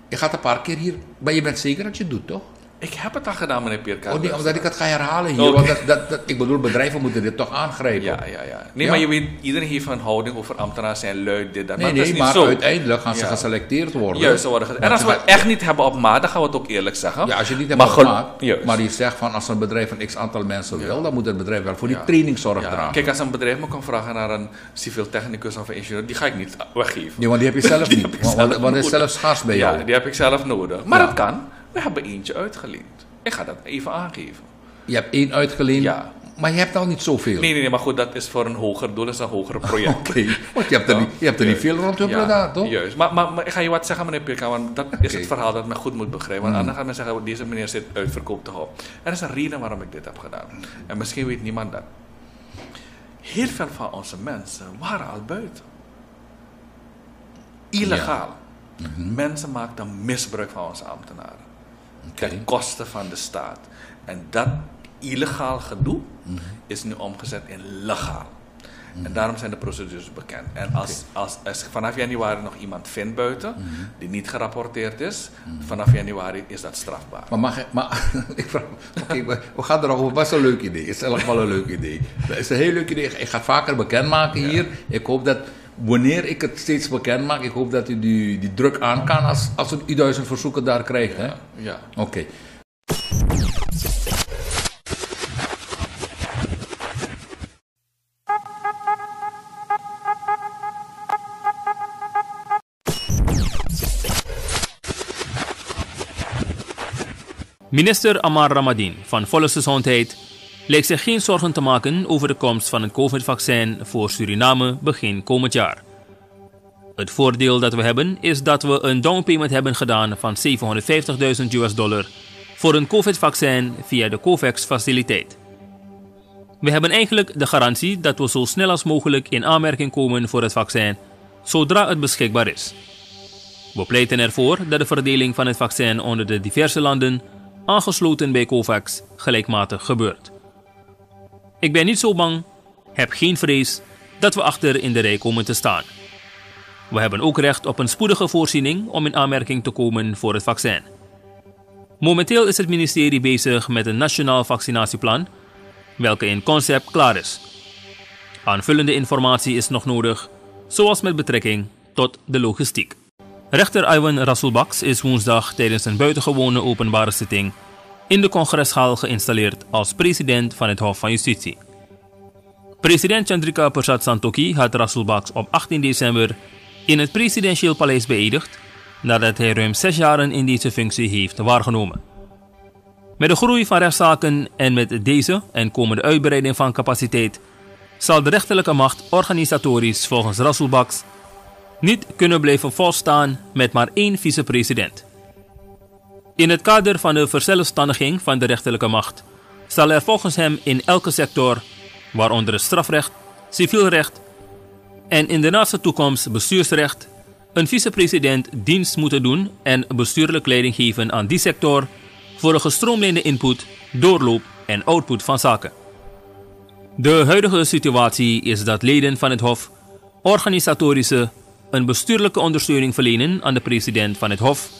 Je gaat een paar keer hier, maar je bent zeker dat je het doet, toch? Ik heb het al gedaan, meneer Pierre Oh nee, omdat ik het ga herhalen hier. Oké. Want dat, dat, dat, ik bedoel, bedrijven moeten dit toch aangrijpen. Ja, ja, ja. Nee, Ja. maar je weet, iedereen heeft een houding over ambtenaren zijn luid, dit, dat. Nee, maar nee, maar zo. uiteindelijk gaan ze Ja. geselecteerd worden. Juist, ze worden En als we het echt niet hebben op maat, dan gaan we het ook eerlijk zeggen. Ja, als je het niet Maar hebt op maat, Juist. maar je zegt van als een bedrijf een x aantal mensen wil, dan moet het bedrijf wel voor die Ja. training zorg Ja. dragen. Kijk, als een bedrijf me kan vragen naar een civiel technicus of een ingenieur, die ga ik niet weggeven. Nee, want die heb je zelf Die niet. heb ik Want, zelf want, is zelfs schaars bij Ja, jou. die heb ik zelf nodig. Maar Ja. dat kan. We hebben eentje uitgeleend. Ik ga dat even aangeven. Je hebt één uitgeleend, Ja. Maar je hebt al niet zoveel. Nee, nee, nee, maar goed, dat is voor een hoger doel, dat is een hoger project. Oké, want je hebt er, niet, je hebt er niet veel rond te Ja, toch? Juist. Maar, maar, maar ik ga je wat zeggen, meneer Pirka, want dat is het verhaal dat men goed moet begrijpen. Want Hmm. anders gaat men zeggen, deze meneer zit uitverkoop te houden. Er is een reden waarom ik dit heb gedaan. En misschien weet niemand dat. Heel veel van onze mensen waren al buiten. Illegaal. Mhm. Mensen maakten misbruik van onze ambtenaren. Oké. Ten koste van de staat. En dat illegaal gedoe Mhm. is nu omgezet in legaal. En daarom zijn de procedures bekend. En als, als, als vanaf januari nog iemand vindt buiten Mhm. die niet gerapporteerd is, vanaf januari is dat strafbaar. Maar mag ik, maar, ik vraag, oké, we, gaan erover, was een leuk idee. Het is eigenlijk wel een leuk idee. Het is een heel leuk idee. Ik ga het vaker bekendmaken hier. Ik hoop dat, wanneer ik het steeds bekend maak, ik hoop dat u die, die druk aan kan als, als u die duizend verzoeken daar krijgt. Hè? Ja. Oké. Minister Amar Ramadin van Volksgezondheid lijkt zich geen zorgen te maken over de komst van het COVID-vaccin voor Suriname begin komend jaar. Het voordeel dat we hebben is dat we een downpayment hebben gedaan van 750.000 US dollar voor een COVID-vaccin via de COVAX-faciliteit. We hebben eigenlijk de garantie dat we zo snel als mogelijk in aanmerking komen voor het vaccin zodra het beschikbaar is. We pleiten ervoor dat de verdeling van het vaccin onder de diverse landen, aangesloten bij COVAX, gelijkmatig gebeurt. Ik ben niet zo bang, heb geen vrees dat we achter in de rij komen te staan. We hebben ook recht op een spoedige voorziening om in aanmerking te komen voor het vaccin. Momenteel is het ministerie bezig met een nationaal vaccinatieplan, welke in concept klaar is. Aanvullende informatie is nog nodig, zoals met betrekking tot de logistiek. Rechter Iwan Rasulbaks is woensdag tijdens een buitengewone openbare zitting in de congreszaal geïnstalleerd als president van het Hof van Justitie. President Chandrika Persat Santokhi had Rasulbaks op 18 december in het presidentieel paleis beëdigd nadat hij ruim zes jaren in deze functie heeft waargenomen. Met de groei van rechtszaken en met deze en komende uitbreiding van capaciteit zal de rechterlijke macht organisatorisch volgens Rasulbaks niet kunnen blijven volstaan met maar één vicepresident. In het kader van de verzelfstandiging van de rechterlijke macht zal er volgens hem in elke sector, waaronder het strafrecht, civielrecht en in de naaste toekomst bestuursrecht, een vicepresident dienst moeten doen en bestuurlijk leiding geven aan die sector voor een gestroomlijnde input, doorloop en output van zaken. De huidige situatie is dat leden van het Hof organisatorische een bestuurlijke ondersteuning verlenen aan de president van het Hof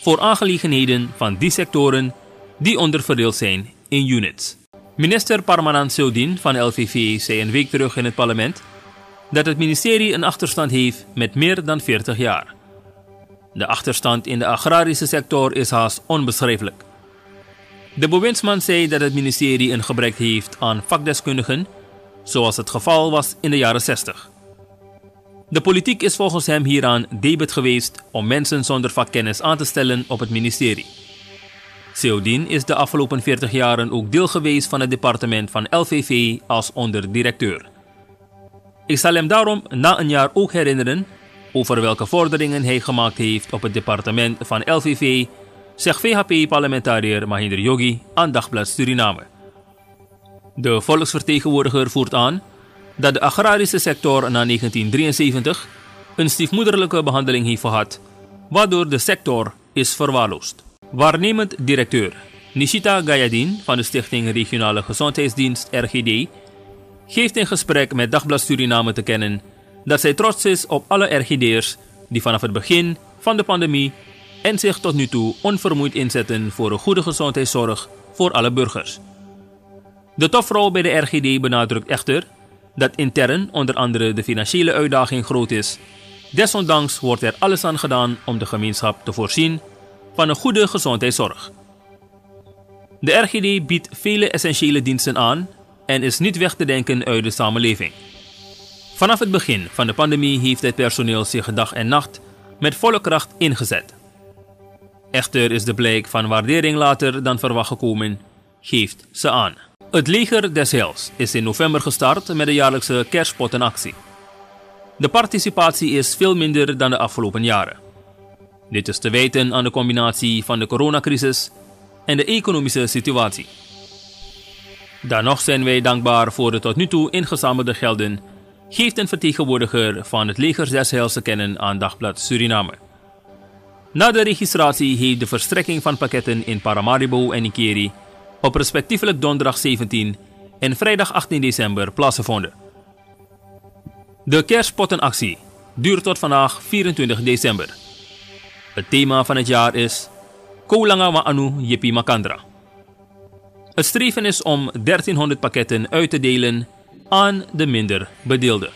voor aangelegenheden van die sectoren die onderverdeeld zijn in units. Minister Parmanand Soudin van LVV zei een week terug in het parlement dat het ministerie een achterstand heeft met meer dan 40 jaar. De achterstand in de agrarische sector is haast onbeschrijfelijk. De bewindsman zei dat het ministerie een gebrek heeft aan vakdeskundigen, zoals het geval was in de jaren 60. De politiek is volgens hem hieraan debet geweest om mensen zonder vakkennis aan te stellen op het ministerie. Seodin is de afgelopen 40 jaren ook deel geweest van het departement van LVV als onderdirecteur. Ik zal hem daarom na een jaar ook herinneren over welke vorderingen hij gemaakt heeft op het departement van LVV, zegt VHP-parlementariër Mahinder Yogi aan Dagblad Suriname. De volksvertegenwoordiger voert aan dat de agrarische sector na 1973 een stiefmoederlijke behandeling heeft gehad, waardoor de sector is verwaarloosd. Waarnemend directeur Nishita Gayadin van de Stichting Regionale Gezondheidsdienst RGD geeft in gesprek met Dagblad Suriname te kennen dat zij trots is op alle RGD'ers die vanaf het begin van de pandemie en zich tot nu toe onvermoeid inzetten voor een goede gezondheidszorg voor alle burgers. De topvrouw bij de RGD benadrukt echter dat intern onder andere de financiële uitdaging groot is. Desondanks wordt er alles aan gedaan om de gemeenschap te voorzien van een goede gezondheidszorg. De RGD biedt vele essentiële diensten aan en is niet weg te denken uit de samenleving. Vanaf het begin van de pandemie heeft het personeel zich dag en nacht met volle kracht ingezet. Echter is de blijk van waardering later dan verwacht gekomen, geeft ze aan. Het leger des Heils is in november gestart met de jaarlijkse kerstpottenactie. De participatie is veel minder dan de afgelopen jaren. Dit is te wijten aan de combinatie van de coronacrisis en de economische situatie. Dan nog zijn wij dankbaar voor de tot nu toe ingezamelde gelden, geeft een vertegenwoordiger van het leger des Heils te kennen aan Dagblad Suriname. Na de registratie heeft de verstrekking van pakketten in Paramaribo en Ikeri op respectievelijk donderdag 17 en vrijdag 18 december plaatsgevonden. De kerstpottenactie duurt tot vandaag 24 december. Het thema van het jaar is Kolanga wa anu Yipi Makandra. Het streven is om 1300 pakketten uit te delen aan de minder bedeelden.